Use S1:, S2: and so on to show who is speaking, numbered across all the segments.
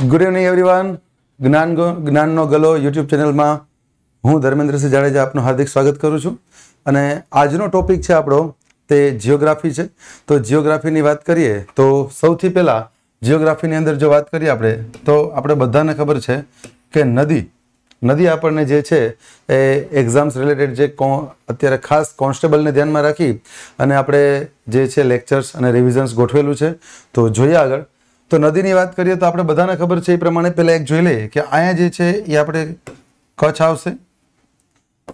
S1: Good evening everyone જ્ઞાન જ્ઞાનનો ગલો YouTube ચેનલમાં હું ધર્મેન્દ્રસિંહ જાડેજા આપનું હાર્દિક સ્વાગત કરું છું. અને આજનો ટોપિક છે આપણો, તે જિયોગ્રાફી છે. તો જિયોગ્રાફીની વાત કરીએ, તો સૌથી પહેલાં જિયોગ્રાફીની અંદર જો વાત કરીએ આપણે, તો આપણે બધાને ખબર છે કે નદી નદી આપણને જે છે એ એક્ઝામ્સ રિલેટેડ જે કો, અત્યારે ખાસ કોન્સ્ટેબલને ધ્યાનમાં રાખી અને આપણે જે છે લેક્ચર્સ અને રિવિઝન્સ ગોઠવેલું છે. તો જોઈએ આગળ તો નદીની વાત કરીએ તો આપણે બધાને ખબર છે એ પ્રમાણે પહેલાં એક જોઈ લઈએ કે અહીંયા જે છે એ આપણે કચ્છ આવશે,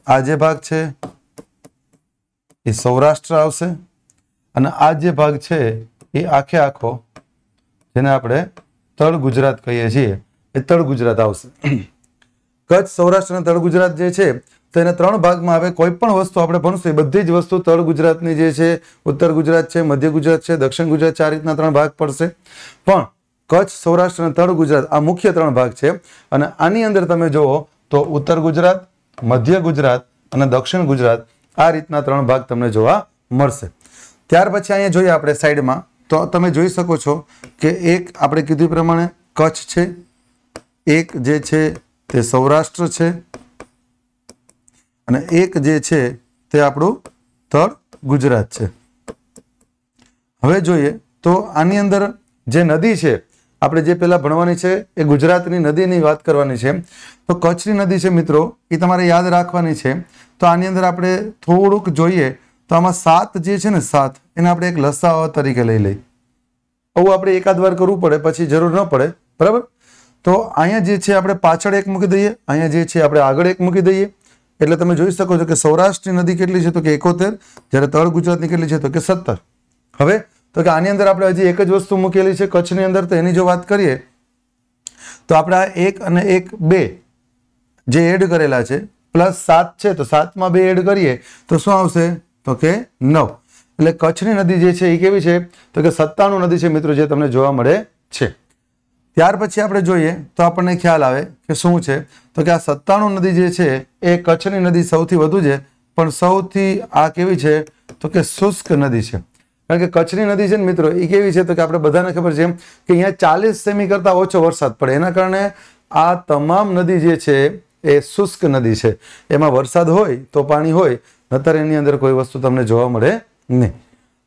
S1: આ જે ભાગ છે એ સૌરાષ્ટ્ર આવશે અને આ જે ભાગ છે એ આખે આખો જેને આપણે તળ ગુજરાત કહીએ છીએ, એ તળ ગુજરાત આવશે. કચ્છ, સૌરાષ્ટ્ર અને તળ ગુજરાત જે છે તો એને ત્રણ ભાગમાં આવે કોઈ પણ વસ્તુ આપણે ભણશું, એ બધી જ વસ્તુ તળ ગુજરાતની જે છે, ઉત્તર ગુજરાત છે, મધ્ય ગુજરાત છે, દક્ષિણ ગુજરાત છે, આ રીતના ત્રણ ભાગ પડશે. પણ કચ્છ, સૌરાષ્ટ્ર અને તળ ગુજરાત આ મુખ્ય ત્રણ ભાગ છે અને આની અંદર તમે જુઓ તો ઉત્તર ગુજરાત, મધ્ય ગુજરાત અને દક્ષિણ ગુજરાત આ રીતના ત્રણ ભાગ તમને જોવા મળશે. ત્યાર પછી અહીંયા જોઈએ આપણે સાઈડમાં, તો તમે જોઈ શકો છો કે એક આપણે કીધું પ્રમાણે કચ્છ છે, એક જે છે તે સૌરાષ્ટ્ર છે અને એક જે છે તે આપણું થર્ડ ગુજરાત છે. હવે જોઈએ તો આની અંદર જે નદી છે, આપણે જે પેલા ભણવાની છે એ ગુજરાતની નદીની વાત કરવાની છે. તો કચ્છની નદી છે મિત્રો, એ તમારે યાદ રાખવાની છે. તો આની અંદર આપણે થોડુંક જોઈએ તો આમાં સાત જે છે ને, સાત, એને આપણે એક લસાઅ તરીકે લઈ લઈ આવું આપણે એકાદ વાર કરવું પડે, પછી જરૂર ન પડે, બરાબર? તો અહીંયા જે છે આપણે પાછળ એક મૂકી દઈએ, અહીંયા જે છે આપણે આગળ એક મૂકી દઈએ. એટલે તમે જોઈ શકો છો કે સૌરાષ્ટ્રની નદી કેટલી છે તો કે એકોતેર, જ્યારે તળ ગુજરાતની કેટલી છે તો કે સત્તર. હવે તો કે આની અંદર આપણે હજી એક જ વસ્તુ મૂકેલી છે કચ્છની અંદર, તો એની જો વાત કરીએ, તો આપણે એક અને એક બે જે એડ કરેલા છે, પ્લસ સાત છે, તો સાતમાં બે એડ કરીએ, તો શું આવશે? તો કે નવ. એટલે કચ્છની નદી જે છે એ કેવી છે? તો કે સત્તાણું નદી છે મિત્રો, જે તમને જોવા મળે છે. ત્યાર પછી આપણે જોઈએ તો આપણને ખ્યાલ આવે કે શું છે? તો કે આ સત્તાણું નદી જે છે, એ કચ્છની નદી સૌથી વધુ છે, પણ સૌથી આ કેવી છે? તો કે શુષ્ક નદી છે. કારણ કે કચ્છની નદી છે ને મિત્રો, એ કેવી છે? તો કે આપણે બધાને ખબર છે કે અહીંયા ચાલીસ સેમી કરતાં ઓછો વરસાદ પડે. એના કારણે આ તમામ નદી જે છે, એ શુષ્ક નદી છે. એમાં વરસાદ હોય તો પાણી હોય, નતર એની અંદર કોઈ વસ્તુ તમને જોવા મળે નહીં.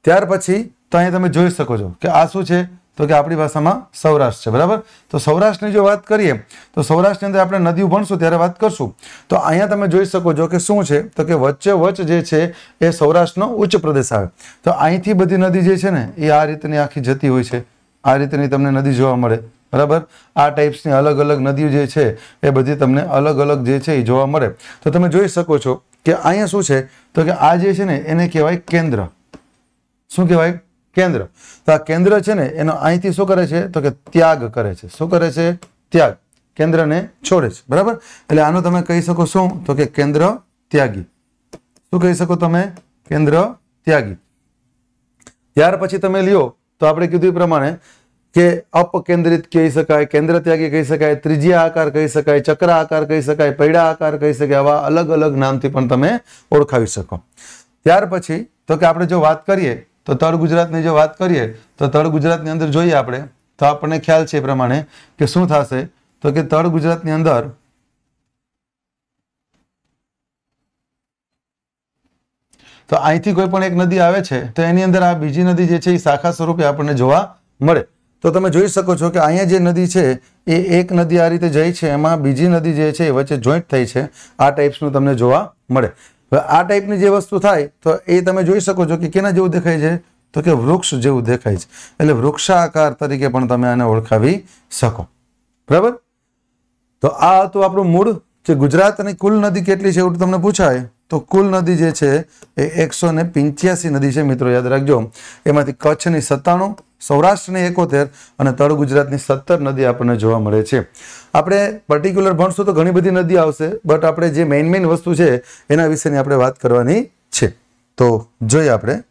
S1: ત્યાર પછી તો અહીંયા તમે જોઈ શકો છો કે આ શું છે? તો કે આપણી ભાષામાં સૌરાષ્ટ્ર છે, બરાબર? તો સૌરાષ્ટ્રની જો વાત કરીએ, તો સૌરાષ્ટ્રની અંદર આપણે નદીઓ ભણશું, ત્યારે વાત કરશું. તો અહીંયા તમે જોઈ શકો છો કે શું છે? તો કે વચ્ચે વચ્ચ જે છે, એ સૌરાષ્ટ્રનો ઉચ્ચ પ્રદેશ આવે. તો અહીંથી બધી નદી જે છે ને, એ આ રીતની આખી જતી હોય છે. આ રીતની તમને નદી જોવા મળે, બરાબર? આ ટાઈપ્સની અલગ અલગ નદીઓ જે છે, એ બધી તમને અલગ અલગ જે છે, એ જોવા મળે. તો તમે જોઈ શકો છો કે અહીંયા શું છે? તો કે આ જે છે ને, એને કહેવાય કેન્દ્ર. શું કહેવાય? કેન્દ્ર. તો આ કેન્દ્ર છે ને, એનો અહીંથી શું કરે છે? તો કે ત્યાગ કરે છે. શું કરે છે? ત્યાગ. કેન્દ્રને છોડે છે. બરાબર? એટલે આનું તમે કહી શકો શું? તો કે કેન્દ્ર ત્યાગી. શું કહી શકો તમે? કેન્દ્ર ત્યાગી. ત્યાર પછી તમે લ્યો, તો આપણે કીધું પ્રમાણે કે અપકેન્દ્રિત કહી શકાય, કેન્દ્ર ત્યાગી કહી શકાય, ત્રિજ્યા આકાર કહી શકાય, ચક્ર આકાર કહી શકાય, પૈડા આકાર કહી શકાય, આવા અલગ અલગ નામથી પણ તમે ઓળખાવી શકો. ત્યાર પછી, તો કે આપણે જો વાત કરીએ તો તળ ગુજરાતની જો વાત કરીએ, તો તળ ગુજરાતની અંદર જોઈએ આપણે, તો આપણને ખ્યાલ છે પ્રમાણે કે શું થશે? તો કે તળ ગુજરાતની અંદર તો અહીંથી કોઈ પણ એક નદી આવે છે, તો એની અંદર આ બીજી નદી જે છે એ શાખા સ્વરૂપે આપણને જોવા મળે. તો તમે જોઈ શકો છો કે અહીંયા જે નદી છે, એ એક નદી આ રીતે જાય છે, એમાં બીજી નદી જે છે એ વચ્ચે જોઈન્ટ થઈ છે. આ ટાઈપ્સનું તમને જોવા મળે. હવે આ ટાઈપની જે વસ્તુ થાય, તો એ તમે જોઈ શકો છો કે કેના જેવું દેખાય છે? તો કે વૃક્ષ જેવું દેખાય છે. એટલે વૃક્ષાકાર તરીકે પણ તમે આને ઓળખાવી શકો. બરાબર? તો આ હતું આપણું મૂળ. જે ગુજરાતની કુલ નદી કેટલી છે એવું તમને પૂછાય? તો કુલ નદી જે છે એ એકસો ને પિંચ્યાસી નદી છે, મિત્રો યાદ રાખજો. એમાંથી કચ્છની સત્તાણું, સૌરાષ્ટ્રની એકોતેર અને તળ ગુજરાતની સત્તર નદી આપણને જોવા મળે છે. આપણે પર્ટિક્યુલર ભણશું તો ઘણી બધી નદી આવશે બટ આપણે જે મેઇન મેઇન વસ્તુ છે એના વિશેની આપણે વાત કરવાની છે. તો જોઈએ આપણે.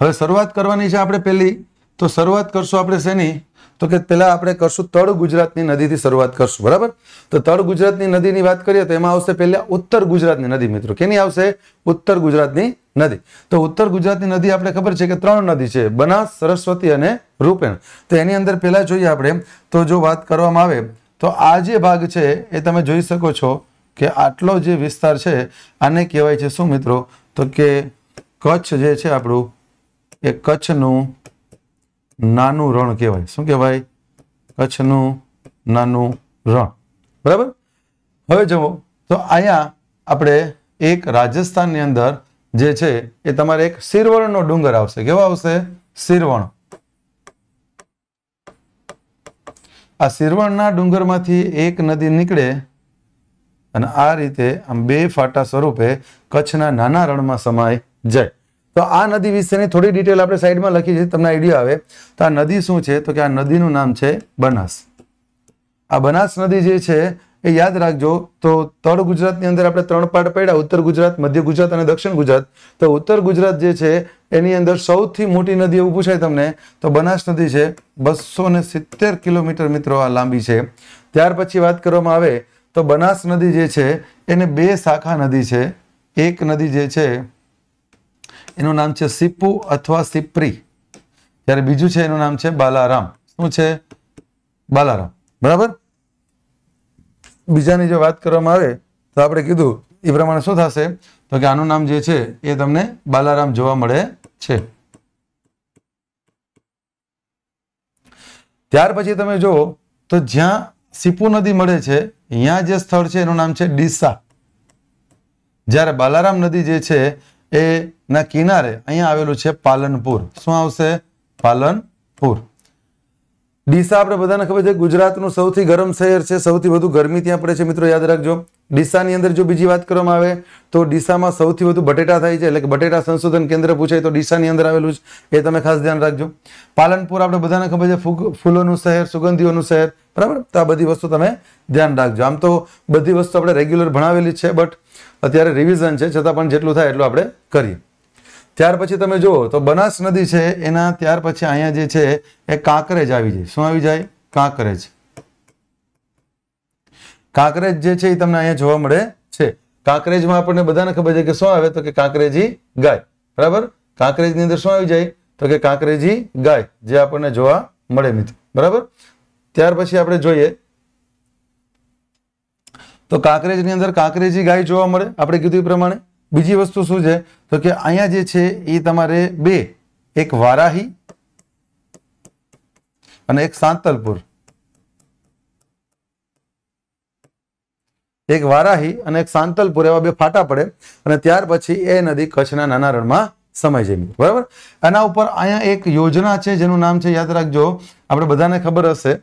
S1: હવે શરૂઆત કરવાની છે આપણે પહેલી. તો શરૂઆત કરશું આપણે શેની? તો કે પહેલાં આપણે કરશું તળ ગુજરાતની નદીથી શરૂઆત કરશું, બરાબર? તો તળ ગુજરાતની નદીની વાત કરીએ તો એમાં આવશે પહેલાં ઉત્તર ગુજરાતની નદી મિત્રો. કેની આવશે? ઉત્તર ગુજરાતની નદી. તો ઉત્તર ગુજરાતની નદી આપણે ખબર છે કે ત્રણ નદી છે, બનાસ, સરસ્વતી અને રૂપેણ. તો એની અંદર પહેલાં જોઈએ આપણે, તો જો વાત કરવામાં આવે, તો આ જે ભાગ છે એ તમે જોઈ શકો છો કે આટલો જે વિસ્તાર છે, આને કહેવાય છે શું મિત્રો? તો કે કચ્છ જે છે આપણું, એ કચ્છનું નાનું રણ કહેવાય. શું કહેવાય? કચ્છનું નાનું રણ. બરાબર? હવે જુઓ, તો અહીંયા આપણે એક રાજસ્થાનની અંદર જે છે એ તમારે એક શિરવણનો ડુંગર આવશે. કેવો આવશે? શિરવણ. આ શિરવણના ડુંગરમાંથી એક નદી નીકળે અને આ રીતે આમ બે ફાટા સ્વરૂપે કચ્છના નાના રણમાં સમાય જાય. તો આ નદી વિશેની થોડી ડિટેલ આપણે સાઈડમાં લખી છે, તમને આઈડિયા આવે. તો આ નદી શું છે? તો કે આ નદીનું નામ છે બનાસ. આ બનાસ નદી જે છે, એ યાદ રાખજો, તો તળ ગુજરાતની અંદર આપણે ત્રણ પાર્ટ પડ્યા, ઉત્તર ગુજરાત, મધ્ય ગુજરાત અને દક્ષિણ ગુજરાત. તો ઉત્તર ગુજરાત જે છે, એની અંદર સૌથી મોટી નદી એવું પૂછાય તમને, તો બનાસ નદી છે બસો ને સિત્તેર કિલોમીટર મિત્રો આ લાંબી છે. ત્યાર પછી વાત કરવામાં આવે, તો બનાસ નદી જે છે, એને બે શાખા નદી છે. એક નદી જે છે એનું નામ છે સિપુ અથવા સિપ્રી. ત્યારે બીજું છે એનું નામ છે બાલારામ. શું છે? બાલારામ. બરાબર? બીજાની જો વાત કરવામાં આવે, તો આપણે કીધું એ પ્રમાણે શું થશે? તો કે આનું નામ જે છે એ તમને બાલારામ જોવા મળે છે. ત્યાર પછી તમે જુઓ, તો જ્યાં સિપુ નદી મળે છે અહીંયા જે સ્થળ છે એનું નામ છે ડીસા. જ્યારે બાલારામ નદી જે છે એ ના કિનારે અહીંયા આવેલું છે પાલનપુર. શું આવશે? પાલનપુર. ડીસા આપણે બધાને ખબર છે, ગુજરાતનું સૌથી ગરમ શહેર છે, સૌથી વધુ ગરમી ત્યાં પડે છે, મિત્રો યાદ રાખજો. ડીસાની અંદર જો બીજી વાત કરવામાં આવે, તો ડીસામાં સૌથી વધુ બટેટા થાય છે, એટલે કે બટેટા સંશોધન કેન્દ્ર પૂછાય, તો ડીસાની અંદર આવેલું છે, એ તમે ખાસ ધ્યાન રાખજો. પાલનપુર આપણે બધાને ખબર છે ફૂલોનું શહેર, સુગંધીઓનું શહેર, બરાબર? તો આ બધી વસ્તુ તમે ધ્યાન રાખજો. આમ તો બધી વસ્તુ આપણે રેગ્યુલર ભણાવેલી છે બટ અત્યારે રિવિઝન છે, છતાં પણ જેટલું થાય એટલું આપણે કરીએ. ત્યાર પછી તમે જુઓ, તો બનાસ નદી છે, એના ત્યાર પછી અહીંયા જે છે, એ કાંકરેજ આવી જાય. શું આવી જાય? કાંકરેજ. કાંકરેજ જે છે, એ તમને અહીંયા જોવા મળે છે. કાંકરેજમાં આપણને બધાને ખબર છે કે શું આવે? તો કે કાંકરેજી ગાય. બરાબર? કાંકરેજની અંદર શું આવી જાય? તો કે કાંકરેજી ગાય, જે આપણને જોવા મળે મિત્રો. બરાબર? ત્યાર પછી આપણે જોઈએ તો કાંકરેજની અંદર કાંકરેજી ગાય જોવા મળે, આપણે કીધું પ્રમાણે. બીજી વસ્તુ શું છે? તો કે અહીંયા જે છે એ તમારે બે, એક વારાહી અને એક સાંતલપુર. એક વારાહી અને એક સાંતલપુર, એવા બે ફાટા પડે અને ત્યાર પછી એ નદી કચ્છના નાના રણમાં સમાઈ જાય. બરાબર? એના ઉપર અહીંયા એક યોજના છે, જેનું નામ છે, યાદ રાખજો. આપણે બધાને ખબર હશે.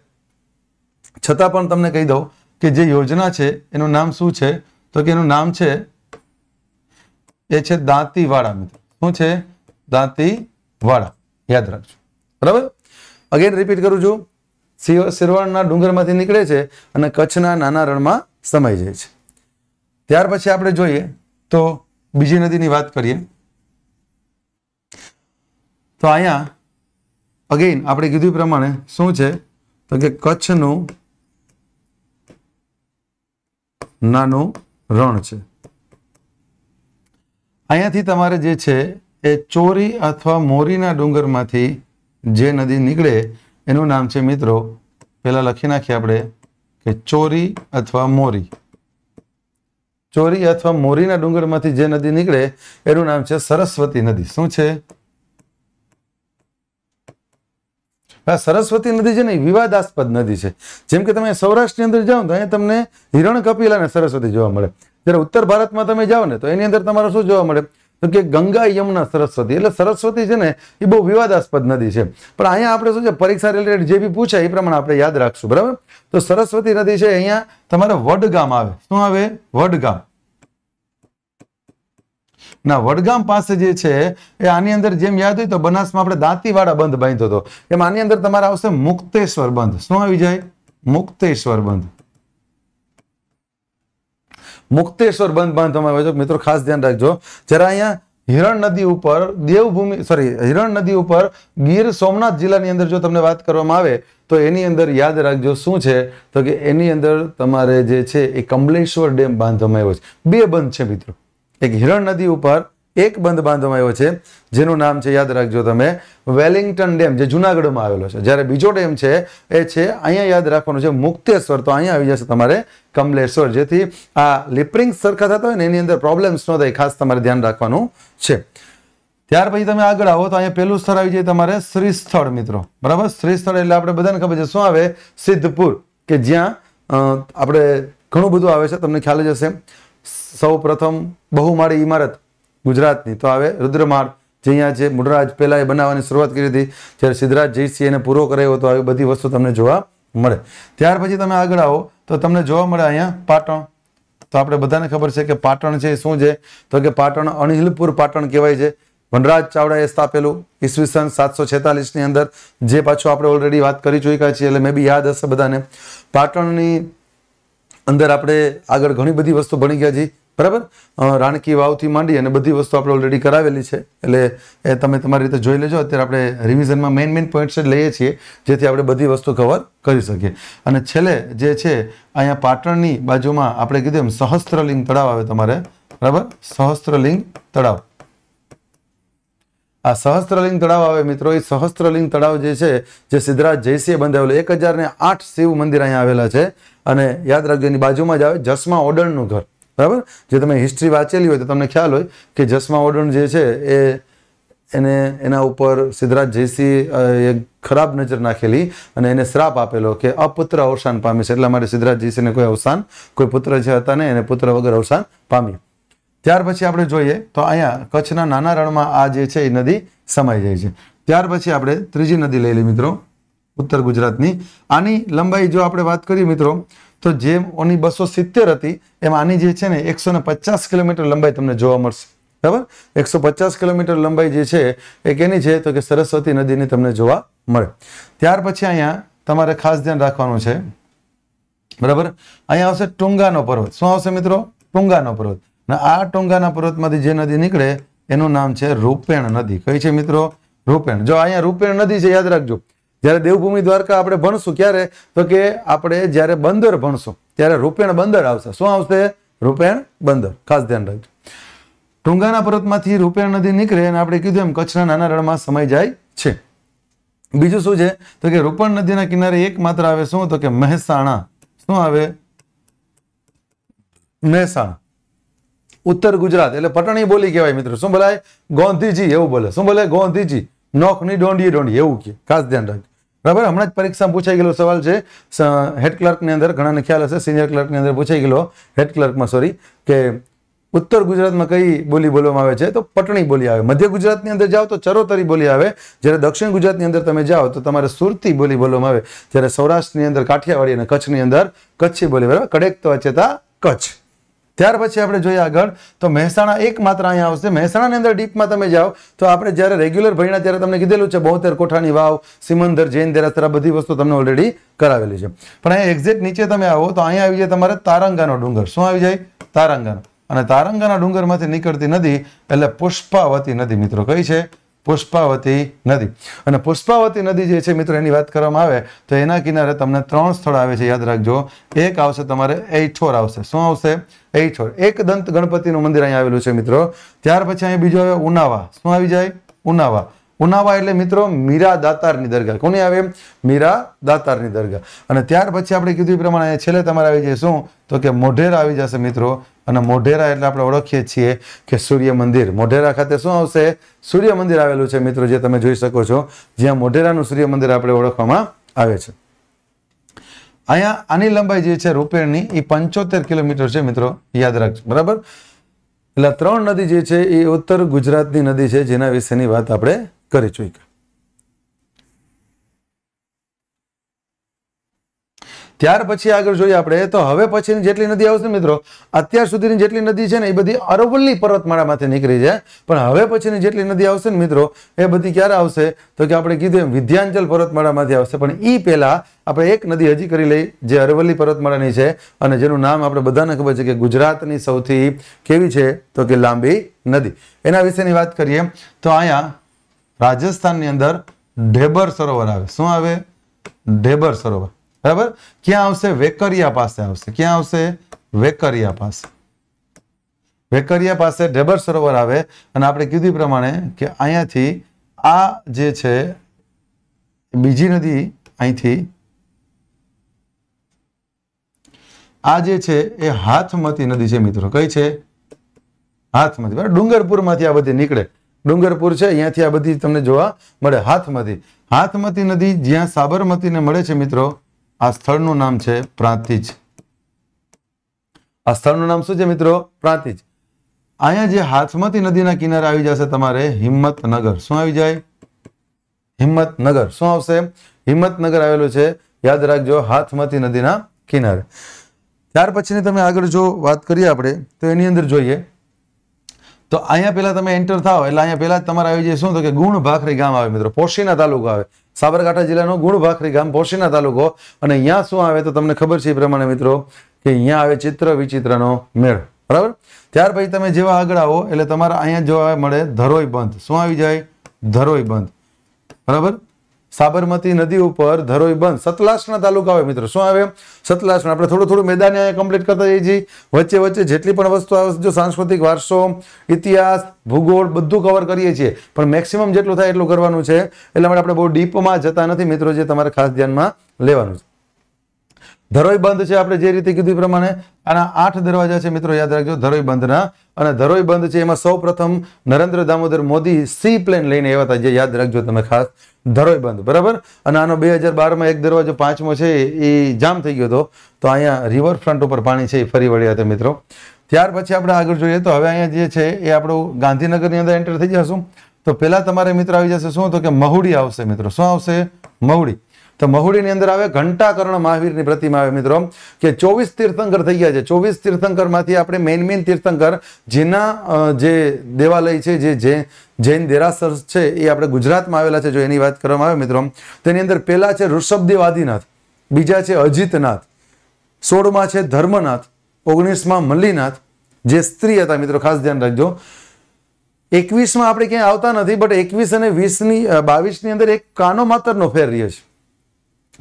S1: છતાં પણ તમને કહી દઉં કે જે યોજના છે, એનું નામ શું છે? તો કે એનું નામ છે, એ છે દાંતીવાડા મિત્રો. શું છે? દાંતીવાડા. યાદ રાખજો. બરાબર? અગેન રિપીટ કરું છું. શિરવાણના ડુંગરમાંથી નીકળે છે અને કચ્છના નાના રણમાં સમાઈ જાય છે. ત્યાર પછી આપણે જોઈએ તો બીજી નદીની વાત કરીએ. તો અહીંયા અગેન આપણે કીધું પ્રમાણે શું છે? તો કે કચ્છનું નાનું રણ છે. અહીંયાથી તમારે જે છે એ ચોરી અથવા મોરીના ડુંગરમાંથી જે નદી નીકળે એનું નામ છે મિત્રો, પહેલાં લખી નાખીએ આપણે કે ચોરી અથવા મોરી. ચોરી અથવા મોરીના ડુંગરમાંથી જે નદી નીકળે એનું નામ છે સરસ્વતી નદી. શું છે? આ સરસ્વતી નદી છે ને વિવાદાસ્પદ નદી છે. જેમ કે તમે સૌરાષ્ટ્રની અંદર જાઓ તો અહીંયા તમને હિરણ, કપિલા અને સરસ્વતી જોવા મળે. જ્યારે ઉત્તર ભારતમાં તમે જાઓ ને તો એની અંદર તમારે શું જોવા મળે? તો કે ગંગા યમુના સરસ્વતી. એટલે સરસ્વતી છે ને એ બહુ વિવાદાસ્પદ નદી છે. પણ અહીંયા આપણે શું છે? પરીક્ષા રિલેટેડ જે બી પૂછાય એ પ્રમાણે આપણે યાદ રાખશું. બરાબર? તો સરસ્વતી નદી છે અહીંયા તમારે વડગામ આવે. શું આવે? વડગામ. ના, વડગામ પાસે જે છે, એ આની અંદર જેમ યાદ હોય તો બનાસમાં આપણે દાંતીવાડા બંધ બાંધ્યો હતો. એમ આની અંદર તમારે આવશે મુક્તેશ્વર બંધ. શું આવી જાય? મુક્તેશ્વર બંધ. મુક્તેશ્વર બંધ બાંધવામાં આવે છે. મિત્રો, ખાસ ધ્યાન રાખજો. જરા અહીંયા હિરણ નદી ઉપર દેવભૂમિ સોરી હિરણ નદી ઉપર ગીર સોમનાથ જિલ્લાની અંદર જો તમને વાત કરવામાં આવે, તો એની અંદર યાદ રાખજો શું છે? તો કે એની અંદર તમારે જે છે એ કમલેશ્વર ડેમ બાંધવામાં આવ્યો છે. બે બંધ છે, મિત્રો. એક હિરણ નદી ઉપર એક બંધ બાંધવામાં આવ્યો છે, જેનું નામ છે, યાદ રાખજો તમે, વેલિંગ્ટન ડેમ, જે જુનાગઢમાં આવેલો છે. જ્યારે બીજો ડેમ છે, એ છે, અહીંયા યાદ રાખવાનું છે, મુક્તેશ્વર. તો અહીંયા આવી જશે તમારે કમલેશ્વર, જેથી આ લિપરિંગ સરખા થતા હોય ને એની અંદર પ્રોબ્લેમ્સ ન થાય ખાસ તમારે ધ્યાન રાખવાનું છે. ત્યાર પછી તમે આગળ આવો, તો અહીંયા પહેલું સ્થળ આવી જાય તમારે શ્રી સ્થળ મિત્રો. બરાબર? શ્રી સ્થળ એટલે આપણે બધાને ખબર છે, શું આવે? સિદ્ધપુર, કે જ્યાં આપણે ઘણું બધું આવે છે, તમને ખ્યાલ જ હશે. સૌ પ્રથમ બહુમાળી ઇમારત ગુજરાતની. તો આવે રુદ્રમાળ જે અહીંયા જે મુડરાજ પહેલાં એ બનાવવાની શરૂઆત કરી હતી, જ્યારે સિદ્ધરાજ જયસિંહ એને પૂરો કરાયો તો આવી બધી વસ્તુ તમને જોવા મળે. ત્યાર પછી તમે આગળ આવો, તો તમને જોવા મળે અહીંયા પાટણ. તો આપણે બધાને ખબર છે કે પાટણ છે શું છે? તો કે પાટણ અણહિલપુર પાટણ કહેવાય છે. વનરાજ ચાવડાએ સ્થાપેલું ઈસવીસન સાતસો છેતાલીસની અંદર. જે પાછું આપણે ઓલરેડી વાત કરી ચૂક્યા છીએ, એટલે મે બી યાદ હશે બધાને. પાટણની અંદર આપણે આગળ ઘણી બધી વસ્તુ ભણી ગયા છીએ. બરાબર? રાણકી વાવથી માંડી અને બધી વસ્તુ આપણે ઓલરેડી કરાવેલી છે. એટલે એ તમે તમારી રીતે જોઈ લેજો. અત્યારે આપણે રિવિઝનમાં મેઇન મેઇન પોઈન્ટ્સ જ લઈએ છીએ, જેથી આપણે બધી વસ્તુ કવર કરી શકીએ. અને છેલ્લે જે છે, અહીંયા પાટણની બાજુમાં આપણે કીધું એમ સહસ્ત્રલિંગ તળાવ આવે તમારે. બરાબર? સહસ્ત્રલિંગ તળાવ. આ સહસ્ત્રલિંગ તળાવ આવે મિત્રો, એ સહસ્ત્રલિંગ તળાવ જે છે, જે સિદ્ધરાજ જયસિંહે બંધાવેલું, એક હજાર ને આઠ શિવ મંદિર અહીંયા આવેલા છે. અને યાદ રાખજો, એની બાજુમાં જ આવે જસમા ઓડણનું ઘર. બરાબર? જે તમે હિસ્ટ્રી વાંચેલી હોય તો તમને ખ્યાલ હોય કે જસમા ઓડણ જે છે એ એને એના ઉપર સિદ્ધરાજ જયસિંહ એ ખરાબ નજર નાખેલી અને એને શ્રાપ આપેલો કે અપુત્ર અવસાન પામે છે. એટલા માટે સિદ્ધરાજ જયસિંહને કોઈ અવસાન, કોઈ પુત્ર જે હતા ને એને પુત્ર વગર અવસાન પામ્યું. ત્યાર પછી આપણે જોઈએ તો અહીંયા કચ્છના નાના રણમાં આ જે છે એ નદી સમાઈ જાય છે. ત્યાર પછી આપણે ત્રીજી નદી લઈ લઈએ મિત્રો, ઉત્તર ગુજરાતની. આની લંબાઈ જો આપણે વાત કરીએ મિત્રો તો જે ઓની બસો સિત્તેર હતી, એમાં આની જે છે ને એકસો ને પચાસ કિલોમીટર લંબાઈ તમને જોવા મળશે. બરાબર? એકસો પચાસ કિલોમીટર લંબાઈ જે છે, એ કેની છે? તો કે સરસ્વતી નદીની તમને જોવા મળે. ત્યાર પછી અહીંયા તમારે ખાસ ધ્યાન રાખવાનું છે. બરાબર? અહીંયા આવશે ટુંગાનો પર્વત. શું આવશે મિત્રો? ટુંગાનો પર્વત. અને આ ટુંગાના પર્વતમાંથી જે નદી નીકળે, એનું નામ છે રૂપેણ નદી. કઈ છે મિત્રો? રૂપેણ. જો અહીંયા રૂપેણ નદી છે, યાદ રાખજો. જ્યારે દેવભૂમિ દ્વારકા આપણે ભણશું ક્યારે? તો કે આપણે જ્યારે બંદર ભણશું, ત્યારે રૂપેણ બંદર આવશે. શું આવશે? રૂપેણ બંદર. ખાસ ધ્યાન રાખજો. ટુંગાના પર્વતમાંથી રૂપેણ નદી નીકળે અને આપણે કીધું એમ કચ્છના નાના રણમાં સમય જાય છે. બીજું શું છે? તો કે રૂપણ નદીના કિનારે એક માત્ર આવે શું? તો કે મહેસાણા. શું આવે? મહેસાણા. ઉત્તર ગુજરાત, એટલે પટણી બોલી કહેવાય મિત્રો. શું બોલાય? ગોંધીજી, એવું બોલે. શું બોલે? ગોંધીજી. નોખની ડોંડીએ ડોંડી એવું કે ખાસ ધ્યાન રાખજો. બરાબર? હમણાં જ પરીક્ષામાં પૂછાઈ ગયેલો સવાલ છે હેડ ક્લર્કની અંદર ઘણાને ખ્યાલ હશે, સિનિયર ક્લર્કની અંદર પૂછાઈ ગયેલો હેડ ક્લર્કમાં સોરી કે ઉત્તર ગુજરાતમાં કઈ બોલી બોલવામાં આવે છે? તો પટણી બોલી આવે. મધ્ય ગુજરાતની અંદર જાઓ તો ચરોતરી બોલી આવે. જ્યારે દક્ષિણ ગુજરાતની અંદર તમે જાઓ તો તમારે સુરતી બોલી બોલવામાં આવે. જ્યારે સૌરાષ્ટ્રની અંદર કાઠિયાવાડી અને કચ્છની અંદર કચ્છી બોલી બરાબર? કડેક તો અચેતા કચ્છ. ત્યાર પછી આપણે જોઈએ આગળ, તો મહેસાણા એક માત્ર અહીંયા આવશે. મહેસાણાની અંદર ડીપમાં તમે જાઓ, તો આપણે જ્યારે રેગ્યુલર ભણ્યા ત્યારે તમને કીધેલું છે, બોતેર કોઠાની વાવ, સિમંદર, જૈન દેરાસર બધી વસ્તુ તમને ઓલરેડી કરાવેલી છે. પણ અહીંયા એક્ઝેક્ટ નીચે તમે આવો, તો અહીંયા આવી જાય તમારે તારંગાનો ડુંગર. શું આવી જાય? તારંગાનો. અને તારંગાના ડુંગરમાંથી નીકળતી નદી, એટલે પુષ્પાવતી નદી મિત્રો કઈ છે? પુષ્પાવતી નદી. અને પુષ્પાવતી નદી જે છે મિત્રો, એની વાત કરવામાં આવે તો એના કિનારે તમને ત્રણ સ્થળ આવે છે, યાદ રાખજો. એક આવશે તમારે એઠોર આવશે. શું આવશે? એઠોર એક દંત ગણપતિનું મંદિર અહીંયા આવેલું છે મિત્રો. ત્યાર પછી અહીંયા બીજું આવે ઉનાવા. શું આવી જાય? ઉનાવા. ઉનાવા એટલે મિત્રો, મીરા દાતારની દરગાહ. કોની આવે? મીરા દાતારની દરગાહ. અને ત્યાર પછી આપણે કીધું એ પ્રમાણે છેલ્લે તમારે આવી જાય શું તો કે મોઢેરા આવી જશે મિત્રો. અને મોઢેરા એટલે આપણે ઓળખીએ છીએ કે સૂર્ય મંદિર. મોઢેરા ખાતે શું આવશે? સૂર્ય મંદિર આવેલું છે મિત્રો, જે તમે જોઈ શકો છો. જ્યાં મોઢેરાનું સૂર્ય મંદિર આપણે ઓળખવામાં આવે છે. અહીંયા આની લંબાઈ જે છે રૂપેણની, એ પંચોતેર કિલોમીટર છે મિત્રો. યાદ રાખજો. બરાબર? એટલે ત્રણ નદી જે છે, એ ઉત્તર ગુજરાતની નદી છે, જેના વિશેની વાત આપણે કરી ચૂક્યા ત્યાર પછી આગળ જોઈએ આપણે, તો હવે પછીની જેટલી નદી આવશે મિત્રો, અત્યાર સુધીની જેટલી નદી છે ને એ બધી અરવલ્લી પર્વતમાળામાંથી નીકળી છે. પણ હવે પછીની જેટલી નદી આવશે ને મિત્રો, એ બધી ક્યારે આવશે? તો કે આપણે કીધું એમ, વિધ્યાંચલ પર્વતમાળામાંથી આવશે. પણ એ પહેલાં આપણે એક નદી હજી કરી લઈ, જે અરવલ્લી પર્વતમાળાની છે, અને જેનું નામ આપણે બધાને ખબર છે કે ગુજરાતની સૌથી કેવી છે, તો કે લાંબી નદી. એના વિશેની વાત કરીએ, તો અહીંયા રાજસ્થાનની અંદર ઢેબર સરોવર આવે. શું આવે? ઢેબર સરોવર. બરાબર? ક્યાં આવશે? વેકરિયા પાસે આવશે. ક્યાં આવશે? વેકરિયા પાસે. વેકરિયા પાસે ઢેબર સરોવર આવે અને આપણે કીધું પ્રમાણે કે અહીંયાથી આ જે છે, બીજી નદી અહીંથી, આ જે છે એ હાથમતી નદી છે મિત્રો. કઈ છે? હાથમતી. બરાબર? ડુંગરપુરમાંથી આ બધી નીકળે. ડુંગરપુર છે, અહીંયાથી આ બધી તમને જોવા મળે. હાથમતી. હાથમતી નદી જ્યાં સાબરમતીને મળે છે મિત્રો આ સ્થળનું નામ છે પ્રાંતિજ. આ સ્થળનું નામ શું છે મિત્રો? પ્રાંતિજ. અહીંયા જે હાથમતી નદીના કિનારે આવી જશે તમારે હિંમતનગર. શું આવી જાય? હિંમતનગર. શું આવશે? હિંમતનગર આવેલું છે. યાદ રાખજો હાથમતી નદીના કિનારે. ત્યાર પછીની તમે આગળ જો વાત કરીએ આપણે, તો એની અંદર જોઈએ તો અહીંયા પહેલા તમે એન્ટર થાવ એટલે અહીંયા પહેલા તમારે આવી જાય શું તો કે ગુણ ભાખરી ગામ આવે મિત્રો, પોશીના તાલુકો આવે. સાબરકાંઠા જિલ્લાનો ગુણ ભાખરી ગામ પોશીના તાલુકો. અને અહીંયા શું આવે તો તમને ખબર છે એ પ્રમાણે મિત્રો, કે અહીંયા આવે ચિત્ર વિચિત્રનો મેળ. બરાબર? ત્યાર પછી તમે જેવા આગળ આવો, એટલે તમારે અહીંયા જોવા મળે ધરોઈ બંધ. શું આવી જાય? ધરોઈ બંધ. બરાબર? સાબરમતી નદી ઉપર ધરોઈ બંધ. સતલાસના તાલુકા આવે મિત્રો. શું આવે? સતલાસના. આપણે થોડું થોડું મેદાન કમ્પ્લીટ કરતા જઈએ વચ્ચે વચ્ચે જેટલી પણ વસ્તુ આવે જો સાંસ્કૃતિક વારસો, ઇતિહાસ, ભૂગોળ બધું કવર કરીએ છીએ. પણ મેક્સિમમ જેટલું થાય એટલું કરવાનું છે. એટલા માટે આપણે બહુ ડીપમાં જતા નથી મિત્રો, જે તમારે ખાસ ધ્યાનમાં લેવાનું છે. ધરોઈ બંધ છે આપણે જે રીતે કીધું પ્રમાણે. આના આઠ દરવાજા છે મિત્રો, યાદ રાખજો, ધરોઈ બંધના. અને ધરોઈ બંધ છે એમાં સૌ નરેન્દ્ર દામોદર મોદી સી પ્લેન લઈને આવ્યા હતા, જે યાદ રાખજો તમે ખાસ, ધરોઈ બંધ, બરાબર? અને આનો બે હજાર બારમાં એક દરવાજો પાંચમો છે, એ જામ થઈ ગયો હતો. તો અહીંયા રિવરફ્રન્ટ ઉપર પાણી છે, એ ફરી વળ્યા હતા મિત્રો. ત્યાર પછી આપણે આગળ જોઈએ તો હવે અહીંયા જે છે, એ આપણું ગાંધીનગરની અંદર એન્ટર થઈ જશું. તો પહેલાં તમારે મિત્ર આવી જશે, શું તો કે મહુડી આવશે મિત્રો. શું આવશે? મહુડી. તો મહુડીની અંદર આવે ઘંટાકર્ણ મહાવીરની પ્રતિમા આવે મિત્રો, કે ચોવીસ તીર્થંકર થઈ ગયા છે. ચોવીસ તીર્થંકરમાંથી આપણે મેઇન મેઇન તીર્થંકર જેના જે દેવાલય છે, જે જે જૈન દેરાસર છે, એ આપણે ગુજરાતમાં આવેલા છે, જો એની વાત કરવામાં આવે મિત્રો, તેની અંદર પહેલા છે ઋષભદેવ આદિનાથ, બીજા છે અજીતનાથ, સોળમાં છે ધર્મનાથ, ઓગણીસમાં મલ્લીનાથ, જે સ્ત્રી હતા મિત્રો, ખાસ ધ્યાન રાખજો. એકવીસમાં આપણે ક્યાંય આવતા નથી બટ એકવીસ અને વીસની બાવીસની અંદર એક કાનો માતરનો ફેર રહ્યો છે.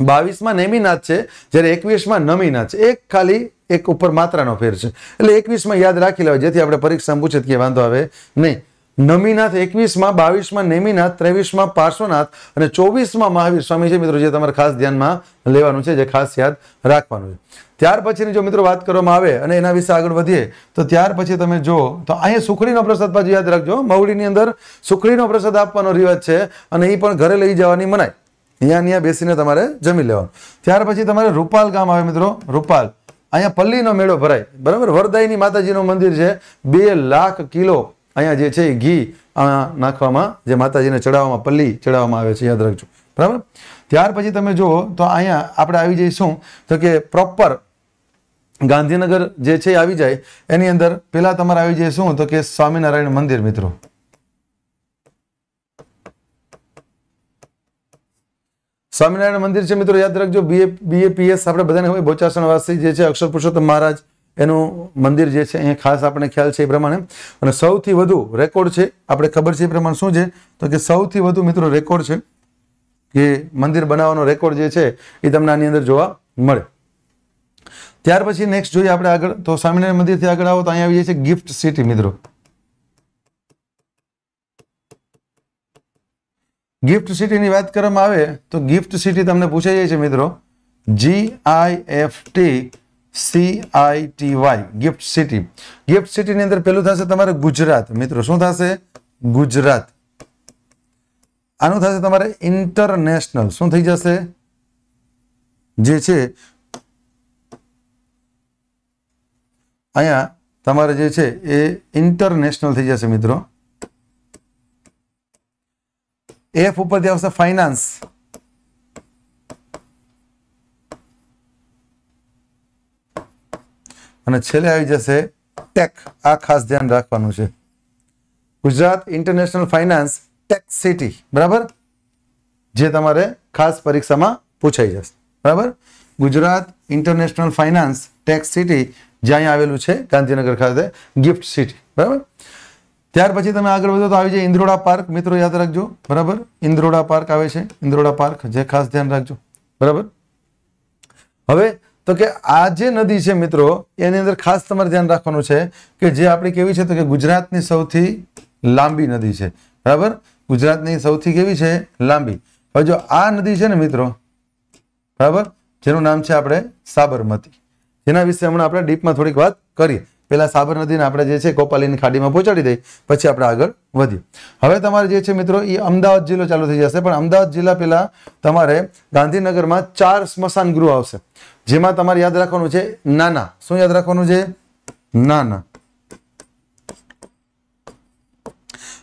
S1: બાવીસમાં નેમિનાથ છે, જ્યારે એકવીસમાં નમીનાથ છે. એક ખાલી એક ઉપર માત્રાનો ફેર છે. એટલે એકવીસમાં યાદ રાખી લેવાય, જેથી આપણે પરીક્ષામાં પૂછે કે વાંધો આવે નહીં. નમીનાથ એકવીસમાં, બાવીસમાં નેમિનાથ, ત્રેવીસમાં પાર્શ્વનાથ અને ચોવીસમાં મહાવીર સ્વામી છે મિત્રો, જે તમારે ખાસ ધ્યાનમાં લેવાનું છે, જે ખાસ યાદ રાખવાનું છે. ત્યાર પછીની જો મિત્રો વાત કરવામાં આવે અને એના વિશે આગળ વધીએ, તો ત્યાર પછી તમે જો તો અહીંયા સુખડીનો પ્રસાદ પાછું યાદ રાખજો. મવડીની અંદર સુખડીનો પ્રસાદ આપવાનો રિવાજ છે અને એ પણ ઘરે લઈ જવાની મનાય અહીંયા અહીંયા બેસીને તમારે જમી લેવાનું. ત્યાર પછી તમારે રૂપાલ ગામ આવે મિત્રો, રૂપાલ. અહીંયા પલ્લીનો મેળો ભરાય. બરાબર? વરદાયની માતાજીનું મંદિર છે. બે લાખ કિલો અહીંયા જે છે ઘી નાખવામાં, જે માતાજીને ચડાવવામાં, પલ્લી ચડાવવામાં આવે છે, યાદ રાખજો. બરાબર? ત્યાર પછી તમે જુઓ, તો અહીંયા આપણે આવી જઈશું. તો કે પ્રોપર ગાંધીનગર જે છે આવી જાય. એની અંદર પહેલાં તમારે આવી જાય શું તો કે સ્વામિનારાયણ મંદિર મિત્રો. સ્વામિનારાયણ મંદિર છે મિત્રો, યાદ રાખજો બીએ બીએપીએસ આપણે બધાને હોય બોચાસણવાસી જે છે, અક્ષર પુરુષોત્તમ મહારાજ એનું મંદિર જે છે, અહીંયા ખાસ આપણે ખ્યાલ છે એ પ્રમાણે. અને સૌથી વધુ રેકોર્ડ છે, આપણે ખબર છે એ પ્રમાણે શું છે? તો કે સૌથી વધુ મિત્રો રેકોર્ડ છે કે મંદિર બનાવવાનો રેકોર્ડ જે છે, એ તમને આની અંદર જોવા મળે. ત્યાર પછી નેક્સ્ટ જોઈએ આપણે આગળ, તો સ્વામિનારાયણ મંદિરથી આગળ આવો તો અહીંયા આવી જાય છે ગિફ્ટ સિટી મિત્રો. ગિફ્ટ સિટીની વાત કરવામાં આવે તો ગિફ્ટ સિટી તમને પૂછાઈ જાય છે મિત્રો. G I F T C I T Y gift city gift સિટીની અંદર પેલું થશે તમારે ગુજરાત. મિત્રો, શું થશે? ગુજરાત. આનું થશે તમારે ઇન્ટરનેશનલ શું થઈ જશે? જે છે, અહીંયા તમારે જે છે એ ઇન્ટરનેશનલ થઈ જશે મિત્રો. એફ ઉપરથી આવશે ફાઇનાન્સ અને છેલ્લે આવી જશે ટેક આ ખાસ ધ્યાન રાખવાનું છે. Gujarat international finance tax city બરાબર? જે તમારે ખાસ પરીક્ષામાં પૂછાઈ જશે. બરાબર? Gujarat international finance tax city જ્યાં આવેલું છે ગાંધીનગર ખાતે ગિફ્ટ સિટી બરાબર? ત્યાર પછી તમે આગળ વધો તો આવી જાય ઇન્દ્રોડા પાર્ક. મિત્રો યાદ રાખજો. બરાબર? ઇન્દ્રોડા પાર્ક આવે છે. ઇન્દ્રોડા પાર્ક, જે ખાસ ધ્યાન રાખજો. બરાબર? હવે તો કે આ જે નદી છે મિત્રો, એની અંદર ખાસ તમારે ધ્યાન રાખવાનું છે કે જે આપણી કેવી છે તો કે ગુજરાતની સૌથી લાંબી નદી છે. બરાબર? ગુજરાતની સૌથી કેવી છે? લાંબી. હવે જો આ નદી છે ને મિત્રો, બરાબર? જેનું નામ છે આપણે સાબરમતી. જેના વિશે હમણાં આપણે ડીપમાં થોડીક વાત કરીએ. પહેલા સાબર નદીને આપણે જે છે કોપાલીની ખાડીમાં પહોંચાડી દઈએ પછી આપણે આગળ વધીએ. હવે તમારે જે છે મિત્રો એ અમદાવાદ જિલ્લો ચાલુ થઈ જશે, પણ અમદાવાદ જિલ્લા પહેલા તમારે ગાંધીનગરમાં ચાર સ્મશાન ગૃહ આવશે. જેમાં તમારે યાદ રાખવાનું છે નાના. શું યાદ રાખવાનું છે? નાના.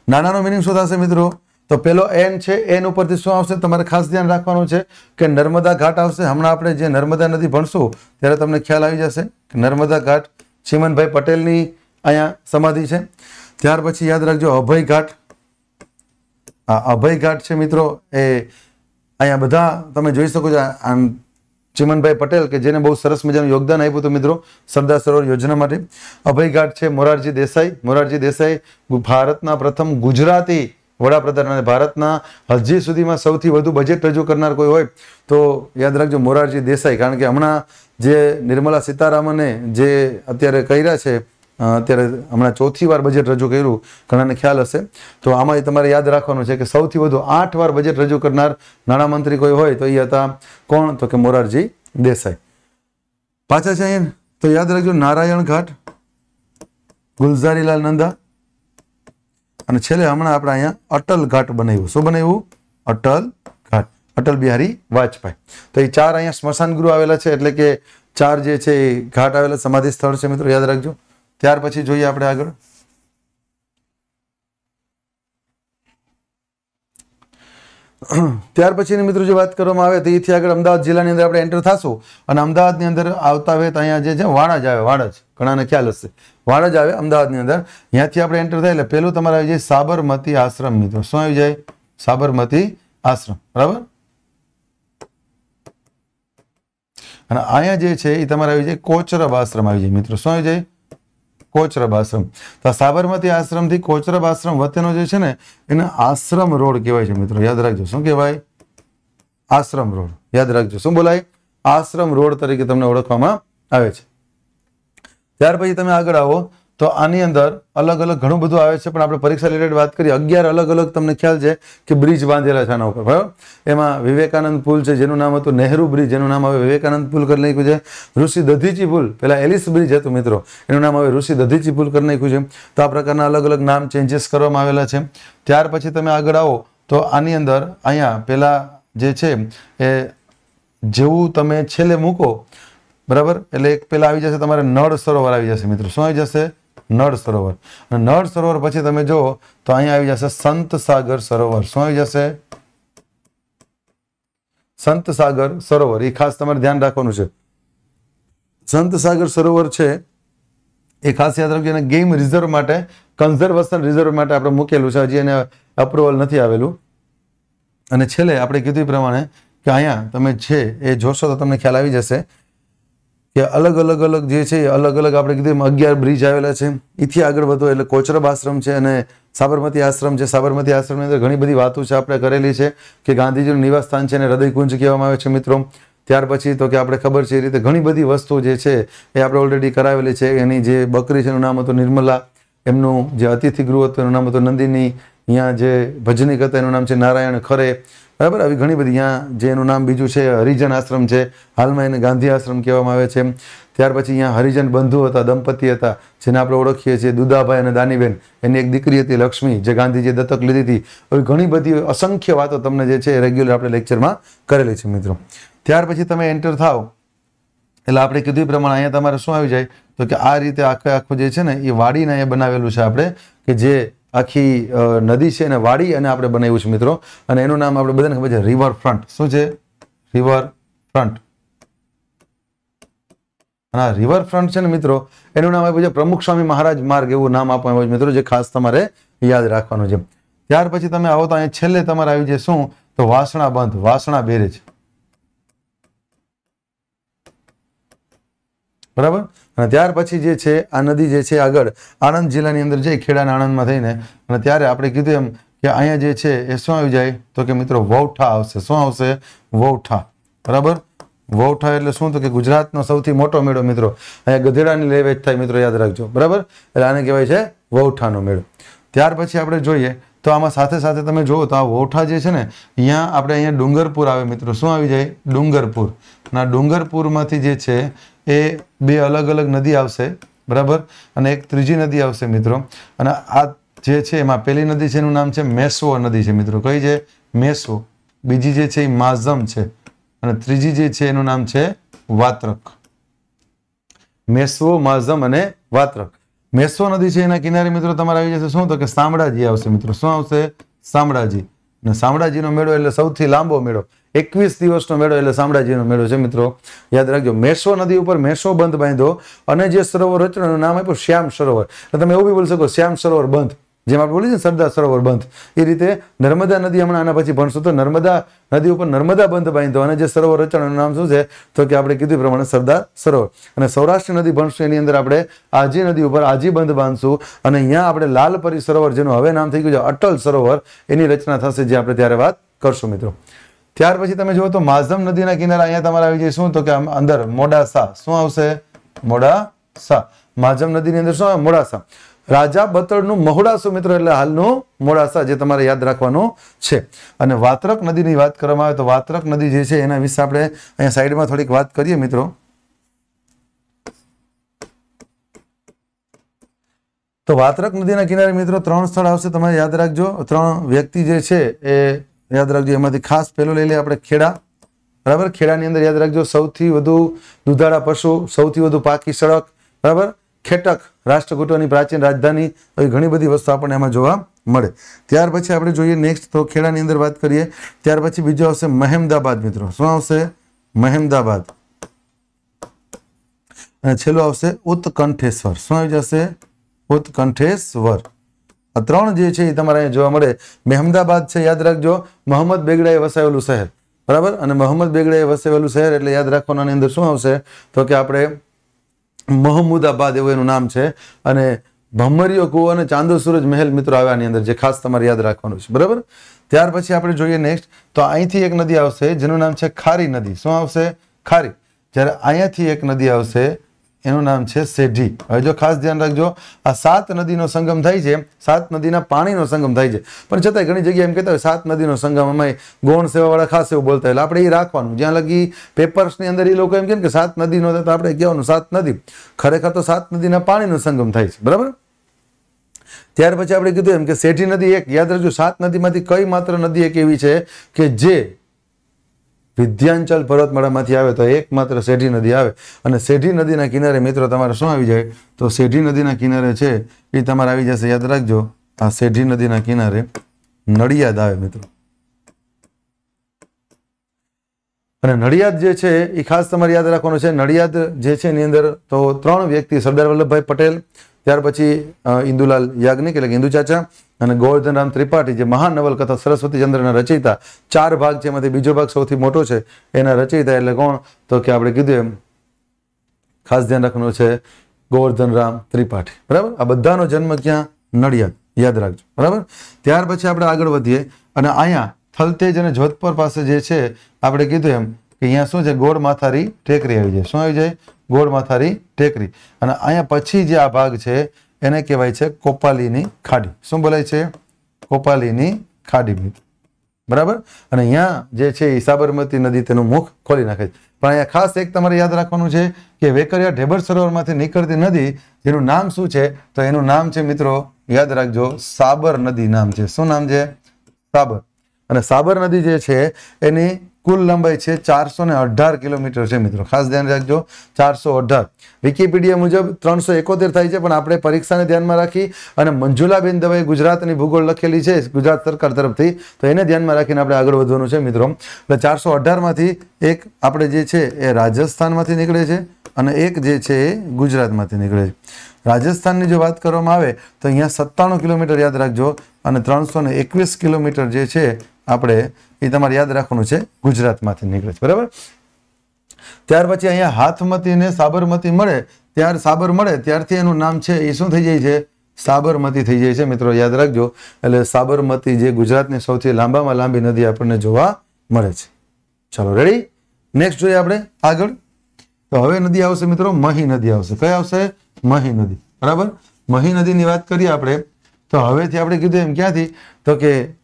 S1: નાનાનો મિનિંગ શું થશે મિત્રો? તો પેલો એન છે એન ઉપરથી શું આવશે? તમારે ખાસ ધ્યાન રાખવાનું છે કે નર્મદા ઘાટ આવશે. હમણાં આપણે જે નર્મદા નદી ભણશું, ત્યારે તમને ખ્યાલ આવી જશે કે નર્મદા ઘાટ ચીમનભાઈ પટેલની અહીંયા સમાધિ છે. ત્યાર પછી યાદ રાખજો અભય ઘાટ. આ અભય ઘાટ છે મિત્રો, એ અહીંયા બધા તમે જોઈ શકો છો આમ ચિમનભાઈ પટેલ કે જેને બહુ સરસ મજાનું યોગદાન આપ્યું હતું મિત્રો, સરદાર સરોવર યોજના માટે. અભય ઘાટ છે મોરારજી દેસાઈ. મોરારજી દેસાઈ ભારતના પ્રથમ ગુજરાતી વડાપ્રધાન અને ભારતના હજી સુધીમાં સૌથી વધુ બજેટ રજૂ કરનાર કોઈ હોય તો યાદ રાખજો મોરારજી દેસાઈ, કારણ કે હમણાં જે નિર્મલા સીતારામને જે અત્યારે કર્યા છે અત્યારે હમણાં ચોથી વાર બજેટ રજૂ કર્યું, ઘણાને ખ્યાલ હશે. તો આમાં તમારે યાદ રાખવાનું છે કે સૌથી વધુ આઠ વાર બજેટ રજૂ કરનાર નાણામંત્રી કોઈ હોય તો એ હતા કોણ? તો કે મોરારજી દેસાઈ. પાછા છે અહીંયા. તો યાદ રાખજો, નારાયણ ઘાટ, ગુલઝારીલાલ નંદા. અને છેલ્લે હમણાં આપણે અહીંયા અટલ ઘાટ બનાવ્યું. શું બનાવ્યું? અટલ અટલ બિહારી વાજપેયી. તો એ ચાર અહીંયા સ્મશાન ગૃહ આવેલા છે, એટલે કે ચાર જે છે એ ઘાટ આવેલા, સમાધિ સ્થળ છે મિત્રો, યાદ રાખજો. ત્યાર પછી જોઈએ આપણે આગળ. ત્યાર પછીની મિત્રો જે વાત કરવામાં આવે, તો એથી આગળ અમદાવાદ જિલ્લાની અંદર આપણે એન્ટર થશું. અને અમદાવાદની અંદર આવતા વેત અહીંયા જે છે, વાણજ આવે, વાણજ. ઘણાને ખ્યાલ હશે. વાણજ આવે અમદાવાદની અંદર. ત્યાંથી આપણે એન્ટર થાય એટલે પહેલું તમારે આવી જાય સાબરમતી આશ્રમ મિત્રો. શું આવી જાય? સાબરમતી આશ્રમ. બરાબર? અને અહીંયા જે છે એ તમારે આવી જાય કોચરબ આશ્રમ આવી જાય. મિત્રો, શું આવી જાય? કોચરબ આશ્રમ. તો સાબરમતી આશ્રમથી કોચરબ આશ્રમ વચ્ચેનો જે છે ને, એને આશ્રમ રોડ કહેવાય છે મિત્રો. યાદ રાખજો. શું કહેવાય? આશ્રમ રોડ. યાદ રાખજો. શું બોલાય? આશ્રમ રોડ તરીકે તમને ઓળખવામાં આવે છે. ત્યાર પછી તમે આગળ આવો. તો આની અંદર અલગ અલગ ઘણું બધું આવે છે, પણ આપણે પરીક્ષા રિલેટેડ વાત કરીએ, અગિયાર અલગ અલગ તમને ખ્યાલ છે કે બ્રિજ બાંધેલા છે આના ઉપર, બરાબર? એમાં વિવેકાનંદ પુલ છે, જેનું નામ હતું નહેરુ બ્રિજ જેનું નામ હવે વિવેકાનંદ પુલ કરી નાખ્યું છે. ઋષિ દધીચી પુલ, પેલા એલિસ બ્રિજ હતું મિત્રો, એનું નામ હવે ઋષિ દધીચી પુલ કરી નાખ્યું છે. તો આ પ્રકારના અલગ અલગ નામ ચેન્જીસ કરવામાં આવેલા છે. ત્યાર પછી તમે આગળ આવો, તો આની અંદર અહીંયા પેલા જે છે એ જેવું તમે છેલ્લે મૂકો, બરાબર? એટલે એક પેલા આવી જશે તમારે નળ સરોવર આવી જશે મિત્રો. શું આવી જશે? નળ સરોવર. અને નળ સરોવર પછી તમે જો તો અહીંયા આવી જશે સંત સાગર સરોવર. શું આવી જશે? સંત સાગર સરોવર. એ ખાસ તમારે ધ્યાન રાખવાનું છે. સંત સાગર સરોવર છે, એ ખાસ યાદ રાખજો, એને ગેમ રિઝર્વ માટે, કન્ઝર્વેશન રિઝર્વ માટે આપણે મૂકેલું છે. હજી એને અપ્રુવલ નથી આવેલું. અને છેલ્લે આપણે કીધું પ્રમાણે કે અહીંયા તમે છે એ જોશો તો તમને ખ્યાલ આવી જશે કે અલગ અલગ અલગ જે છે અલગ અલગ આપણે કીધું એમ અગિયાર બ્રિજ આવેલા છે. એથી આગળ વધો એટલે કોચરબ આશ્રમ છે અને સાબરમતી આશ્રમ છે. સાબરમતી આશ્રમની અંદર ઘણી બધી વાતો છે આપણે કરેલી છે કે ગાંધીજીનું નિવાસસ્થાન છે અને હૃદયકુંજ કહેવામાં આવે છે મિત્રો. ત્યાર પછી તો કે આપણે ખબર છે એ રીતે ઘણી બધી વસ્તુ જે છે એ આપણે ઓલરેડી કરાવેલી છે. એની જે બકરી છે એનું નામ હતું નિર્મલા. એમનું જે અતિથિ ગૃહ હતું એનું નામ હતું નંદિની. અહીંયા જે ભજની હતા એનું નામ છે નારાયણ ખરે. બરાબર? આવી ઘણી બધી અહીંયા જે એનું નામ બીજું છે, હરિજન આશ્રમ છે. હાલમાં એને ગાંધી આશ્રમ કહેવામાં આવે છે. ત્યાર પછી અહીંયા હરિજન બંધુ હતા, દંપતી હતા, જેને આપણે ઓળખીએ છીએ, દુદાભાઈ અને દાનીબેન. એની એક દીકરી હતી, લક્ષ્મી, જે ગાંધીજીએ દત્તક લીધી હતી. આવી ઘણી બધી અસંખ્ય વાતો તમને જે છે રેગ્યુલર આપણે લેક્ચરમાં કરેલી છે, મિત્રો. ત્યાર પછી તમે એન્ટર થાવ, એટલે આપણે કીધું પ્રમાણે અહીંયા તમારે શું આવી જાય? તો કે આ રીતે આખે આખું જે છે ને, એ વાડીને અહીંયા બનાવેલું છે આપણે, કે જે આખી નદી છે એને વાડી અને આપણે બનાવ્યું છે મિત્રો. અને એનું નામ આપણે બધાને ખબર છે રિવર ફ્રન્ટ શું છે? રિવર ફ્રન્ટ અને આ રિવરફ્રન્ટ છે ને મિત્રો, એનું નામ આપ્યું છે પ્રમુખ સ્વામી મહારાજ માર્ગ, એવું નામ આપવામાં આવ્યું છે મિત્રો, જે ખાસ તમારે યાદ રાખવાનું છે. ત્યાર પછી તમે આવો તો અહીંયા છેલ્લે તમારે આવી જાય શું? તો વાસણા બંધ, વાસણા બેરેજ. બરાબર? અને ત્યાર પછી જે છે, આ નદી જે છે આગળ, આણંદ જિલ્લાની અંદર જઈ ખેડાના આણંદમાં થઈને, અને ત્યારે આપણે કીધું એમ કે અહીંયા જે છે, એ શું આવી જાય? તો કે મિત્રો વૌઠા આવશે. શું આવશે? વૌઠા. બરાબર? વૌઠા એટલે શું? તો કે ગુજરાતનો સૌથી મોટો મેળો મિત્રો. અહીંયા ગધેડાની લેવેચ થાય મિત્રો, યાદ રાખજો. બરાબર? એટલે આને કહેવાય છે વૌઠાનો મેળો. ત્યાર પછી આપણે જોઈએ, તો આમાં સાથે સાથે તમે જુઓ, તો આ વૌઠા જે છે ને, અહીંયા આપણે અહીંયા ડુંગરપુર આવે મિત્રો. શું આવી જાય? ડુંગરપુર. અને ડુંગરપુરમાંથી જે છે એ બે અલગ અલગ નદી આવશે, બરાબર? અને એક ત્રીજી નદી આવશે મિત્રો. અને આ જે છે, એમાં પહેલી નદી છે એનું નામ છે મેસો નદી છે મિત્રો. કઈ છે? મેસો બીજી જે છે એ માઝમ છે. અને ત્રીજી જે છે એનું નામ છે વાત્રક. મેસવો, માઝમ અને વાત્રક. મેસો નદી છે એના કિનારે મિત્રો તમારે આવી જશે શું? તો કે શામળાજી આવશે મિત્રો. શું આવશે? શામળાજી. અને શામળાજીનો મેળો એટલે સૌથી લાંબો મેળો. એકવીસ દિવસનો મેળો એટલે શામળાજીનો મેળો છે મિત્રો. યાદ રાખજો, મેસો નદી ઉપર મેસો બંધ બાંધ્યો અને જે સરોવર રચ્યું એનું નામ આપ્યું શ્યામ સરોવર. તમે એવું બી બોલી શકો, શ્યામ સરોવર બંધ. જેમ આપણે બોલીએ ને, સરદાર સરોવર બંધ. એ રીતે નર્મદા નદી હમણાં આના પછી ભણશું તો નર્મદા નદી ઉપર નર્મદા બંધ બાંધ્યો અને જે સરોવર રચનાનું નામ શું છે? તો કે આપણે કીધું પ્રમાણે સરદાર સરોવર. અને સૌરાષ્ટ્ર નદી ભણશું, એની અંદર આપણે આજી નદી ઉપર આજી બંધ બાંધશું. અને અહીંયા આપણે લાલપરી સરોવર, જેનું હવે નામ થઈ ગયું છે અટલ સરોવર, એની રચના થશે જે આપણે ત્યારે વાત કરશું મિત્રો. ત્યાર પછી તમે જુઓ તો માઝમ નદીના કિનારે અહીંયા તમારે આવી જાય શું? તો કે અંદર મોડાસા. શું આવશે? મોડાસા. માઝમ નદીની અંદર શું આવે? મોડાસા. રાજા બતળનું મહોડાસું મિત્રો એટલે હાલનું મોડાસા જે તમારે યાદ રાખવાનું છે. અને વાત્રક નદીની વાત કરવામાં આવે તો વાત્રક નદી જે છે એના વિશે આપણે અહીંયા સાઈડમાં થોડીક વાત કરીએ મિત્રો. તો વાત્રક નદીના કિનારે મિત્રો ત્રણ સ્થળ આવશે, તમારે યાદ રાખજો. ત્રણ વ્યક્તિ જે છે એ યાદ રાખજો, એમાંથી ખાસ પહેલો લઈ લઈએ આપણે ખેડા. બરાબર? ખેડાની અંદર યાદ રાખજો, સૌથી વધુ દુધાળા પશુ, સૌથી વધુ પાકી સડક, બરાબર? ખેટક રાષ્ટ્રકૂટોની પ્રાચીન રાજધાની એવી ઘણી બધી વસ્તુ આપણને એમાં જોવા મળે. ત્યાર પછી આપણે જોઈએ નેક્સ્ટ તો ખેડાની અંદર વાત કરીએ. ત્યાર પછી બીજો આવશે મહેમદાબાદ, મિત્રો. શું આવશે? મહેમદાબાદ. અને છેલ્લો આવશે ઉત્કંઠેશ્વર. શું આવી જશે? ઉત્કંઠેશ્વર. આ ત્રણ જે છે એ તમારે અહીંયા જોવા મળે. મહેમદાબાદ છે, યાદ રાખજો. મોહમ્મદ બેગડાએ વસાવેલું શહેર. બરાબર? અને મોહમ્મદ બેગડાએ વસાવેલું શહેર એટલે યાદ રાખવાના અંદર શું આવશે? તો કે આપણે મહમુદાબાદ એવું એનું નામ છે. અને ભમરીયો કુવો અને ચાંદો સૂરજ મહેલ મિત્રો આવે આની અંદર જે ખાસ તમારે યાદ રાખવાનું છે. બરાબર? ત્યાર પછી આપણે જોઈએ નેક્સ્ટ તો અહીંથી એક નદી આવશે, જેનું નામ છે ખારી નદી. શું આવશે? ખારી. જ્યારે અહીંયાથી એક નદી આવશે એનું નામ છે સેઢી. હવે જો ખાસ ધ્યાન રાખજો, આ સાત નદીનો સંગમ થાય છે, સાત નદીના પાણીનો સંગમ થાય છે. પણ છતાંય ઘણી જગ્યાએ એમ કહેતા હોય, સાત નદીનો સંગમ અમે ગૌણ સેવાવાળા ખાસ એવું બોલતા એટલે આપણે એ રાખવાનું. જ્યાં લગી પેપર્સની અંદર એ લોકો એમ કહે કે સાત નદીનો તો આપણે કહેવાનું સાત નદી. ખરેખર તો સાત નદીના પાણીનો સંગમ થાય છે. બરાબર? ત્યાર પછી આપણે કીધું એમ કે સેઠી નદી એક. યાદ રાખજો, સાત નદીમાંથી કઈ માત્ર નદી એક એવી છે કે જે વિધ્યાંચલ પર્વતમાળામાંથી આવે તો એકમાત્ર શેઢી નદી આવે. અને શેઢી નદીના કિનારે મિત્રો તમારે શું આવી જાય? તો સેઢી નદીના કિનારે છે એ તમારે આવી જશે, યાદ રાખજો. આ શેઢી નદીના કિનારે નડિયાદ આવે મિત્રો. અને નડિયાદ જે છે એ ખાસ તમારે યાદ રાખવાનું છે. નડિયાદ જે છે એની અંદર તો ત્રણ વ્યક્તિ સરદાર વલ્લભભાઈ પટેલ ત્યાર પછી ઇન્દુલાલ યાજ્ઞિક એટલે કે ઇન્દુ ચાચા અને ગોવર્ધનરામ ત્રિપાઠી જે મહાન નવલકથા સરસ્વતી ચંદ્રના રચયિતા, ચાર ભાગ છે એમાંથી બીજો ભાગ સૌથી મોટો છે, એના રચયિતા એટલે કોણ? તો કે આપણે કીધું એમ, ખાસ ધ્યાન રાખવાનું છે, ગોવર્ધનરામ ત્રિપાઠી. બરાબર? આ બધાનો જન્મ ક્યાં? નડિયાદ. યાદ રાખજો. બરાબર? ત્યાર પછી આપણે આગળ વધીએ અને અહીંયા થલતેજ અને જોધપુર પાસે જે છે, આપણે કીધું એમ કે અહીંયા શું છે? ગોળ માથારી ટેકરી આવી જાય. શું આવી જાય? ગોળ માથારી ટેકરી. અને અહીંયા પછી જે આ ભાગ છે, એને કહેવાય છે કોપાલીની ખાડી. શું બોલાય છે? કોપાલીની ખાડી બરાબર? અને અહીંયા જે છે એ સાબરમતી નદી તેનું મુખ ખોલી નાખે છે. પણ અહીંયા ખાસ એક તમારે યાદ રાખવાનું છે કે વેકરિયા ઢેબર સરોવરમાંથી નીકળતી નદી, જેનું નામ શું છે? તો એનું નામ છે મિત્રો, યાદ રાખજો, સાબર નદી નામ છે. શું નામ છે? સાબર. અને સાબર નદી જે છે, એની કુલ લંબાઈ છે ચારસો ને અઢાર કિલોમીટર છે મિત્રો. ખાસ ધ્યાન રાખજો, ચારસો અઢાર. વિકીપીડિયા મુજબ ત્રણસો એકોતેર થાય છે, પણ આપણે પરીક્ષાને ધ્યાનમાં રાખી અને મંજુલાબેન દવાએ ગુજરાતની ભૂગોળ લખેલી છે, ગુજરાત સરકાર તરફથી. તો એને ધ્યાનમાં રાખીને આપણે આગળ વધવાનું છે મિત્રો. એટલે ચારસો અઢારમાંથી એક આપણે જે છે એ રાજસ્થાનમાંથી નીકળે છે અને એક જે છે એ ગુજરાતમાંથી નીકળે છે. રાજસ્થાનની જો વાત કરવામાં આવે, તો અહીંયા સત્તાણું કિલોમીટર યાદ રાખજો અને ત્રણસો ને એકવીસ કિલોમીટર જે છે આપણે એ તમારે યાદ રાખવાનું છે, ગુજરાતમાંથી નીકળે છે, બરાબર? ત્યાર પછી અહીંયા હાથમતી ને સાબરમતી મળે, ત્યાર સાબર મળે, ત્યારથી એનું નામ છે, એ શું થઈ જાય છે? સાબરમતી થઈ જાય છે, મિત્રો, યાદ રાખજો. એટલે સાબરમતી જે ગુજરાતની સૌથી લાંબામાં લાંબી નદી આપણને જોવા મળે છે. ચાલો રેડી નેક્સ્ટ જોઈએ આપણે, આગળ. તો હવે નદી આવશે, મિત્રો, મહી નદી આવશે. કઈ આવશે? મહી નદી. બરાબર? મહી નદીની વાત કરીએ આપણે, તો હવેથી આપણે કીધું એમ ક્યાંથી? તો કે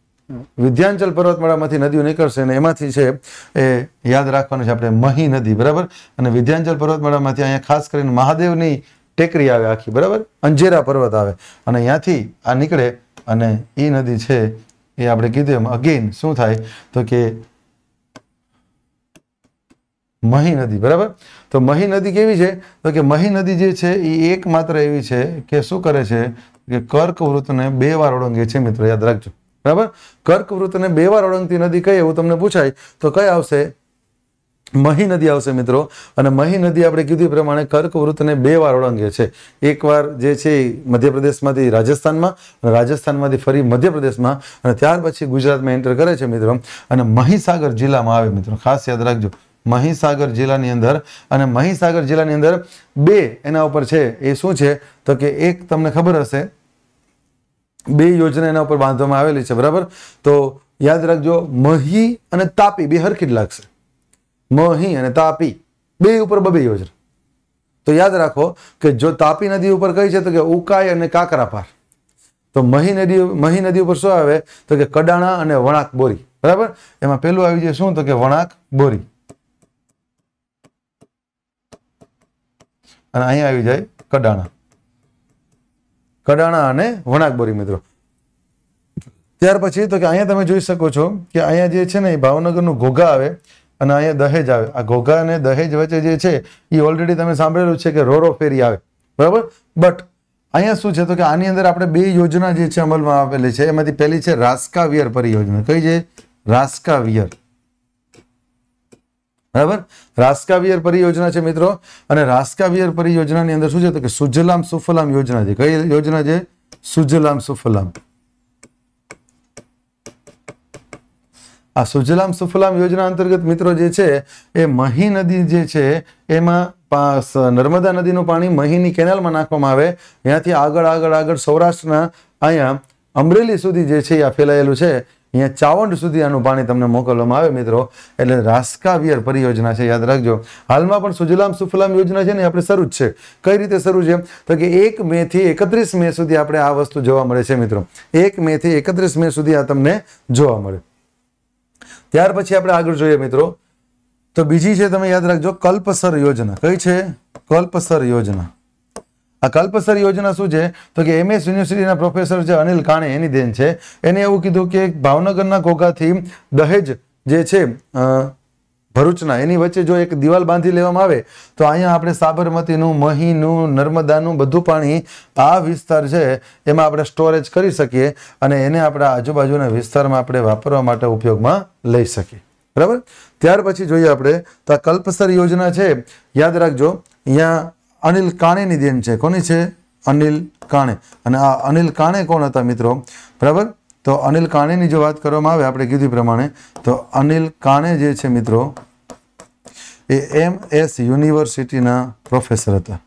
S1: વિધ્યાંચલ પર્વતમાળામાંથી નદીઓ નીકળશે અને એમાંથી છે એ યાદ રાખવાનું છે આપણે મહી નદી, બરાબર? અને વિધ્યાંચલ પર્વતમાળામાંથી અહીંયા ખાસ કરીને મહાદેવની ટેકરી આવે આખી, બરાબર? અંજેરા પર્વત આવે. અને અહીંયાથી આ નીકળે અને એ નદી છે એ આપણે કીધું એમ અગેન શું થાય? તો કે મહી નદી, બરાબર? તો મહી નદી કેવી છે? તો કે મહી નદી જે છે એ એકમાત્ર એવી છે કે શું કરે છે? કે કર્કવૃતને બે વાર ઓળંગે છે, મિત્રો, યાદ રાખજો. બરાબર? કર્કવૃતને બે વાર ઓળંગતી નદી કઈ એવું તમને પૂછાય, તો કઈ આવશે? મહી નદી આવશે મિત્રો. અને મહી નદી આપણે કીધું પ્રમાણે પ્રમાણે કર્કવૃતને બે વાર ઓળંગે છે. એકવાર જે છે મધ્યપ્રદેશમાંથી રાજસ્થાનમાં, અને રાજસ્થાનમાંથી ફરી મધ્યપ્રદેશમાં, અને ત્યાર પછી ગુજરાતમાં એન્ટર કરે છે મિત્રો. અને મહીસાગર જિલ્લામાં આવે મિત્રો. ખાસ યાદ રાખજો. મહીસાગર જિલ્લાની અંદર, અને મહીસાગર જિલ્લાની અંદર બે એના ઉપર છે. એ શું છે? તો કે એક તમને ખબર હશે બે યોજના એના ઉપર બાંધવામાં આવેલી છે, બરાબર? તો યાદ રાખજો, મહી અને તાપી, બે હરખી જ લાગશે. મહી અને તાપી, બે ઉપર બબે યોજના. તો યાદ રાખો કે જો તાપી નદી ઉપર કઈ છે તો કે ઉકાઈ અને કાકરાપાર. તો મહી નદી મહી નદી ઉપર શું આવે? તો કે કડાણા અને વણાક બોરી, બરાબર? એમાં પેલું આવી જાય શું? તો કે વણાક બોરી. અને અહીંયા આવી જાય કડાણા. કડાણા અને વણાકબોરી, મિત્રો. ત્યાર પછી તો કે અહીંયા તમે જોઈ શકો છો કે અહીંયા જે છે ને એ ભાવનગરનું ઘોઘા આવે અને અહીંયા દહેજ આવે. આ ઘોઘા અને દહેજ વચ્ચે જે છે એ ઓલરેડી તમે સાંભળેલું છે કે રોરો ફેરી આવે. બરાબર? બટ અહીંયા શું છે? તો કે આની અંદર આપણે બે યોજના જે છે અમલમાં આવેલી છે. એમાંથી પહેલી છે રાસ્કા વિયર પરિયોજના. કઈ છે? રાસ્કા બરાબર? રાસકાવિયર પરિયોજના છે મિત્રો. અને રાસકાવિયર પરિયોજનાની અંદર શું છે તો કે સુજલામ સુફલામ યોજના છે. કઈ યોજના છે? સુજલામ સુફલામ. આ સુજલામ સુફલામ યોજના અંતર્ગત મિત્રો જે છે, એ મહી નદી જે છે, એમાં નર્મદા નદીનું પાણી મહીની કેનાલમાં નાખવામાં આવે. ત્યાંથી આગળ આગળ આગળ સૌરાષ્ટ્રના અહીંયા અમરેલી સુધી જે છે આ ફેલાયેલું છે. અહીંયા ચાવંડ સુધી આનું પાણી તમને મોકલવામાં આવે મિત્રો. એટલે રાસ્કાવિયર પરિયોજના છે, યાદ રાખજો. હાલમાં પણ સુજલામ સુફલામ યોજના છે ને આપણે શરૂ જ છે. કઈ રીતે શરૂ છે? તો કે એક મે થી એકત્રીસ મે સુધી આપણે આ વસ્તુ જોવા મળે છે મિત્રો. એક મે થી એકત્રીસ મે સુધી આ તમને જોવા મળે. ત્યાર પછી આપણે આગળ જોઈએ મિત્રો. તો બીજી છે, તમે યાદ રાખજો, કલ્પસર યોજના. કઈ છે? કલ્પસર યોજના. આ કલ્પસર યોજના શું છે? તો કે એમએસ યુનિવર્સિટીના પ્રોફેસર છે અનિલ કાણે, એની દેન છે. એને એવું કીધું કે ભાવનગરના ઘોઘાથી દહેજ જે છે ભરૂચના, એની વચ્ચે જો એક દિવાલ બાંધી લેવામાં આવે, તો અહીંયા આપણે સાબરમતીનું, મહીનું, નર્મદાનું બધું પાણી આ વિસ્તાર છે, એમાં આપણે સ્ટોરેજ કરી શકીએ અને એને આપણા આજુબાજુના વિસ્તારમાં આપણે વાપરવા માટે ઉપયોગમાં લઈ શકીએ. બરાબર? ત્યાર પછી જોઈએ આપણે તો આ કલ્પસર યોજના છે, યાદ રાખજો, અહીંયા અનિલ કાણેની દેન છે. કોની છે? અનિલ કાણે. અને આ અનિલ કાણે કોણ હતા મિત્રો? બરાબર? તો અનિલ કાણેની જો વાત કરવામાં આવે, આપણે કીધું પ્રમાણે, તો અનિલ કાણે જે છે મિત્રો, એ એમ એસ યુનિવર્સિટીના પ્રોફેસર હતા.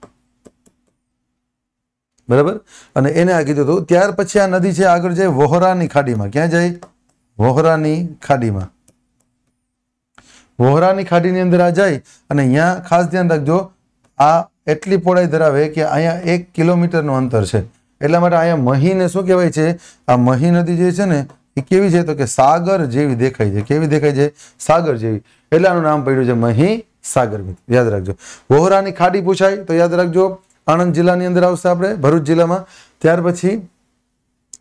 S1: બરાબર? અને એને આ કીધું હતું, ત્યાર પછી આ નદી છે, આગળ જાય વોહરાની ખાડીમાં. ક્યાં જાય? વોહરાની ખાડીમાં. વોહરાની ખાડીની અંદર આ જાય, અને અહીંયા ખાસ ધ્યાન રાખજો, આ એટલી પહોળાઈ ધરાવે કે અહીંયા એક કિલોમીટરનું અંતર છે. એટલા માટે અહીંયા મહીને શું કહેવાય છે? આ મહી નદી જે છે ને, એ કેવી છે? તો કે સાગર જેવી દેખાય છે. કેવી દેખાય છે? સાગર જેવી. એટલે આનું નામ પડ્યું છે મહી સાગર યાદ રાખજો. વોહરાની ખાડી પૂછાય, તો યાદ રાખજો. આણંદ જિલ્લાની અંદર આવશે આપણે, ભરૂચ જિલ્લામાં. ત્યાર પછી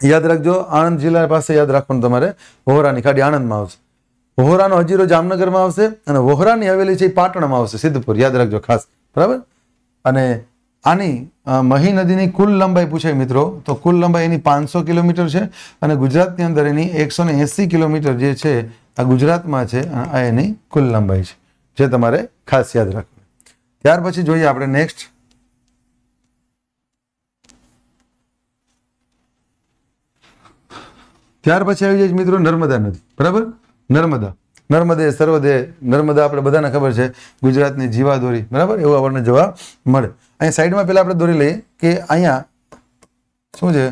S1: યાદ રાખજો, આણંદ જિલ્લા પાસે યાદ રાખવાનું તમારે. વહોરાની ખાડી આણંદમાં આવશે. વહોરાનો હજીરો જામનગરમાં આવશે અને વહોરાની હવેલી છે એ પાટણમાં આવશે, સિદ્ધપુર. યાદ રાખજો ખાસ. બરાબર? અને આની મહી નદીની કુલ લંબાઈ પૂછાય મિત્રો, તો કુલ લંબાઈ એની પાંચસો કિલોમીટર છે અને ગુજરાતની અંદર એની એકસો ને એંસી કિલોમીટર જે છે, આ ગુજરાતમાં છે આ એની કુલ લંબાઈ છે, જે તમારે ખાસ યાદ રાખવું ત્યાર પછી જોઈએ આપણે નેક્સ્ટ. ત્યાર પછી આવી જાય મિત્રો નર્મદા નદી, બરાબર? નર્મદા. નર્મદે, સર્વદે, નર્મદા આપણે બધાને ખબર છે, ગુજરાતની જીવાદોરી. બરાબર? એવું આપણને જોવા મળે. અહીંયા સાઈડમાં પહેલાં આપણે દોરી લઈએ કે અહીંયા શું છે?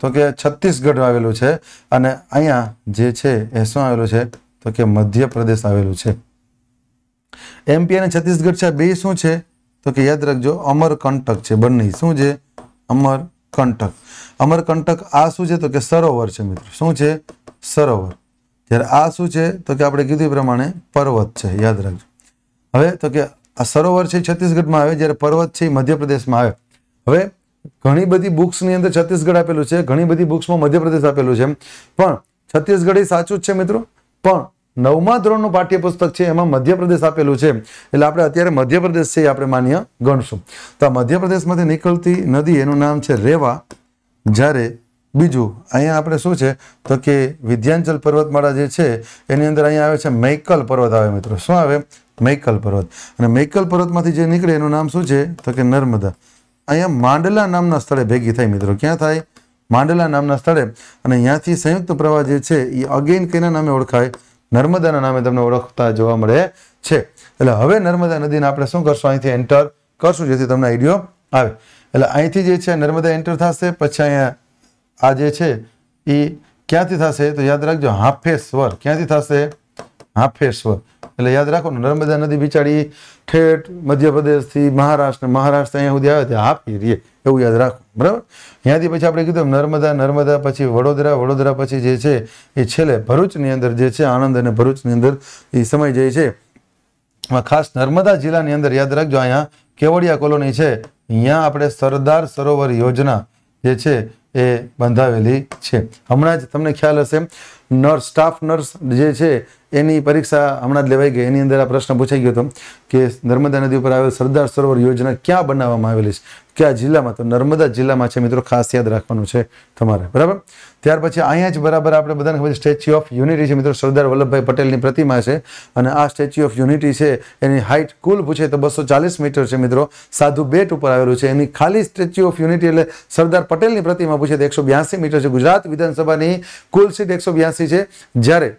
S1: તો કે છત્તીસગઢ આવેલું છે અને અહીંયા જે છે એ શું આવેલું છે? તો કે મધ્યપ્રદેશ આવેલું છે. એમપી અને છત્તીસગઢ છે. બે શું છે? તો કે યાદ રાખજો, અમરકંટક છે બંને. શું છે? અમરકંટક. અમરકંટક આ શું છે? તો કે સરોવર છે મિત્રો. શું છે? સરોવર. જ્યારે આ શું છે? તો કે આપણે કીધું પ્રમાણે પર્વત છે, યાદ રાખજો. હવે તો કે આ સરોવર છે છત્તીસગઢમાં આવે, જ્યારે પર્વત છે એ મધ્યપ્રદેશમાં આવે. હવે ઘણી બધી બુક્સની અંદર છત્તીસગઢ આપેલું છે, ઘણી બધી બુક્સમાં મધ્યપ્રદેશ આપેલું છે પણ છત્તીસગઢ એ સાચું જ છે મિત્રો? પણ નવમા ધોરણનું પાઠ્યપુસ્તક છે એમાં મધ્યપ્રદેશ આપેલું છે. એટલે આપણે અત્યારે મધ્યપ્રદેશ છે આપણે માન્ય ગણશું. તો મધ્યપ્રદેશમાંથી નીકળતી નદી એનું નામ છે રેવા. જ્યારે બીજું, અહીંયા આપણે શું છે? તો કે વિધ્યાંચલ પર્વતમાળા જે છે, એની અંદર અહીંયા આવે છે મૈકલ પર્વત આવે મિત્રો. શું આવે? મૈકલ પર્વત. અને મૈકલ પર્વતમાંથી જે નીકળે એનું નામ શું છે? તો કે નર્મદા. અહીંયા માંડલા નામના સ્થળે ભેગી થાય મિત્રો. ક્યાં થાય? માંડલા નામના સ્થળે. અને અહીંયાથી સંયુક્ત પ્રવાહ જે છે એ અગેન કેના નામે ઓળખાય? નર્મદાના નામે તમને ઓળખતા જોવા મળે છે. એટલે હવે નર્મદા નદીને આપણે શું કરશું? અહીંથી એન્ટર કરશું, જેથી તમને આઈડિયો આવે. એટલે અહીંથી જે છે, નર્મદા એન્ટર થશે, પછી અહીંયા આ જે છે એ ક્યાંથી થશે? તો યાદ રાખજો, હાફેશ્વર. ક્યાંથી થશે? હાફેશ્વર. એટલે યાદ રાખો નર્મદા નદી બિચારી ઠેઠ મધ્યપ્રદેશથી મહારાષ્ટ્ર મહારાષ્ટ્ર અહીંયા સુધી આવે ત્યાં હાફી રહીએ. એવું યાદ રાખો. બરાબર? ત્યાંથી પછી આપણે કીધું નર્મદા નર્મદા, પછી વડોદરા વડોદરા પછી જે છે, એ છેલ્લે ભરૂચની અંદર જે છે, આણંદ અને ભરૂચની અંદર એ સમય જાય છે ખાસ નર્મદા જિલ્લાની અંદર યાદ રાખજો, અહીંયા કેવડિયા કોલોની છે. અહીંયા આપણે સરદાર સરોવર યોજના જે છે એ બંધાવેલી છે. હમણાં જ તમને ખ્યાલ હશે નર્સ સ્ટાફ નર્સ જે છે, એની પરીક્ષા હમણાં જ લેવાઈ ગઈ. એની અંદર આ પ્રશ્ન પૂછાઈ ગયો હતો કે નર્મદા નદી ઉપર આવેલ સરદાર સરોવર યોજના ક્યાં બનાવવામાં આવેલી છે? કયા જિલ્લામાં? તો નર્મદા જિલ્લામાં છે મિત્રો, ખાસ યાદ રાખવાનું છે તમારે. બરાબર? ત્યાર પછી અહીંયા જ બરાબર આપણે બધાને ખબર સ્ટેચ્યુ ઓફ યુનિટી છે મિત્રો, સરદાર વલ્લભભાઈ પટેલની પ્રતિમા છે. અને આ સ્ટેચ્યુ ઓફ યુનિટી છે, એની હાઇટ કુલ પૂછે તો બસો ચાલીસ મીટર છે મિત્રો. સાધુ બેટ ઉપર આવેલું છે. એની ખાલી સ્ટેચ્યુ ઓફ યુનિટી એટલે સરદાર પટેલની પ્રતિમા પૂછે તો એકસો બ્યાસી મીટર છે. ગુજરાત વિધાનસભાની કુલ સીટ એકસો બ્યાસી છે જ્યારે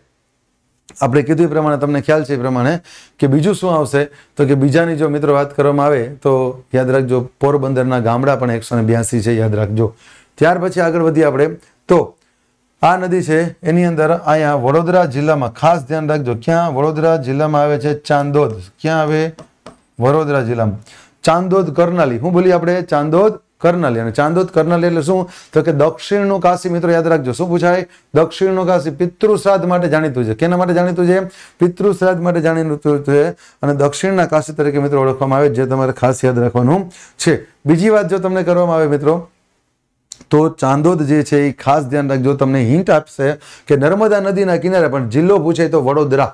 S1: આપણે કીધું એ પ્રમાણે, તમને ખ્યાલ છે એ પ્રમાણે કે બીજું શું આવશે? તો કે બીજાની જો મિત્રો વાત કરવામાં આવે, તો યાદ રાખજો, પોરબંદરના ગામડા પણ એકસો છે, યાદ રાખજો. ત્યાર પછી આગળ વધીએ આપણે. તો આ નદી છે, એની અંદર અહીંયા વડોદરા જિલ્લામાં ખાસ ધ્યાન રાખજો. ક્યાં વડોદરા જિલ્લામાં આવે છે? ચાંદોદ. ક્યાં આવે? વડોદરા જિલ્લામાં. ચાંદોદ કરનાલી. હું બોલી આપણે? ચાંદોદ કરનાલી અને ચાંદોદ કરનાલી એટલે શું? તો કે દક્ષિણનું કાશી મિત્રો યાદ રાખજો. શું પૂછાય? દક્ષિણનું કાશી પિતૃશ્રાદ્ધ માટે જાણીતું છે. કેના માટે જાણીતું છે? પિતૃશ્રાદ્ધ માટે જાણીતું છે અને દક્ષિણના કાશી તરીકે મિત્રો ઓળખવામાં આવે જે તમારે ખાસ યાદ રાખવાનું છે. બીજી વાત જો તમને કરવામાં આવે મિત્રો, તો ચાંદોદ જે છે એ ખાસ ધ્યાન રાખજો. તમને હિન્ટ આપશે કે નર્મદા નદીના કિનારે, પણ જિલ્લો પૂછાય તો વડોદરા.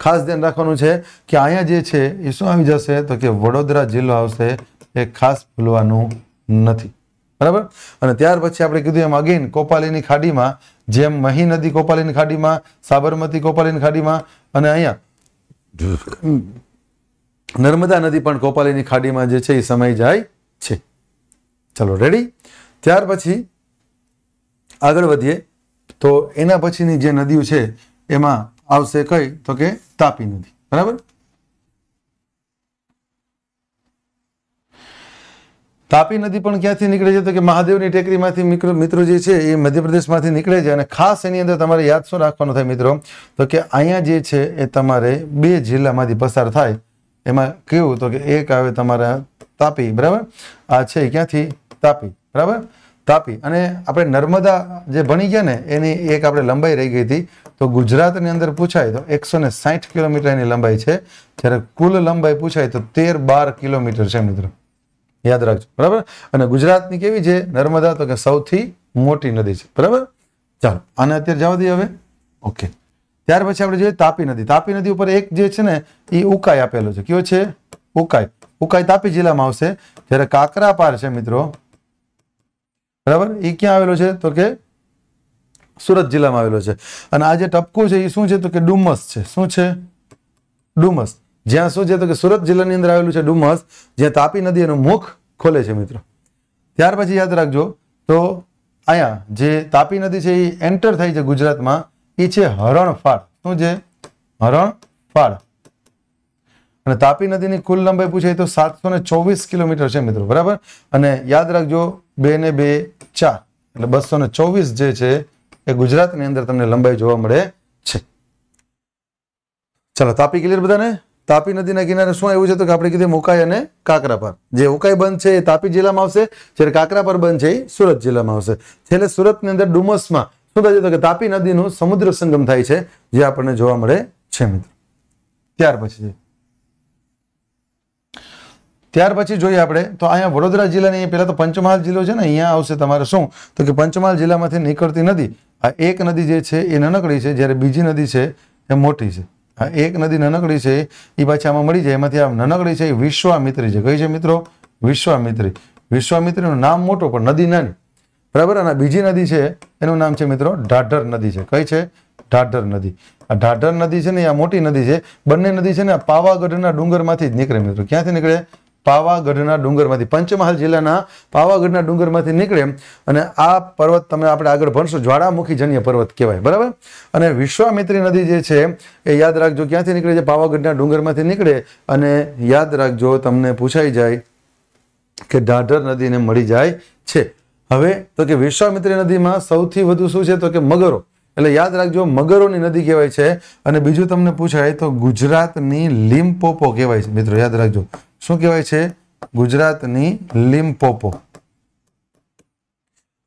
S1: ખાસ ધ્યાન રાખવાનું છે કે અહીંયા જે છે એ શું આવી જશે? તો કે વડોદરા જિલ્લો આવશે એ ખાસ ભૂલવાનું નથી. બરાબર? અને ત્યાર પછી આપણે કીધું એમ અગેન કોપાલીની ખાડીમાં, જેમ મહી નદી કોપાલીની ખાડીમાં, સાબરમતી કોપાલીની ખાડીમાં અને અહીંયા નર્મદા નદી પણ કોપાલીની ખાડીમાં જે છે એ સમય જાય છે. ચલો રેડી ત્યાર પછી આગળ વધીએ. તો એના પછીની જે નદીઓ છે, એમાં આવશે કઈ? તો કે તાપી નદી. બરાબર? તાપી નદી પણ ક્યાંથી નીકળે છે તો કે મહાદેવની ટેકરીમાંથી મિત્રો જે છે એ મધ્યપ્રદેશમાંથી નીકળે છે અને ખાસ એની અંદર તમારે યાદ શું રાખવાનું થાય મિત્રો? તો કે અહીંયા જે છે એ તમારે બે જિલ્લામાંથી પસાર થાય. એમાં કેવું? તો કે એક આવે તમારા તાપી, બરાબર? આ છે ક્યાંથી? તાપી, બરાબર? તાપી. અને આપણે નર્મદા જે ભણી ગયા ને, એની એક આપણે લંબાઈ રહી ગઈ હતી. તો ગુજરાતની અંદર પૂછાય તો એકસો ને કિલોમીટર એની લંબાઈ છે. જ્યારે કુલ લંબાઈ પૂછાય તો તેર બાર કિલોમીટર છે મિત્રો. યાદ રાખજો. બરાબર? અને ગુજરાતની કેવી છે? નર્મદા તો કે સૌથી મોટી નદી છે. બરાબર? ચાલો, આને અત્યારે જવા દઈએ હવે? ઓકે. ત્યાર પછી આપણે જોઈએ તાપી નદી. તાપી નદી ઉપર એક જે છે ને એ ઉકાઈ આપેલો છે. કયો છે? ઉકાઈ. ઉકાઈ તાપી જિલ્લામાં આવશે. જ્યારે કાકરાપાર છે મિત્રો, બરાબર? એ ક્યાં આવેલો છે? તો કે સુરત જિલ્લામાં આવેલો છે. અને આ જે ટપકું છે એ શું છે? તો કે ડુમસ છે. શું છે? ડુમસ. જ્યાં શું છે તો કે સુરત જિલ્લાની અંદર આવેલું છે ડુમસ, જ્યાં તાપી નદી એનું મુખ ખોલે છે મિત્રો. ત્યાર પછી યાદ રાખજો, તો અહીંયા જે તાપી નદી છે એ એન્ટર થઈ છે ગુજરાતમાં એ છે હરણફાળ. શું છે? હરણફાળ. અને તાપી નદીની કુલ લંબાઈ પૂછાય તો સાતસો ચોવીસ કિલોમીટર છે મિત્રો, બરાબર? અને યાદ રાખજો, બે ને બે, ચાર. એટલે બસો ને ચોવીસ જે છે એ ગુજરાતની અંદર તમને લંબાઈ જોવા મળે છે. ચલો, તાપી ક્લિયર બધાને? તાપી નદીના કિનારે શું આવ્યું છે તો કે આપણે કીધું ઉકાઈ અને કાકરાપાર જે ઉકાઈ બંધ છે એ તાપી જિલ્લામાં આવશે, જ્યારે કાકરાપાર બંધ છે એ સુરત જિલ્લામાં આવશે. છેલ્લે સુરતની અંદર ડુમસમાં શું થાય છે તો કે તાપી નદીનું સમુદ્ર સંગમ થાય છે, જે આપણને જોવા મળે છે મિત્રો. ત્યાર પછી ત્યાર પછી જોઈએ આપણે, તો અહીંયા વડોદરા જિલ્લાની પહેલા તો પંચમહાલ જિલ્લો છે ને, અહીંયા આવશે તમારે શું? તો કે પંચમહાલ જિલ્લામાંથી નીકળતી નદી, આ એક નદી જે છે એ નાનકડી છે, જ્યારે બીજી નદી છે એ મોટી છે. આ એક નદી નાનકડી છે એ પાછી આમાં મળી જાય. એમાંથી આ નાનકડી છે એ વિશ્વામિત્રી છે. કઈ છે મિત્રો, વિશ્વામિત્રી. વિશ્વામિત્રીનું નામ મોટું, પણ નદી નાની. બરાબર? અને બીજી નદી છે, એનું નામ છે મિત્રો ઢાઢર નદી છે. કઈ છે? ઢાઢર નદી. આ ઢાઢર નદી છે ને આ મોટી નદી છે. બંને નદી છે ને પાવાગઢના ડુંગરમાંથી જ નીકળે મિત્રો. ક્યાંથી નીકળે? પાવાગઢના ડુંગરમાંથી, પંચમહાલ જિલ્લાના પાવાગઢના ડુંગરમાંથી નીકળે અને આ પર્વત તમે આપણે આગળ ભણશો જ્વાળામુખી જન્ય પર્વત કહેવાય, બરાબર? અને વિશ્વામિત્રી નદી જે છે, એ યાદ રાખજો ક્યાંથી નીકળે છે? પાવાગઢના ડુંગરમાંથી નીકળે અને યાદ રાખજો, તમને પૂછાઈ જાય કે ઢાઢર નદીને મળી જાય છે. હવે તો કે વિશ્વામિત્રી નદીમાં સૌથી વધુ શું છે? તો કે મગરો. એટલે યાદ રાખજો, મગરોની નદી કહેવાય છે. અને બીજું તમને પૂછાય તો ગુજરાતની લીમપોપો કહેવાય છે. મિત્રો, યાદ રાખજો. શું કહેવાય છે? ગુજરાતની લીમપોપો.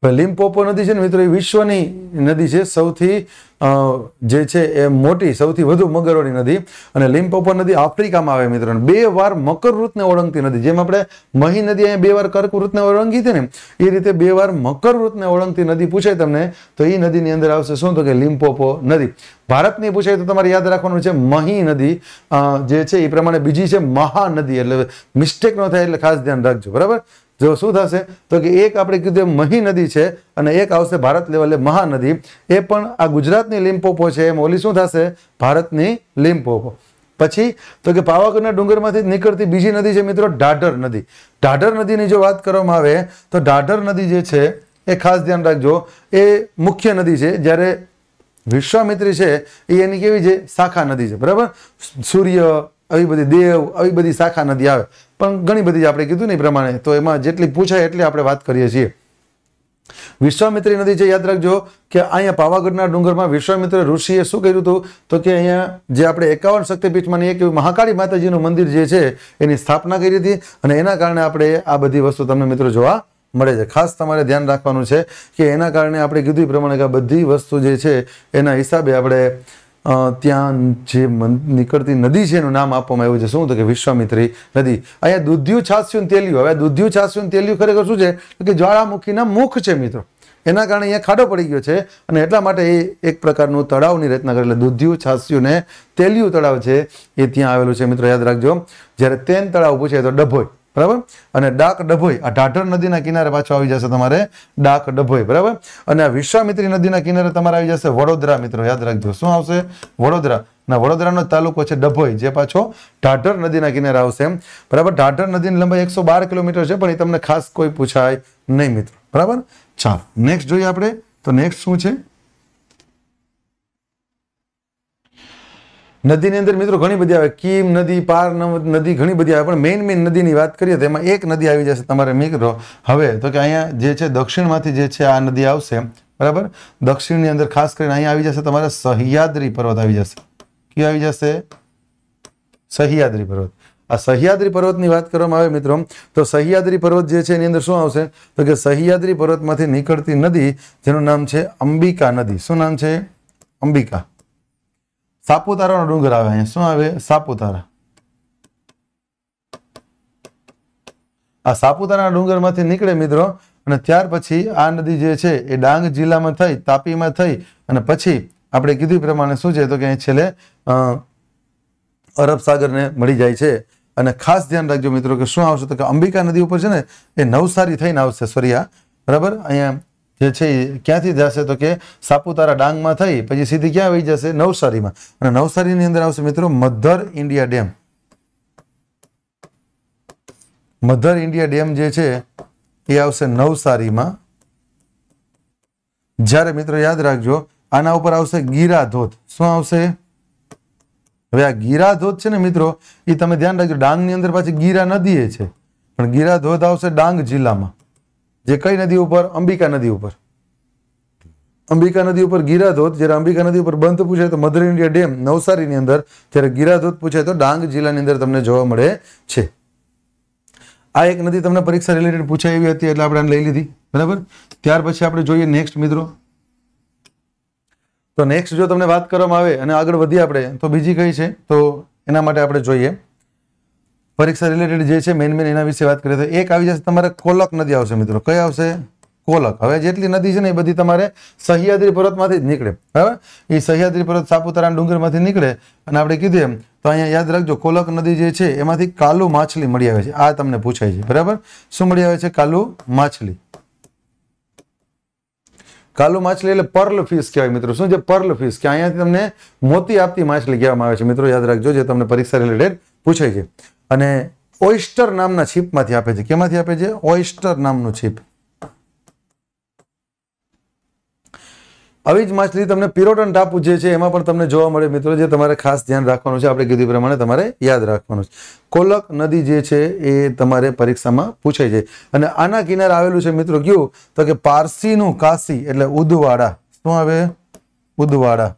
S1: લીમપોપો નદી છે ને મિત્રો, એ વિશ્વની નદી છે સૌથી જે છે એ મોટી, સૌથી વધુ મગરોની નદી. અને લિમ્પોપો નદી આફ્રિકામાં આવે મિત્રો બે વાર મકર વૃતને ઓળંગતી નદી. જેમ આપણે મહી નદી અહીંયા બે વાર કર્ક વૃતને ઓળંગી હતી ને, એ રીતે બે વાર મકર વૃતને ઓળંગતી નદી પૂછાય તમને, તો એ નદીની અંદર આવશે શું? તો કે લિમ્પોપો નદી. ભારતની પૂછાય તો તમારે યાદ રાખવાનું છે મહી નદી જે છે એ પ્રમાણે બીજી છે મહાનદી. એટલે મિસ્ટેક ન થાય એટલે ખાસ ધ્યાન રાખજો. બરાબર? જો શું થશે? તો કે એક આપણે કીધું એમ મહી નદી છે અને એક આવશે ભારત લેવલે મહાનદી. એ પણ આ ગુજરાતની લીમપોપો છે. એમ ઓલી શું થશે? ભારતની લીમપોપો પછી તો કે પાવાગઢના ડુંગરમાંથી જ નીકળતી બીજી નદી છે મિત્રો ઢાઢર નદી. ઢાઢર નદીની જો વાત કરવામાં આવે, તો ઢાઢર નદી જે છે, એ ખાસ ધ્યાન રાખજો. એ મુખ્ય નદી છે. જ્યારે વિશ્વામિત્રી છે, એ એની કેવી છે? શાખા નદી છે. બરાબર? સૂર્ય, આવી બધી દેવ, આવી બધી શાખા નદી આવે. પણ ઘણી બધી આપણે કીધું ને એ પ્રમાણે, તો એમાં જેટલી પૂછાય એટલી આપણે વાત કરીએ છીએ. વિશ્વામિત્રી નદી છે, યાદ રાખજો કે અહીંયા પાવાગઢના ડુંગરમાં વિશ્વામિત્ર ઋષિએ શું કર્યું હતું? તો કે અહીંયા જે આપણે એકાવન શક્તિપીઠમાંની એક મહાકાળી માતાજીનું મંદિર જે છે, એની સ્થાપના કરી હતી અને એના કારણે આપણે આ બધી વસ્તુ તમને મિત્રો જોવા મળે છે. ખાસ તમારે ધ્યાન રાખવાનું છે કે એના કારણે આપણે કીધું પ્રમાણે કે આ બધી વસ્તુ જે છે, એના હિસાબે આપણે ત્યાં જે નીકળતી નદી છે એનું નામ આપવામાં આવ્યું છે. શું તો કે વિશ્વામિત્રી નદી. અહીંયા દુધ્યુ છાસ્યું તેલિયું. હવે દુધ્યુ છાસ્યું તેલિયું ખરેખર શું છે? કે જ્વાળામુખીના મુખ છે મિત્રો. એના કારણે અહીંયા ખાડો પડી ગયો છે અને એટલા માટે એ એક પ્રકારનું તળાવની રચના કરે. એટલે દુધ્યુ છાસ્યું ને તેલિયું તળાવ છે એ ત્યાં આવેલું છે. મિત્રો, યાદ રાખજો. જ્યારે તેન તળાવ પૂછે તો ડભોઈ. બરાબર? અને ડાક ડભોઈ, આ ઢાઢર નદીના કિનારે પાછો આવી જશે તમારે ડાક ડભોઈ, બરાબર? અને આ વિશ્વામિત્રી નદીના કિનારે તમારે આવી જશે વડોદરા, મિત્રો, યાદ રાખજો. શું આવશે? વડોદરા. ના, વડોદરાનો તાલુકો છે ડભોઈ, જે પાછો ઢાઢર નદીના કિનારે આવશે એમ. બરાબર? ઢાઢર નદીની લંબાઈ એકસો બાર કિલોમીટર છે, પણ એ તમને ખાસ કોઈ પૂછાય નહીં, મિત્રો. બરાબર? ચાલો નેક્સ્ટ જોઈએ આપણે. તો નેક્સ્ટ શું છે? નદીની અંદર મિત્રો ઘણી બધી આવે, કીમ નદી, પાર નવ- નદી ઘણી બધી આવે, પણ મેઇન મેઇન નદીની વાત કરીએ તો એમાં એક નદી આવી જશે તમારે મિત્રો હવે તો કે અહીંયા જે છે, દક્ષિણમાંથી જે છે, આ નદી આવશે, બરાબર? દક્ષિણની અંદર ખાસ કરીને અહીંયા આવી જશે તમારે સહ્યાદ્રી પર્વત આવી જશે. કયું આવી જશે? સહ્યાદ્રી પર્વત. આ સહ્યાદ્રી પર્વતની વાત કરવામાં આવે મિત્રો, તો સહ્યાદ્રી પર્વત જે છે, એની અંદર શું આવશે? તો કે સહ્યાદ્રી પર્વતમાંથી નીકળતી નદી, જેનું નામ છે અંબિકા નદી. શું નામ છે? અંબિકા. સાપુતારાનો ડુંગર આવે અહીંયા. શું આવે? સાપુતારા. આ સાપુતારાના ડુંગરમાંથી નીકળે મિત્રો, અને ત્યાર પછી આ નદી જે છે એ ડાંગ જિલ્લામાં થઈ, તાપીમાં થઈ, અને પછી આપણે કીધું પ્રમાણે શું છે તો કે અહીં છેલ્લે અરબ સાગરને મળી જાય છે. અને ખાસ ધ્યાન રાખજો મિત્રો કે શું આવશે તો કે અંબિકા નદી ઉપર છે ને, એ નવસારી થઈને આવશે. સરિયા બરાબર? અહીંયા જે છે ક્યાંથી જશે તો કે સાપુતારા ડાંગમાં થઈ, પછી સીધી ક્યાં આવી જશે? નવસારીમાં. અને નવસારીની અંદર આવશે મિત્રો mother India dam. Mother India dam જે છે એ આવશે નવસારીમાં. જ્યારે મિત્રો યાદ રાખજો, આના ઉપર આવશે ગીરા ધોધ શું આવશે? હવે આ ગીરા ધોધ છે ને મિત્રો, એ તમે ધ્યાન રાખજો, ડાંગની અંદર પાછી ગીરા નદી છે. પણ ગીરા ધોધ આવશે ડાંગ જિલ્લામાં. જે કઈ નદી ઉપર? અંબિકા નદી ઉપર. અંબિકા નદી ઉપર ગીરાધોધ, જ્યારે અંબિકા નદી ઉપર બંધ પૂછાય તો મધર ઇન્ડિયા ડેમ નવસારીની અંદર, જ્યારે ગીરાધોધ પૂછે તો ડાંગ જિલ્લાની અંદર તમને જોવા મળે છે. આ એક નદી તમને પરીક્ષા રિલેટેડ પૂછાય એવી હતી, એટલે આપણે લઈ લીધી. બરાબર? ત્યાર પછી આપણે જોઈએ નેક્સ્ટ મિત્રો. તો નેક્સ્ટ જો તમને વાત કરવામાં આવે અને આગળ વધીએ આપણે, તો બીજી કઈ છે? તો એના માટે આપણે જોઈએ. પરીક્ષા રિલેટેડ જે છે મેન મેન એના વિશે વાત કરીએ તો એક આવી જશે, તમારે કોલક નદી આવશે મિત્રો. કઈ આવશે? કોલક. હવે જેટલી નદી છે ને એ બધી તમારે સહ્યાદ્રી પર્વતમાંથી જ નીકળે. બરાબર? એ સહ્યાદ્રી પર્વત સાપુતારા ડુંગરમાંથી નીકળે. અને આપણે કીધું એમ, તો અહીંયા યાદ રાખજો, કોલક નદી જે છે, એમાંથી કાલુ માછલી મળી આવે છે. આ તમને પૂછાય છે. બરાબર? શું મળી આવે છે? કાલુ માછલી. કાલુ માછલી એટલે પર્લ ફિશ કહેવાય મિત્રો. શું છે પર્લ ફિશ? કે અહીંયાથી તમને મોતી આપતી માછલી કહેવામાં આવે છે. મિત્રો, યાદ રાખજો, જે તમને પરીક્ષા રિલેટેડ પૂછાય છે. અને ઓઇસ્ટર નામના છીપમાંથી આપે છે. કેમાંથી આપે છે? ઓઇસ્ટર નામનું છીપ. આવી જ માછલી તમને પિરોટન ટાપુ જે છે એમાં પણ તમને જોવા મળે મિત્રો. જે તમારે ખાસ ધ્યાન રાખવાનું છે. આપણે કીધું પ્રમાણે તમારે યાદ રાખવાનું છે. કોલક નદી જે છે એ તમારે પરીક્ષામાં પૂછાય છે. અને આના કિનારે આવેલું છે મિત્રો કયું? તો કે પારસીનું કાશી એટલે ઉદવાડા. શું આવે? ઉદવાડા.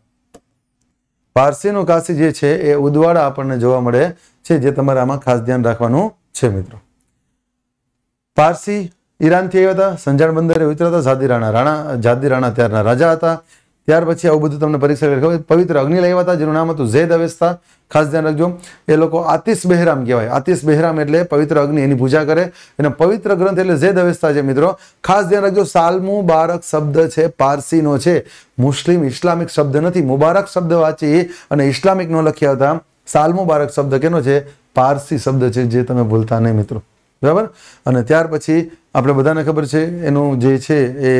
S1: પારસીનું કાશી જે છે એ ઉદવાડા આપણને જોવા મળે. છે, જે તમારે આમાં ખાસ ધ્યાન રાખવાનું છે, મિત્રો. પારસી ઈરાનથી આવ્યા હતા, સંજાણ બંદરે ઉતર્યા હતા ઝાદી રાણા રાણા ઝાદી રાણા ત્યારના રાજા હતા. ત્યાર પછી આવું બધું તમને પરીક્ષા કરી પવિત્ર અગ્નિ લાવ્યા હતા, જેનું નામ હતું ઝેદ અવેસ્તા. ખાસ ધ્યાન રાખજો. એ લોકો આતિશ બહેરામ કહેવાય. આતિશ બહેરામ એટલે પવિત્ર અગ્નિ, એની પૂજા કરે. એનો પવિત્ર ગ્રંથ એટલે ઝેદ અવેસ્તા છે, મિત્રો. ખાસ ધ્યાન રાખજો, સાલમુ બારક શબ્દ છે, પારસીનો છે. મુસ્લિમ ઇસ્લામિક શબ્દ નથી, મુબારક શબ્દ વાંચી અને ઇસ્લામિક નો લખ્યા હતા. સાલ મુબારક શબ્દ કેનો છે? પારસી શબ્દ છે, જે તમે ભૂલતા નહીં મિત્રો. બરાબર? અને ત્યાર પછી આપણે બધાને ખબર છે, એનું જે છે એ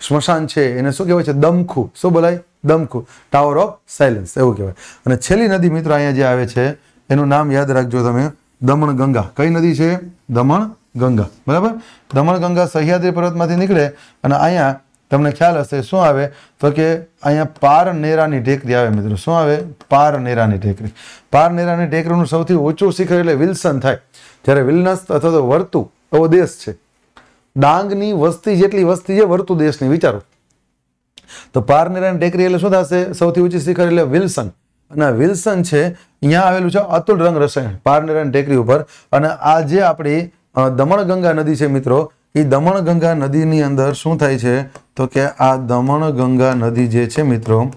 S1: સ્મશાન છે, એને શું કહેવાય છે? દમખુ. શું બોલાય? દમખુ. ટાવર ઓફ સાયલન્સ એવું કહેવાય. અને છેલ્લી નદી મિત્રો અહીંયા જે આવે છે, એનું નામ યાદ રાખજો તમે. દમણ ગંગા કઈ નદી છે? દમણ ગંગા બરાબર? દમણ ગંગા સહ્યાદ્રી પર્વતમાંથી નીકળે અને અહીંયા તમને ખ્યાલ હશે, શું આવે? તો કે અહીંયા પાર નેરાની ટેકરી આવે મિત્રો. શું આવે? પાર નેરાની ટેકરી પાર નેરાની ટેકરીનું સૌથી ઊંચું શિખર એટલે વિલ્સન થાય. જ્યારે વિલનસ અથવા તો વર્તુ, એવો દેશ છે. ડાંગની વસ્તી જેટલી વસ્તી છે, વર્તુ દેશની, વિચારો. તો પારનેરાની ટેકરી એટલે શું થશે? સૌથી ઊંચી શિખર એટલે વિલ્સન. અને વિલ્સન છે, અહીંયા આવેલું છે અતુલ રંગ રસાયણ પારનેરાની ટેકરી ઉપર. અને આ જે આપણી દમણગંગા નદી છે મિત્રો એ દમણગંગા નદીની અંદર શું થાય છે? તો કે આ દમણગંગા નદી જે છે મિત્રો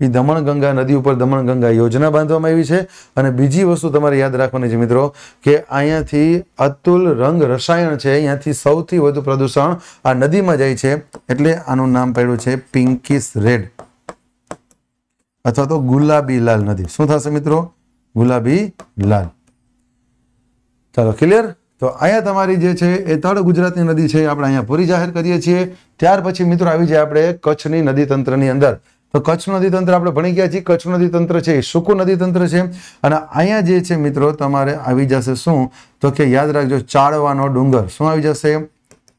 S1: એ દમણગંગા નદી ઉપર દમણગંગા યોજના બાંધવામાં આવી છે. અને બીજી વસ્તુ તમારે યાદ રાખવાની છે મિત્રો, કે અહીંયાથી અતુલ રંગ રસાયણ છે, અહીંયાથી સૌથી વધુ પ્રદૂષણ આ નદીમાં જાય છે. એટલે આનું નામ પડ્યું છે પિંકીસ રેડ અથવા તો ગુલાબી લાલ નદી. શું થશે મિત્રો? ગુલાબી લાલ. ચાલો ક્લિયર તો અહીંયા તમારી જે છે એ તળ ગુજરાતની નદી છે આપણે અહીંયા પૂરી જાહેર કરીએ છીએ. ત્યાર પછી મિત્રો આવી જાય આપણે કચ્છની નદી તંત્રની અંદર. તો કચ્છનું નદી તંત્ર આપણે ભણી ગયા છીએ. કચ્છનું નદી તંત્ર છે એ સૂકું નદી તંત્ર છે. અને અહીંયા જે છે મિત્રો તમારે આવી જશે શું? તો કે યાદ રાખજો ચાળવાનો ડુંગર. શું આવી જશે?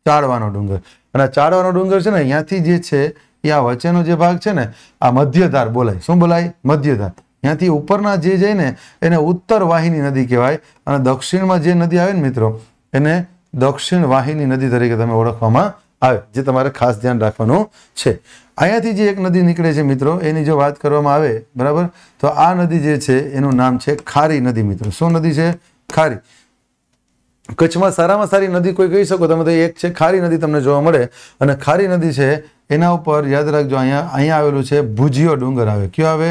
S1: ચાળવાનો ડુંગર. અને ચાળવાનો ડુંગર છે ને અહીંયાથી જે છે એ આ વચ્ચેનો જે ભાગ છે ને આ મધ્યધાર બોલાય. શું બોલાય? મધ્યધાર. ત્યાંથી ઉપરના જે જાય ને એને ઉત્તર વાહિની નદી કહેવાય અને દક્ષિણમાં જે નદી આવે ને મિત્રો, એને દક્ષિણ વાહિની નદી તરીકે તમે ઓળખવામાં આવે, જે તમારે ખાસ ધ્યાન રાખવાનું છે. અહીંયાથી જે એક નદી નીકળે છે મિત્રો, એની જો વાત કરવામાં આવે, બરાબર? તો આ નદી જે છે, એનું નામ છે ખારી નદી મિત્રો. શું નદી છે? ખારી. કચ્છમાં સારામાં સારી નદી કોઈ કહી શકો? તમે તો એક છે, ખારી નદી તમને જોવા મળે. અને ખારી નદી છે, એના ઉપર યાદ રાખજો, અહીંયા અહીંયા આવેલું છે ભુજિયો ડુંગર આવે. કયો આવે?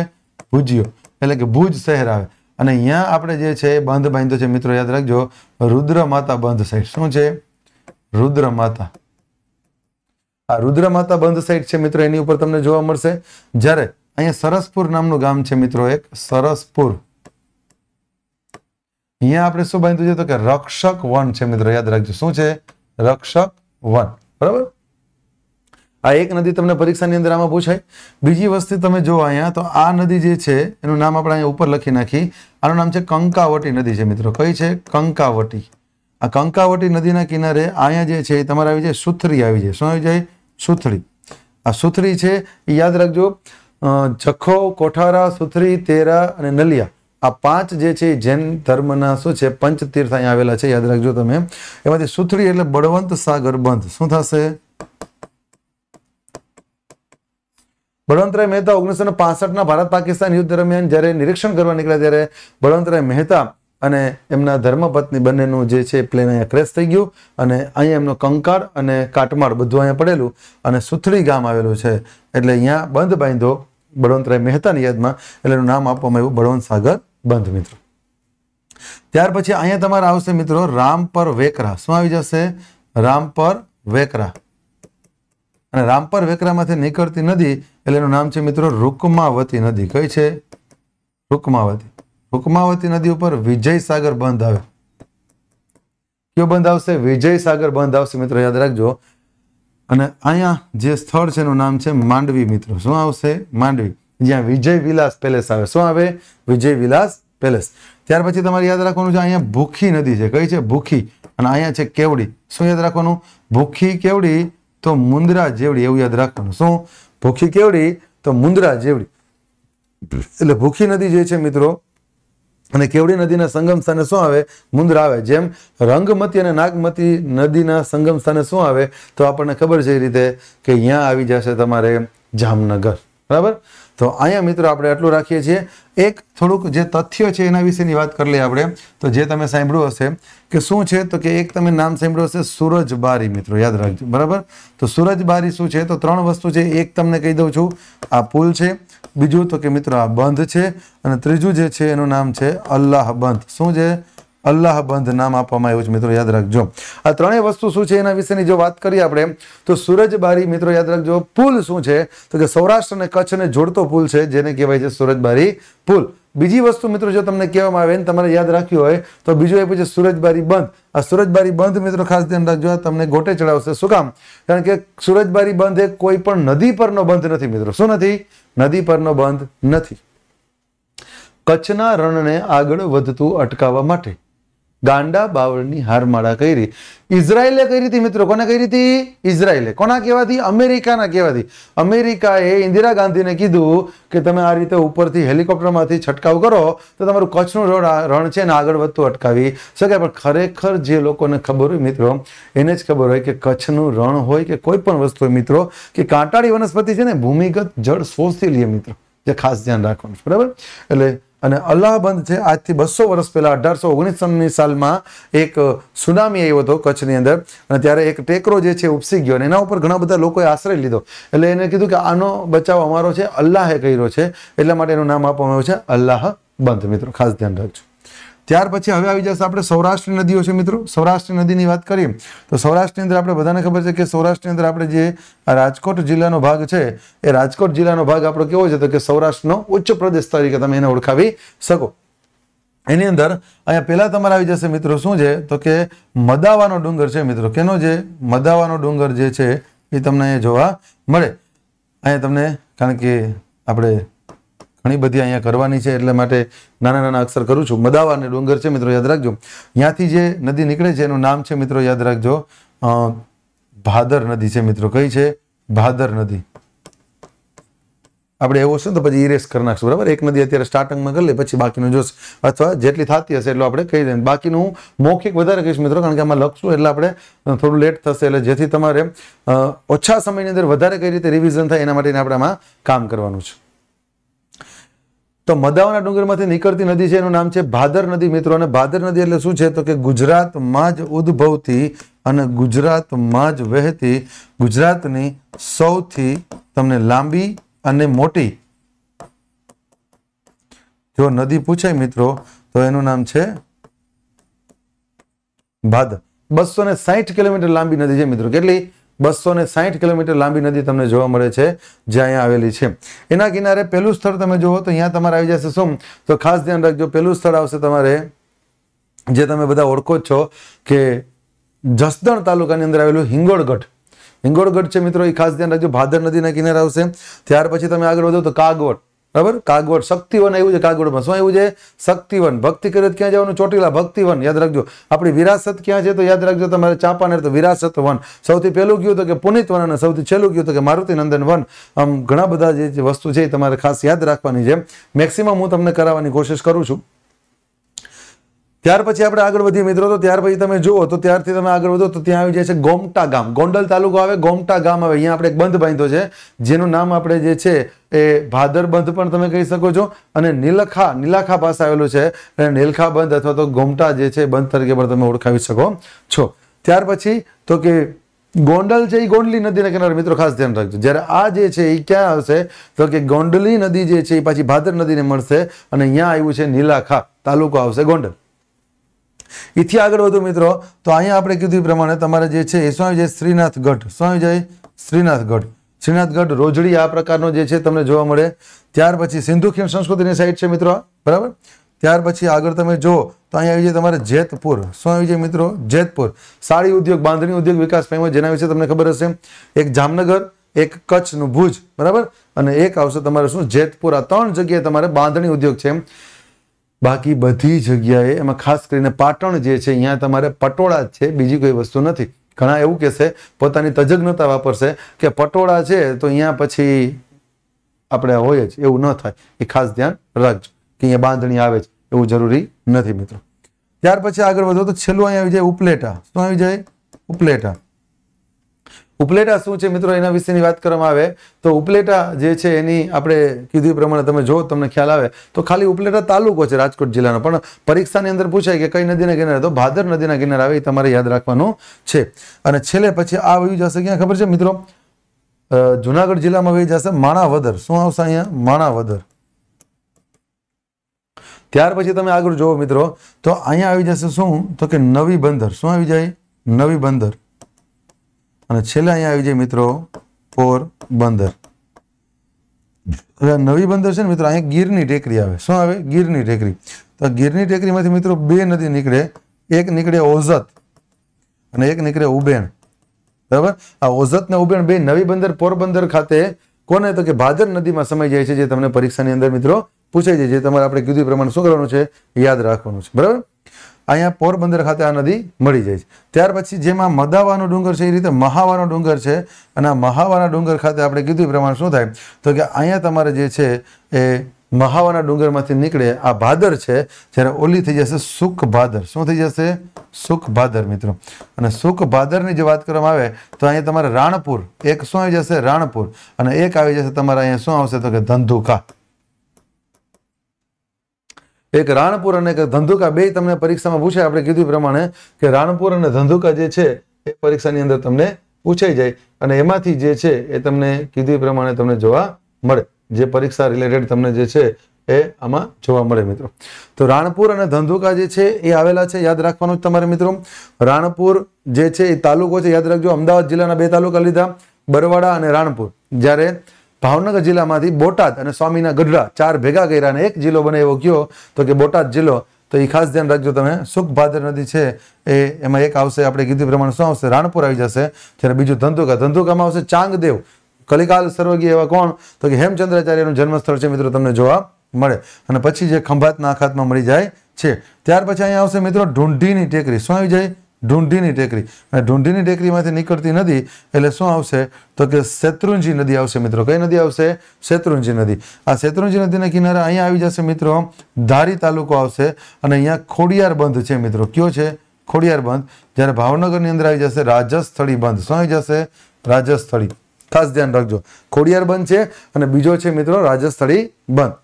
S1: ભુજિયો. એટલે કે ભુજ શહેર આવે. અને અહીંયા આપણે જે છે બંધ બાંધ્યો છે, મિત્રો યાદ રાખજો, રુદ્ર માતા બંધ સાઈડ શું છે? રુદ્ર માતા. આ રુદ્ર માતા બંધ સાઈડ છે, મિત્રો, એની ઉપર તમને જોવા મળશે. જ્યારે અહીંયા સરસપુર નામનું ગામ છે, મિત્રો, એક સરસપુર. અહીંયા આપણે શું બાંધ્યું છે તો કે રક્ષક વન છે, મિત્રો, યાદ રાખજો. શું છે? રક્ષક વન. બરાબર? આ એક નદી તમને પરીક્ષાની અંદર આમાં પૂછાય. બીજી વસ્તુ તમે જો અહીંયા, તો આ નદી જે છે, એનું નામ આપણે અહીંયા ઉપર લખી નાખી. આનું નામ છે કંકાવટી નદી છે મિત્રો. કઈ છે? કંકાવટી. આ કંકાવટી નદીના કિનારે અહીંયા જે છે, એ તમારે આવી જાય સુથરી આવી જાય. શું આવી જાય? સુથરી. આ સુથરી છે, એ યાદ રાખજો. જખો, કોઠારા, સુથરી, તેરા અને નલિયા. આ પાંચ જે છે જૈન ધર્મના શું છે પંચ તીર્થ અહીંયા આવેલા છે, યાદ રાખજો તમે. એમાંથી સુથરી એટલે બળવંત સાગર બંધ શું થશે? બળવંતરાય મહેતા ઓગણીસો ને પાસઠના ભારત પાકિસ્તાન યુદ્ધ દરમિયાન જ્યારે નિરીક્ષણ કરવા નીકળ્યા ત્યારે બળવંતરાય મહેતા અને એમના ધર્મપત્ની બંનેનું જે છે પ્લેન અહીંયા ક્રેશ થઈ ગયું અને અહીંયા એમનો કંકાળ અને કાટમાળ બધું અહીંયા પડેલું અને સુથડી ગામ આવેલું છે. એટલે અહીંયા બંધ બાંધ્યો બળવંતરાય મહેતાની યાદમાં. એટલે એનું નામ આપવામાં આવ્યું બળવંત સાગર બંધ, મિત્રો. ત્યાર પછી અહીંયા તમારે આવશે મિત્રો રામ પર વેકરા. શું આવી જશે? રામપર વેકરા. અને રામપર વેકરામાંથી નીકળતી નદી, એટલે એનું નામ છે મિત્રો રૂકમાવતી નદી. કઈ છે? રૂકમાવતી. રૂકમાવતી નદી ઉપર વિજય સાગર બંધ આવે. કયો બંધ આવશે? વિજય સાગર બંધ આવશે મિત્રો, યાદ રાખજો. અને અહીંયા જે સ્થળ છે એનું નામ છે માંડવી મિત્રો. શું આવશે? માંડવી. જ્યાં વિજય વિલાસ પેલેસ આવે. શું આવે? વિજય વિલાસ પેલેસ. ત્યાર પછી તમારે યાદ રાખવાનું છે અહીંયા ભૂખી નદી છે. કઈ છે? ભૂખી. અને અહીંયા છે કેવડી. શું યાદ રાખવાનું? ભૂખી કેવડી? તો મુંદરા જેવડી, એવું યાદ રાખવાનું. શું? ભૂખી કેવડી? તો મુંદ્રા જેવડી. એટલે ભૂખી નદી જે છે મિત્રો, અને કેવડી નદીના સંગમ સ્થાને શું આવે? મુંદ્રા આવે. જેમ રંગમતી અને નાગમતી નદીના સંગમ સ્થાને શું આવે? તો આપણને ખબર છે એ રીતે કે અહીંયા આવી જશે તમારે જામનગર. બરાબર? તો અહીંયા મિત્રો આપણે આટલું રાખીએ છીએ. એક થોડુંક જે તથ્ય છે એના વિશેની વાત કરી લઈએ આપણે. તો જે તમે સાંભળ્યું હશે કે શું છે? તો કે એક તમે નામ સાંભળ્યું હશે સૂરજબારી મિત્રો, યાદ રાખજો, બરાબર? તો સૂરજબારી શું છે? તો ત્રણ વસ્તુ છે, એક તમને કહી દઉં છું, આ પુલ છે. બીજું તો કે મિત્રો આ બંધ છે. અને ત્રીજું જે છે, એનું નામ છે અલ્લાહ બંધ. શું છે? અલ્લાહ બંધ નામ આપવામાં આવ્યું છે. મિત્રો, યાદ રાખજો. આ ત્રણેય વસ્તુ શું છે? એના વિશેની જો વાત કરીએ આપણે, તો સુરજબારી મિત્રો, યાદ રાખજો, પુલ શું છે? તો કે સૌરાષ્ટ્ર અને કચ્છને જોડતો પુલ છે, જેને કહેવાય છે સુરજબારી પુલ. બીજી વસ્તુ, મિત્રો, જો તમને કહેવામાં આવે ને તમારે યાદ રાખ્યું હોય, તો બીજું એ પછી સુરજબારી બંધ? આ સુરજબારી બંધ, મિત્રો, ખાસ ધ્યાન રાખજો તમને ગોટે ચડાવશે. શું કામ? કારણ કે સુરજબારી બંધ એ કોઈ પણ નદી પરનો બંધ નથી, મિત્રો. શું નથી? નદી પરનો બંધ નથી. કચ્છના રણને આગળ વધતું અટકાવવા માટે ગાંડા બાવળની હારમાળા કરી. ઇઝરાયલે કરી હતી મિત્રો, કોને કરી હતી ઇઝરાયલે. કોના કહેવાથી? અમેરિકાના કહેવાથી. અમેરિકાએ ઇન્દિરા ગાંધીને કીધું કે તમે આ રીતે ઉપરથી હેલિકોપ્ટરમાંથી છંટકાવ કરો, તો તમારું કચ્છનું રણ રણ છે ને આગળ વધતું અટકાવી શકાય. પણ ખરેખર જે લોકોને ખબર હોય મિત્રો, એને જ ખબર હોય કે કચ્છનું રણ હોય કે કોઈ પણ વસ્તુ હોય મિત્રો, કે કાંટાળી વનસ્પતિ છે ને ભૂમિગત જળ શોષી લે મિત્રો. જે ખાસ ધ્યાન રાખવાનું બરાબર? એટલે અને અલ્લાહબંધ છે, આજથી બસો વર્ષ પહેલા અઢારસો ઓગણીસની સાલમાં એક સુનામી આવ્યો હતો કચ્છની અંદર. અને ત્યારે એક ટેકરો જે છે ઉપસી ગયો અને એના ઉપર ઘણા બધા લોકોએ આશ્રય લીધો. એટલે એને કીધું કે આનો બચાવ અમારો છે, અલ્લાહે કર્યો છે. એટલા માટે એનું નામ આપવામાં આવ્યું છે, અલ્લાહ બંધ. મિત્રો, ખાસ ધ્યાન રાખજો. ત્યાર પછી હવે આવી જશે આપણે સૌરાષ્ટ્ર નદીઓ છે મિત્રો. સૌરાષ્ટ્ર નદીની વાત કરીએ, તો સૌરાષ્ટ્રની અંદર આપણે બધાને ખબર છે કે સૌરાષ્ટ્રની અંદર આપણે જે રાજકોટ જિલ્લાનો ભાગ છે, એ રાજકોટ જિલ્લાનો ભાગ આપણો કેવો છે તો કે સૌરાષ્ટ્રનો ઉચ્ચ પ્રદેશ તરીકે તમે એને ઓળખાવી શકો. એની અંદર અહીંયા પહેલાં તમારે આવી જશે મિત્રો શું છે તો કે મદાવાનો ડુંગર છે મિત્રો. કેનો જે મદાવાનો ડુંગર જે છે એ તમને અહીંયા જોવા મળે. અહીંયા તમને કારણ કે આપણે ઘણી બધી અહીંયા કરવાની છે એટલે માટે નાના નાના અક્ષર કરું છું. મદાવા અને ડુંગર છે, મિત્રો, યાદ રાખજો. ત્યાંથી જે નદી નીકળે છે, એનું નામ છે, મિત્રો, યાદ રાખજો. ભાદર નદી છે, મિત્રો, કઈ છે? ભાદર નદી. આપણે એવું હશે તો પછી ઇરેસ કરી નાખશું, બરાબર? એક નદી અત્યારે સ્ટાર્ટિંગમાં કરી લે, પછી બાકીનું જોશ. અથવા જેટલી થતી હશે એટલું આપણે કહી દઈએ. બાકીનું મૌખિક વધારે કહીશ, મિત્રો, કારણ કે આમાં લખશું, એટલે આપણે થોડું લેટ થશે, એટલે જેથી તમારે ઓછા સમયની અંદર વધારે કઈ રીતે રિવિઝન થાય, એના માટે આપણે આમાં કામ કરવાનું છે. તો મદાવાના ડુંગરમાંથી નીકળતી નદી છે, એનું નામ છે ભાદર નદી મિત્રો. અને ભાદર નદી એટલે શું છે? તો કે ગુજરાતમાં જ ઉદ્ભવતી અને ગુજરાતમાં જ વહેતી ગુજરાતની સૌથી તમને લાંબી અને મોટી જો નદી પૂછાય મિત્રો, તો એનું નામ છે ભાદર. બસો ને સાહીઠ કિલોમીટર લાંબી નદી છે મિત્રો. કેટલી? બસો ને સાહીઠ કિલોમીટર લાંબી નદી તમને જોવા મળે છે, જે અહીંયા આવેલી છે. એના કિનારે પહેલું સ્થળ તમે જુઓ તો અહીંયા તમારે આવી જશે. શું? તો ખાસ ધ્યાન રાખજો, પહેલું સ્થળ આવશે તમારે, જે તમે બધા ઓળખો જ છો, કે જસદણ તાલુકાની અંદર આવેલું હિંગોળગઢ. હિંગોળગઢ છે મિત્રો, એ ખાસ ધ્યાન રાખજો, ભાદર નદીના કિનારે આવશે. ત્યાર પછી તમે આગળ વધો તો કાગવડ. બરાબર? કાગવડ શક્તિવન આવ્યું છે, કાગવડમાં શું આવ્યું છે? શક્તિવન. ભક્તિ કરે ક્યાં જવાનું? ચોટીલા ભક્તિવન. યાદ રાખજો. આપણી વિરાસત ક્યાં છે તો યાદ રાખજો તમારે ચાંપાનેર તો વિરાસત વન. સૌથી પહેલું ગયું તો કે પુનિત વન અને સૌથી છેલ્લું ગયું તો કે મારુતિ નંદન વન? આમ ઘણા બધા જે વસ્તુ છે એ તમારે ખાસ યાદ રાખવાની છે. મેક્સિમમ હું તમને કરાવવાની કોશિશ કરું છું. ત્યાર પછી આપણે આગળ વધીએ મિત્રો. તો ત્યાર પછી તમે જુઓ, તો ત્યારથી તમે આગળ વધો, તો ત્યાં આવી જાય છે ગોમટા ગામ. ગોંડલ તાલુકો આવે, ગોમટા ગામ આવે. અહીંયા આપણે એક બંધ બાંધ્યો છે, જેનું નામ આપણે જે છે એ ભાદર બંધ પણ તમે કહી શકો છો. અને નીલખા, નીલાખા પાસે આવેલું છે. અને નીલખા બંધ અથવા તો ગોમટા જે છે બંધ તરીકે પણ તમે ઓળખાવી શકો છો. ત્યાર પછી, તો કે ગોંડલ છે એ ગોંડલી નદીના કિનારે, મિત્રો ખાસ ધ્યાન રાખજો. જ્યારે આ જે છે એ ક્યાં આવશે, તો કે ગોંડલી નદી જે છે એ પાછી ભાદર નદીને મળશે. અને અહીંયા આવ્યું છે નીલાખા, તાલુકો આવશે ગોંડલ. એથી આગળ વધુ મિત્રો, તો અહીંયા આપણે કીધું એ પ્રમાણે તમારે જે છે એ શું આવી જાય? શ્રીનાથ ગઢ. શું આવી જાય? શ્રીનાથ ગઢ. શ્રીનાથ ગઢ રોજડી આ પ્રકારનો જે છે તમને જોવા મળે. ત્યાર પછી સિંધુ ખીણ સંસ્કૃતિની સાઈડ છે મિત્રો. બરાબર? ત્યાર પછી આગળ તમે જુઓ, તો અહીંયા આવી જાય તમારે જેતપુર. શું આવી જાય મિત્રો? જેતપુર. સાડી ઉદ્યોગ, બાંધણી ઉદ્યોગ વિકાસ પામ્યો જેના વિશે તમને ખબર હશે. એક જામનગર, એક કચ્છનું ભુજ. બરાબર? અને એક આવશે તમારે શું? જેતપુર. આ ત્રણ જગ્યાએ તમારે બાંધણી ઉદ્યોગ છે બાકી બધી જગ્યાએ એમાં ખાસ કરીને પાટણ જે છે, અહીંયા તમારે પટોળા જ છે, બીજી કોઈ વસ્તુ નથી. ઘણા એવું કહેશે, પોતાની તજજ્ઞતા વાપરશે કે પટોળા છે તો અહીંયા પછી આપણે હોય જ, એવું ન થાય. એ ખાસ ધ્યાન રાખજો કે અહીંયા બાંધણી આવે છે, એવું જરૂરી નથી મિત્રો. ત્યાર પછી આગળ વધો તો છેલ્લું અહીંયા આવી જાય ઉપલેટા. શું આવી જાય? ઉપલેટા. ઉપલેટા શું છે મિત્રો? એના વિશેની વાત કરવામાં આવે તો ઉપલેટા જે છે એની આપણે કીધું પ્રમાણે તમે જો તમને ખ્યાલ આવે. તો ખાલી ઉપલેટા તાલુકો છે રાજકોટ જિલ્લાનો. પણ પરીક્ષાની અંદર પૂછાય કે કઈ નદીના કિનારે? તો ભાદર નદીના કિનારે આવે તમારે યાદ રાખવાનું છે. અને છેલ્લે પછી આ વયું જશે ક્યાં ખબર છે મિત્રો? જુનાગઢ જિલ્લામાં વહી જશે માણાવદર. શું આવશે અહીંયા? માણાવદર. ત્યાર પછી તમે આગળ જુઓ મિત્રો. તો અહીંયા આવી જશે શું? તો કે નવી બંદર. શું આવી જાય? નવી બંદર. અને છેલ્લે અહીંયા આવી જાય મિત્રો પોરબંદર હવે નવી બંદર છે ને મિત્રો, અહીંયા ગીરની ટેકરી આવે. શું આવે? ગીરની ટેકરી. તો ગીરની ટેકરીમાંથી મિત્રો બે નદી નીકળે. એક નીકળે ઓઝત અને એક નીકળે ઉબેણ. બરાબર? આ ઓઝત ને ઉબેણ બે નવી બંદર પોરબંદર ખાતે કોને? તો કે ભાદર નદીમાં સમય જાય છે, જે તમને પરીક્ષાની અંદર મિત્રો પૂછાઈ જાય જે તમારે આપણે કીધું પ્રમાણે શું કરવાનું છે? યાદ રાખવાનું છે. બરાબર? અહીંયા પોરબંદર ખાતે આ નદી મળી જાય છે. ત્યાર પછી જેમાં મદાવાનો ડુંગર છે, એ રીતે મહાવાનો ડુંગર છે અને આ મહાવાના ડુંગર ખાતે આપણે કીધું એ પ્રમાણે શું થાય? તો કે અહીંયા તમારે જે છે એ મહાવાના ડુંગરમાંથી નીકળે આ ભાદર છે, જ્યારે ઓલી થઈ જશે સુખ ભાદર. શું થઈ જશે? સુખ ભાદર, મિત્રો. અને સુખ ભાદરની જે વાત કરવામાં આવે, તો અહીંયા તમારે રાણપુર, એક શું આવી જશે? રાણપુર. અને એક આવી જશે તમારે અહીંયા શું આવશે? તો કે ધંધુકા. એક રાણપુર અને એક ધંધુકા, બે તમને પરીક્ષામાં પૂછાય આપણે કીધું પ્રમાણે કે રાણપુર અને ધંધુકા જે છે, એ પરીક્ષાની અંદર તમને પૂછાઈ જાય અને એમાંથી જે છે, એ તમને કીધું પ્રમાણે તમને જોવા મળે. જે પરીક્ષા રિલેટેડ તમને જે છે, એ આમાં જોવા મળે મિત્રો. તો રાણપુર અને ધંધુકા જે છે, એ આવેલા છે, યાદ રાખવાનું તમારે મિત્રો. રાણપુર જે છે, એ તાલુકો છે, યાદ રાખજો, અમદાવાદ જિલ્લાના બે તાલુકા લીધા, બરવાડા અને રાણપુર. જ્યારે ભાવનગર જિલ્લામાંથી બોટાદ અને સ્વામીના ગઢડા ચાર ભેગા કર્યા અને એક જિલ્લો બને એવો કયો તો કે બોટાદ જિલ્લો. તો એ ખાસ ધ્યાન રાખજો તમે. સુખભાદર નદી છે એ, એમાં એક આવશે, આપણે કીધું પ્રમાણે શું આવશે? રાણપુર આવી જશે. જ્યારે બીજું ધંધુકા. ધંધુકામાં આવશે ચાંગદેવ. કલિકાલ સર્વગી એવા કોણ? તો કે હેમચંદ્રાચાર્યનું જન્મસ્થળ છે મિત્રો, તમને જોવા મળે. અને પછી જે ખંભાતના અખાતમાં મળી જાય છે. ત્યાર પછી અહીંયા આવશે મિત્રો, ઢૂંઢીની ટેકરી. શું આવી જાય? ઢૂંઢીની ટેકરી. અને ઢૂંઢીની ટેકરીમાંથી નીકળતી નદી, એટલે શું આવશે? તો કે શેત્રુંજી નદી આવશે મિત્રો. કઈ નદી આવશે? શેત્રુંજી નદી. આ શેત્રુંજી નદીના કિનારે અહીંયા આવી જશે મિત્રો. ધારી તાલુકો આવશે. અને અહીંયા ખોડિયાર બંધ છે મિત્રો. કયો છે? ખોડિયાર બંધ. જ્યારે ભાવનગરની અંદર આવી જશે રાજસ્થળી બંધ. શું આવી જશે? રાજસ્થળી. ખાસ ધ્યાન રાખજો. ખોડિયાર બંધ છે અને બીજો છે મિત્રો રાજસ્થળી બંધ.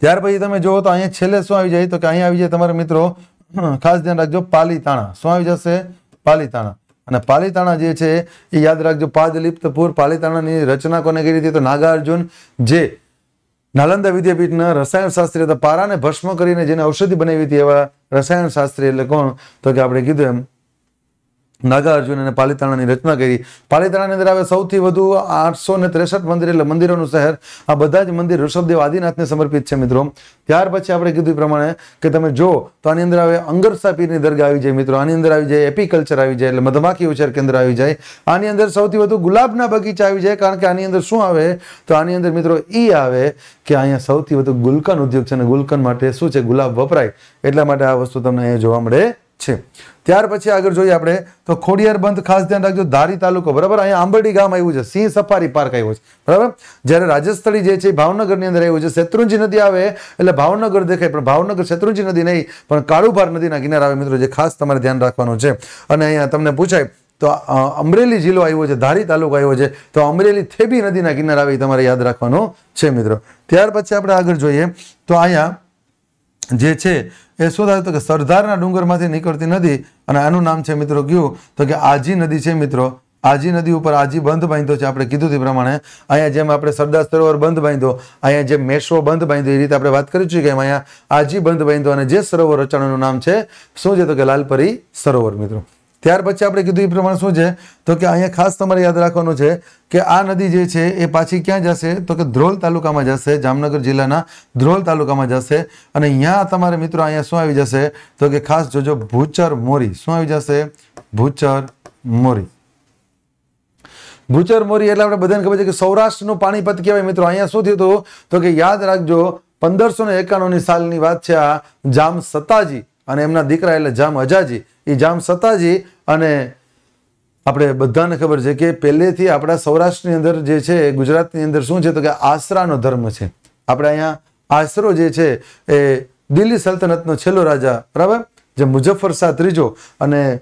S1: ત્યાર પછી તમે જુઓ તો અહીંયા છેલ્લે શું આવી જાય? તો કે અહીંયા આવી જાય તમારા મિત્રો ખાસ ધ્યાન રાખજો, પાલીતાણા. શું આવી જશે? પાલીતાણા. અને પાલીતાણા જે છે, એ યાદ રાખજો, પાદલિપ્તપુર પાલીતાણાની રચના કોને કરી હતી? તો નાગાર્જુન જે નાલંદા વિદ્યાપીઠના રસાયણ શાસ્ત્રી હતા, પારાને ભસ્મ કરીને જેને ઔષધિ બનાવી હતી એવા રસાયણ શાસ્ત્રી એટલે કોણ? તો કે આપણે કીધું એમ નાગાર્જુન અને પાલિતાણાની રચના કરી. પાલિતાણાની અંદર આવે સૌથી વધુ આઠસો ને ત્રેસઠ મંદિર એટલે મંદિરોનું શહેર. આ બધા જ મંદિર ઋષભદેવ આદિનાથને સમર્પિત છે મિત્રો. ત્યાર પછી આપણે કીધું પ્રમાણે કે તમે જો, તો આની અંદર આવે અંગરસા પીરની દરગાહ આવી જાય મિત્રો. આની અંદર આવી જાય એપીકલ્ચર આવી જાય, એટલે મધમાખી ઉછેર કેન્દ્ર આવી જાય. આની અંદર સૌથી વધુ ગુલાબના બગીચા આવી જાય, કારણ કે આની અંદર શું આવે? તો આની અંદર મિત્રો ઈ આવે કે અહીંયા સૌથી વધુ ગુલકન ઉદ્યોગ છે અને ગુલકન માટે શું છે? ગુલાબ વપરાય. એટલા માટે આ વસ્તુ તમને અહીંયા જોવા મળે છે. ત્યાર પછી આગળ જોઈએ આપણે, તો ખોડિયાર બંધ ખાસ ધ્યાન રાખજો, ધારી તાલુકો, બરાબર? અહીંયા આંબરડી ગામ આવ્યું છે, સિંહ સફારી પાર્ક આવ્યો છે, બરાબર? જ્યારે રાજસ્થળી જે છે ભાવનગરની અંદર આવ્યું છે, શેત્રુંજી નદી આવે, એટલે ભાવનગર દેખાય, પણ ભાવનગર શેત્રુંજી નદી નહીં, પણ કાળુભાર નદીના કિનારે આવે, મિત્રો, જે ખાસ તમારે ધ્યાન રાખવાનું છે. અને અહીંયા તમને પૂછાય, તો અમરેલી જિલ્લો આવ્યો છે, ધારી તાલુકો આવ્યો છે, તો અમરેલી થેબી નદીના કિનારે આવે તમારે યાદ રાખવાનું છે, મિત્રો. ત્યાર પછી આપણે આગળ જોઈએ, તો અહીંયા જે છે થાય તો કે સરદારના ડુંગરમાંથી નીકળતી નદી, અને આનું નામ છે મિત્રો કયું તો કે આજી નદી છે મિત્રો. આજી નદી ઉપર આજી બંધ બાંધ્યો છે, આપણે કીધું તે પ્રમાણે. અહીંયા જેમ આપણે સરદાર સરોવર બંધ બાંધ્યો અહીંયા જે મેશો બંધ બાંધ્યો એ રીતે આપણે વાત કરી છીએ કે અહીંયા આજી બંધ બાંધ્યો અને જે સરોવર રચાણનું નામ છે, શું છે તો કે લાલપરી સરોવર મિત્રો. ત્યાર પછી આપણે કીધું એ પ્રમાણે શું છે? તો કે અહીંયા ખાસ તમારે યાદ રાખવાનું છે કે આ નદી જે છે એ પાછી ક્યાં જશે? તો કે ધ્રોલ તાલુકામાં જશે, જામનગર જિલ્લાના ધ્રોલ તાલુકામાં જશે અને અહીંયા તમારે મિત્રો અહીંયા શું આવી જશે? તો કે ખાસ જોજો ભૂચર મોરી. શું આવી જશે? ભૂચર મોરી. ભૂચર મોરી એટલે આપણે બધાને ખબર છે કે સૌરાષ્ટ્રનું પાણીપત કહેવાય મિત્રો. અહીંયા શું થયું હતું? તો કે યાદ રાખજો, પંદરસો ને એકાણુંની સાલની વાત છે આ જામ સતાજી. અને એમના દીકરા એટલે જામ અજાજી. એ જામ સતાજી અને આપણે બધાને ખબર છે કે પહેલેથી આપણા સૌરાષ્ટ્રની અંદર જે છે, ગુજરાતની અંદર શું છે તો કે આશરાનો ધર્મ છે. આપણે અહીંયા આશરો જે છે એ દિલ્હી સલ્તનતનો છેલ્લો રાજા, બરાબર? જે મુઝફ્ફર શાહ ત્રીજો અને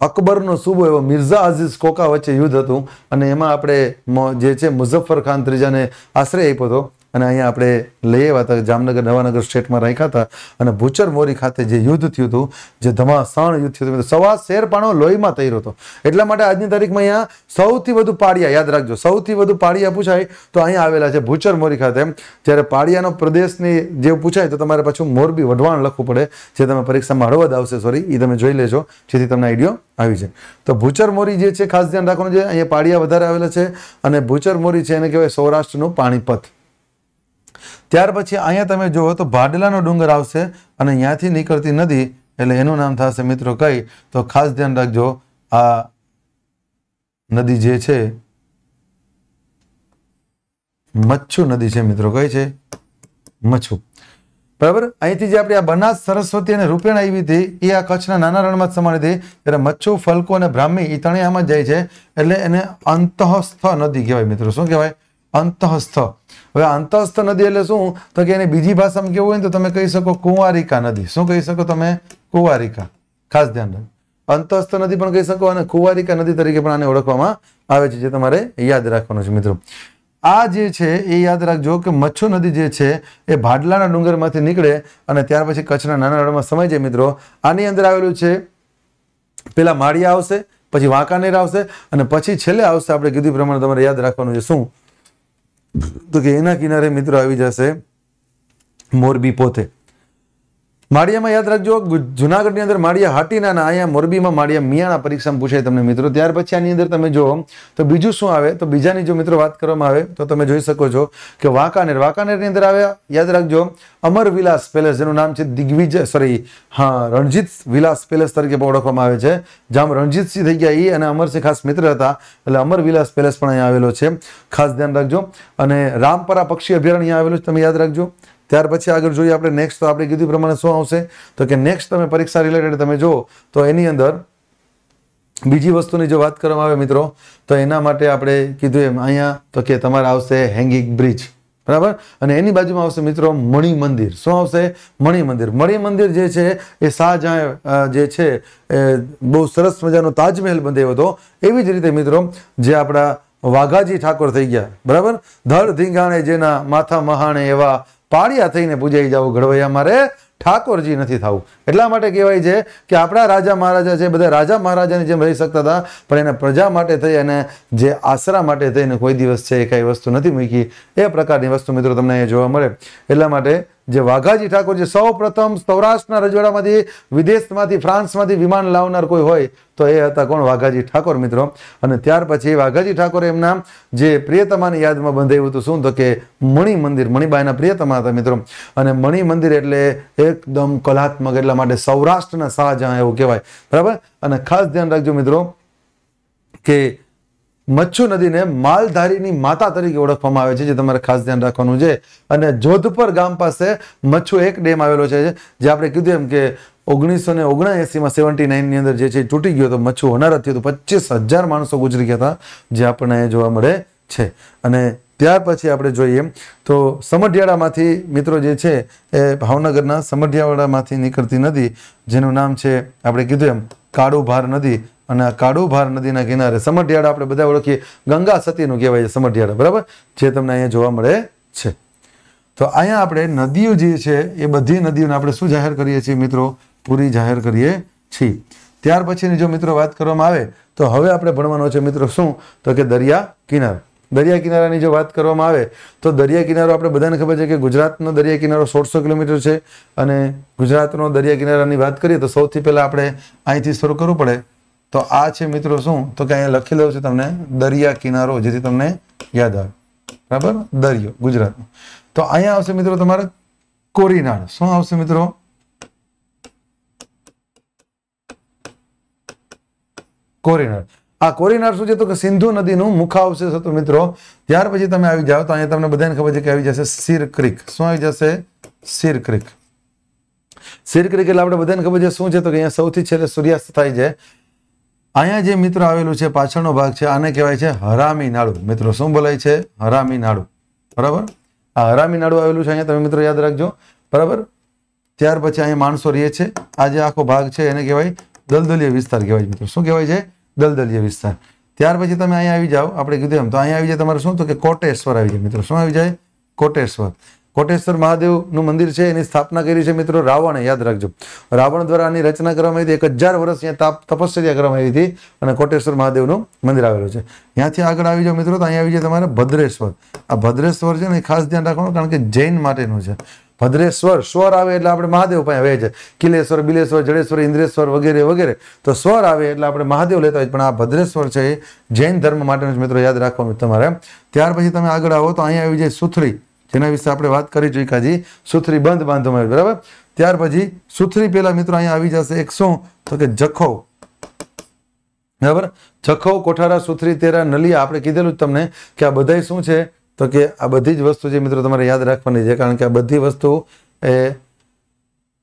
S1: અકબરનો સૂબો એવો મિર્ઝા અઝીઝ કોકા વચ્ચે યુદ્ધ હતું. અને એમાં આપણે જે છે મુઝફ્ફર ખાન ત્રીજાને આશ્રય આપ્યો હતો. અને અહીંયા આપણે લઈ આવ્યા હતા, જામનગર, નવાનગર સ્ટેટમાં રાખ્યા હતા. અને ભૂચર મોરી ખાતે જે યુદ્ધ થયું હતું, જે ધમાસાણ યુદ્ધ થયું હતું સવા શેર પાણો લોહીમાં તૈરો હતો. એટલા માટે આજની તારીખમાં અહીંયા સૌથી વધુ પાડિયા યાદ રાખજો, સૌથી વધુ પાડિયા પૂછાય તો અહીંયા આવેલા છે ભૂચર મોરી ખાતે જ્યારે પાડિયાનો પ્રદેશની જે પૂછાય તો તમારે પાછું મોરબી વઢવાણ લખવું પડે, જે તમે પરીક્ષામાં હળવદ આવશે સોરી એ તમે જોઈ લેજો, જેથી તમને આઈડિયો આવી જાય. તો ભૂચર મોરી જે છે, ખાસ ધ્યાન રાખવાનું છે, અહીંયા પાડિયા વધારે આવેલા છે અને ભૂચર મોરી છે, એને કહેવાય સૌરાષ્ટ્રનું પાણીપત. ત્યાર પછી અહીંયા તમે જુઓ તો ભાડલાનો ડુંગર આવશે અને અહીંયાથી નીકળતી નદી, એટલે એનું નામ થશે મિત્રો કઈ? તો ખાસ ધ્યાન રાખજો, આ નદી જે છે, મચ્છુ નદી છે મિત્રો, કઈ છે? મચ્છુ. બરાબર? અહીંથી જે આપણે આ બનાસ સરસ્વતી અને રૂપેણ આવી હતી, એ આ કચ્છના નાના રણમાં જ સમાણી હતી. ત્યારે મચ્છુ, ફલકો અને બ્રાહ્મી એ ત્રણેય આમાં જાય છે. એટલે એને અંતઃસ્થ નદી કહેવાય મિત્રો. શું કહેવાય? અંતઃસ્થ. હવે અંતસ્થ નદી એટલે શું? તો કે એને બીજી ભાષામાં કેવું હોય ને, તો તમે કહી શકો કુંવારિકા નદી. શું કહી શકો તમે? કુંવારિકા. ખાસ ધ્યાન રાખો અંતસ્થ નદી પણ કહી શકો અને કુંવારિકા નદી તરીકે પણ આને ઓળખવામાં આવે છે, જે તમારે યાદ રાખવાનું છે, મિત્રો. આ જે છે, એ યાદ રાખજો કે મચ્છુ નદી જે છે, એ ભાડલાના ડુંગરમાંથી નીકળે અને ત્યાર પછી કચ્છના નાના રણમાં સમાય જાય, મિત્રો. આની અંદર આવેલું છે, પેલા માળિયા આવશે, પછી વાંકાનેર આવશે અને પછી છેલ્લે આવશે, આપણે કીધું પ્રમાણે તમારે યાદ રાખવાનું છે. શું? તો કે એના કિનારે મિત્રો આવી જશે મોરબી પોતે. માળિયામાં યાદ રાખજો જુનાગઢની અંદર માળિયા હાટીના અહીંયા મોરબીમાં માળિયા મિયાણા પરીક્ષામાં પૂછાય તમને મિત્રો. ત્યાર પછી આની અંદર તમે જો તો બીજું શું આવે? તો બીજાની જો મિત્રો વાત કરવામાં આવે, તો તમે જોઈ શકો છો કે વાંકાનેર, વાંકાનેરની અંદર આવે, યાદ રાખજો, અમર વિલાસ પેલેસ, જેનું નામ છે દિગ્વિજય સોરી હા, રણજીત વિલાસ પેલેસ તરીકે ઓળખવામાં આવે છે જામ રણજીતસિંહ થઈ ગયા એ અને અમરસિંહ ખાસ મિત્ર હતા, એટલે અમર વિલાસ પેલેસ પણ અહીંયા આવેલો છે. ખાસ ધ્યાન રાખજો, અને રામપરા પક્ષી અભયારણ્ય આવેલું છે, તમે યાદ રાખજો. ત્યાર પછી આગળ જોઈએ આપણે નેક્સ્ટ તો આપણે કીધું પ્રમાણે શું આવશે? તો કે નેક્સ્ટ તમે પરીક્ષા રિલેટેડ તમે જુઓ, તો એની અંદર બીજી વસ્તુની જો વાત કરવામાં આવે મિત્રો, તો એના માટે આપણે કીધું એમ અહીંયા, તો કે તમારે આવશે હેંગિંગ બ્રિજ બરાબર? અને એની બાજુમાં આવશે મિત્રો મણિ મંદિર. શું આવશે? મણિ મંદિર. મણિ મંદિર જે છે, એ શાહજહાં જે છે, એ બહુ સરસ મજાનો તાજમહેલ બંધાયો હતો. એવી જ રીતે મિત્રો, જે આપણા વાઘાજી ઠાકોર થઈ ગયા, બરાબર? ધડ ધીંગાણે જેના માથા મહાણે એવા પાળિયા થઈને પૂજાઈ જાવ ઘડવૈયા મારે, ઠાકોરજી નથી થવું. એટલા માટે કહેવાય છે કે આપણા રાજા મહારાજા છે, બધા રાજા મહારાજાની જેમ રહી શકતા હતા, પણ એને પ્રજા માટે થઈ અને જે આશરા માટે થઈને કોઈ દિવસ છે એ કાંઈ વસ્તુ નથી મૂકી. એ પ્રકારની વસ્તુ મિત્રો તમને અહીંયા જોવા મળે. એટલા માટે જે વાઘાજી ઠાકોર જે સૌ પ્રથમ સૌરાષ્ટ્રના રજવાડામાંથી, વિદેશમાંથી, ફ્રાન્સમાંથી વિમાન લાવનાર કોઈ હોય, તો એ હતા કોણ? વાઘાજી ઠાકોર, મિત્રો. અને ત્યાર પછી વાઘાજી ઠાકોરે એમના જે પ્રિયતમાની યાદમાં બંધાયું હતું, શું? તો કે મણિ મંદિર, મણિબાઈના પ્રિયતમા હતા, મિત્રો. અને મણિ મંદિર એટલે એકદમ કલાત્મક, એટલા માટે સૌરાષ્ટ્રના શાહજહાં એવું કહેવાય. બરાબર? અને ખાસ ધ્યાન રાખજો, મિત્રો, કે મચ્છુ નદીને માલધારીની માતા તરીકે ઓળખવામાં આવે છે, જે તમારે ખાસ ધ્યાન રાખવાનું છે. અને જોધપર ગામ પાસે મચ્છુ એક ડેમ આવેલો છે, જે આપણે કીધું એમ કે ઓગણીસો ને ઓગણએસીમાં સેવન્ટી નાઇનની અંદર જે છે તૂટી ગયો તો મચ્છુ હોનારત થયું હતું. પચીસ હજાર માણસો ગુજરી ગયા હતા, જે આપણને જોવા મળે છે. અને ત્યાર પછી આપણે જોઈએ તો સમઢિયાળામાંથી મિત્રો જે છે એ ભાવનગરના સમઢિયાવાડામાંથી નીકળતી નદી, જેનું નામ છે, આપણે કીધું એમ, કાળુભાર નદી. અને આ કાળુભાર નદીના કિનારે સમઢિયાળા આપણે બધા ઓળખીએ. ગંગા સતીનું કહેવાય છે સમઢિયાળા, બરાબર? જે તમને અહીંયા જોવા મળે છે. તો અહીંયા આપણે નદીઓ જે છે, એ બધી નદીઓને આપણે શું જાહેર કરીએ છીએ મિત્રો? પૂરી જાહેર કરીએ છીએ. ત્યાર પછીની જો મિત્રો વાત કરવામાં આવે, તો હવે આપણે ભણવાનો છે મિત્રો શું? તો કે દરિયા કિનારો. દરિયા કિનારાની જો વાત કરવામાં આવે, તો દરિયા કિનારો આપણે બધાને ખબર છે કે ગુજરાતનો દરિયા કિનારો સોળસો કિલોમીટર છે. અને ગુજરાતનો દરિયા કિનારાની વાત કરીએ, તો સૌથી પહેલાં આપણે અહીંથી શરૂ કરવું પડે. તો આ છે મિત્રો શું? તો કે અહીંયા લખી લઉં છું તમને, દરિયા કિનારો, જેથી તમને યાદ આવે. બરાબર? દરિયો, ગુજરાતનો. તો અહીંયા આવશે મિત્રો તમારે કોરીનાળ શું આવશે મિત્રો? કોરીનાળ આ કોરીનાળ શું છે? તો કે સિંધુ નદીનું મુખાવશેષ હતું મિત્રો. ત્યાર પછી તમે આવી જાઓ તો અહીંયા તમને બધાને ખબર છે કે આવી જશે સિર ક્રિક. શું આવી જશે? Sir creek. સિર ક્રિક એટલે આપણે બધાને ખબર છે શું છે? તો કે અહીંયા સૌથી છેલ્લે સૂર્યાસ્ત થાય છે. અહીંયા જે મિત્રો આવેલું છે, પાછળનો ભાગ છે, આને કહેવાય છે હરામી નાળું મિત્રો, શું બોલાય છે? હરામી નાળું બરાબર? આ હરામી નાળું આવેલું છે અહીંયા, તમે મિત્રો યાદ રાખજો. બરાબર? ત્યાર પછી અહીંયા માણસો રહે છે. આ જે આખો ભાગ છે, એને કહેવાય દલદલીય વિસ્તાર કહેવાય મિત્રો. શું કહેવાય છે? દલદલીય વિસ્તાર. ત્યાર પછી તમે અહીંયા આવી જાઓ. આપણે કીધું એમ. તો અહીંયા આવી જાય તમારે શું? તો કે કોટેશ્વર આવી જાય, મિત્રો. શું આવી જાય? કોટેશ્વર. કોટેશ્વર મહાદેવનું મંદિર છે, એની સ્થાપના કરી છે મિત્રો રાવણે, યાદ રાખજો. રાવણ દ્વારા આની રચના કરવામાં આવી હતી, એક હજાર વર્ષ અહીંયા તાપ, તપશ્ચર્યા કરવામાં આવી હતી અને કોટેશ્વર મહાદેવનું મંદિર આવેલું છે. ત્યાંથી આગળ આવી જાઓ મિત્રો, તો અહીંયા આવી જાય તમારે ભદ્રેશ્વર. આ ભદ્રેશ્વર છે ને ખાસ ધ્યાન રાખવાનું, કારણ કે જૈન માટેનું છે. ભદ્રેશ્વર, સ્વર આવે એટલે આપણે મહાદેવ પાસે આવે છે. કિલેશ્વર, બિલેશ્વર, જડેશ્વર, ઇન્દ્રેશ્વર વગેરે વગેરે. તો સ્વર આવે એટલે આપણે મહાદેવ લેતા હોય પણ આ ભદ્રેશ્વર છે એ જૈન ધર્મ માટેનું મિત્રો, યાદ રાખવાનું તમારે. ત્યાર પછી તમે આગળ આવો તો અહીંયા આવી જાય સુથરી જેના વિશે આપણે વાત કરી જોઈ કાજી સુથરી બંધ બાંધવામાં આવી બરાબર? ત્યાર પછી સુથરી પહેલા મિત્રો અહીંયા આવી જશે. એક શું? તો કે જખો. બરાબર? જખો, કોઠારા, સુથરી, તેરા, નલિયા, આપણે કીધેલું તમને કે આ બધાય શું છે? તો કે આ બધી જ વસ્તુ જે મિત્રો તમારે યાદ રાખવાની છે, કારણ કે આ બધી વસ્તુ એ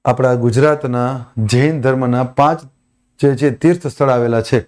S1: આપણા ગુજરાતના જૈન ધર્મના પાંચ જે છે તીર્થ સ્થળ આવેલા છે.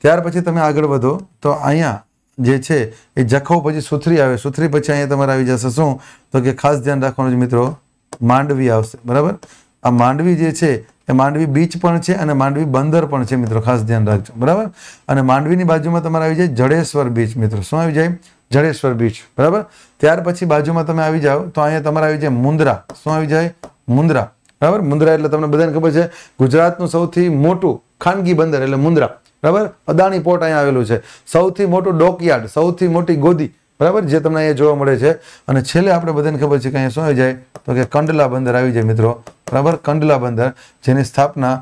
S1: ત્યાર પછી તમે આગળ વધો, તો અહીંયા જે છે, એ જખો પછી સુથરી આવે. સુથરી પછી અહીંયા તમારે આવી જશે શું? તો કે ખાસ ધ્યાન રાખવાનું છે મિત્રો, માંડવી આવશે, બરાબર? આ માંડવી જે છે, એ માંડવી બીચ પણ છે અને માંડવી બંદર પણ છે મિત્રો, ખાસ ધ્યાન રાખજો, બરાબર? અને માંડવીની બાજુમાં તમારે આવી જાય જડેશ્વર બીચ મિત્રો. શું આવી જાય? જડેશ્વર બીચ બરાબર? ત્યાર પછી બાજુમાં તમે આવી જાઓ, તો અહીંયા તમારે આવી જાય મુંદ્રા. શું આવી જાય? મુંદ્રા, બરાબર? મુંદ્રા એટલે તમને બધાને ખબર છે, ગુજરાતનું સૌથી મોટું ખાનગી બંદર એટલે મુંદ્રા. બરાબર? અદાણી પોર્ટ અહીંયા આવેલું છે. સૌથી મોટું ડોકયાર્ડ, સૌથી મોટી ગોદી, બરાબર? જે તમને અહીંયા જોવા મળે છે. અને છેલ્લે આપણે બધાને ખબર છે કે અહીંયા શું આવી જાય? તો કે કંડલા બંદર આવી જાય મિત્રો. બરાબર? કંડલા બંદર, જેની સ્થાપના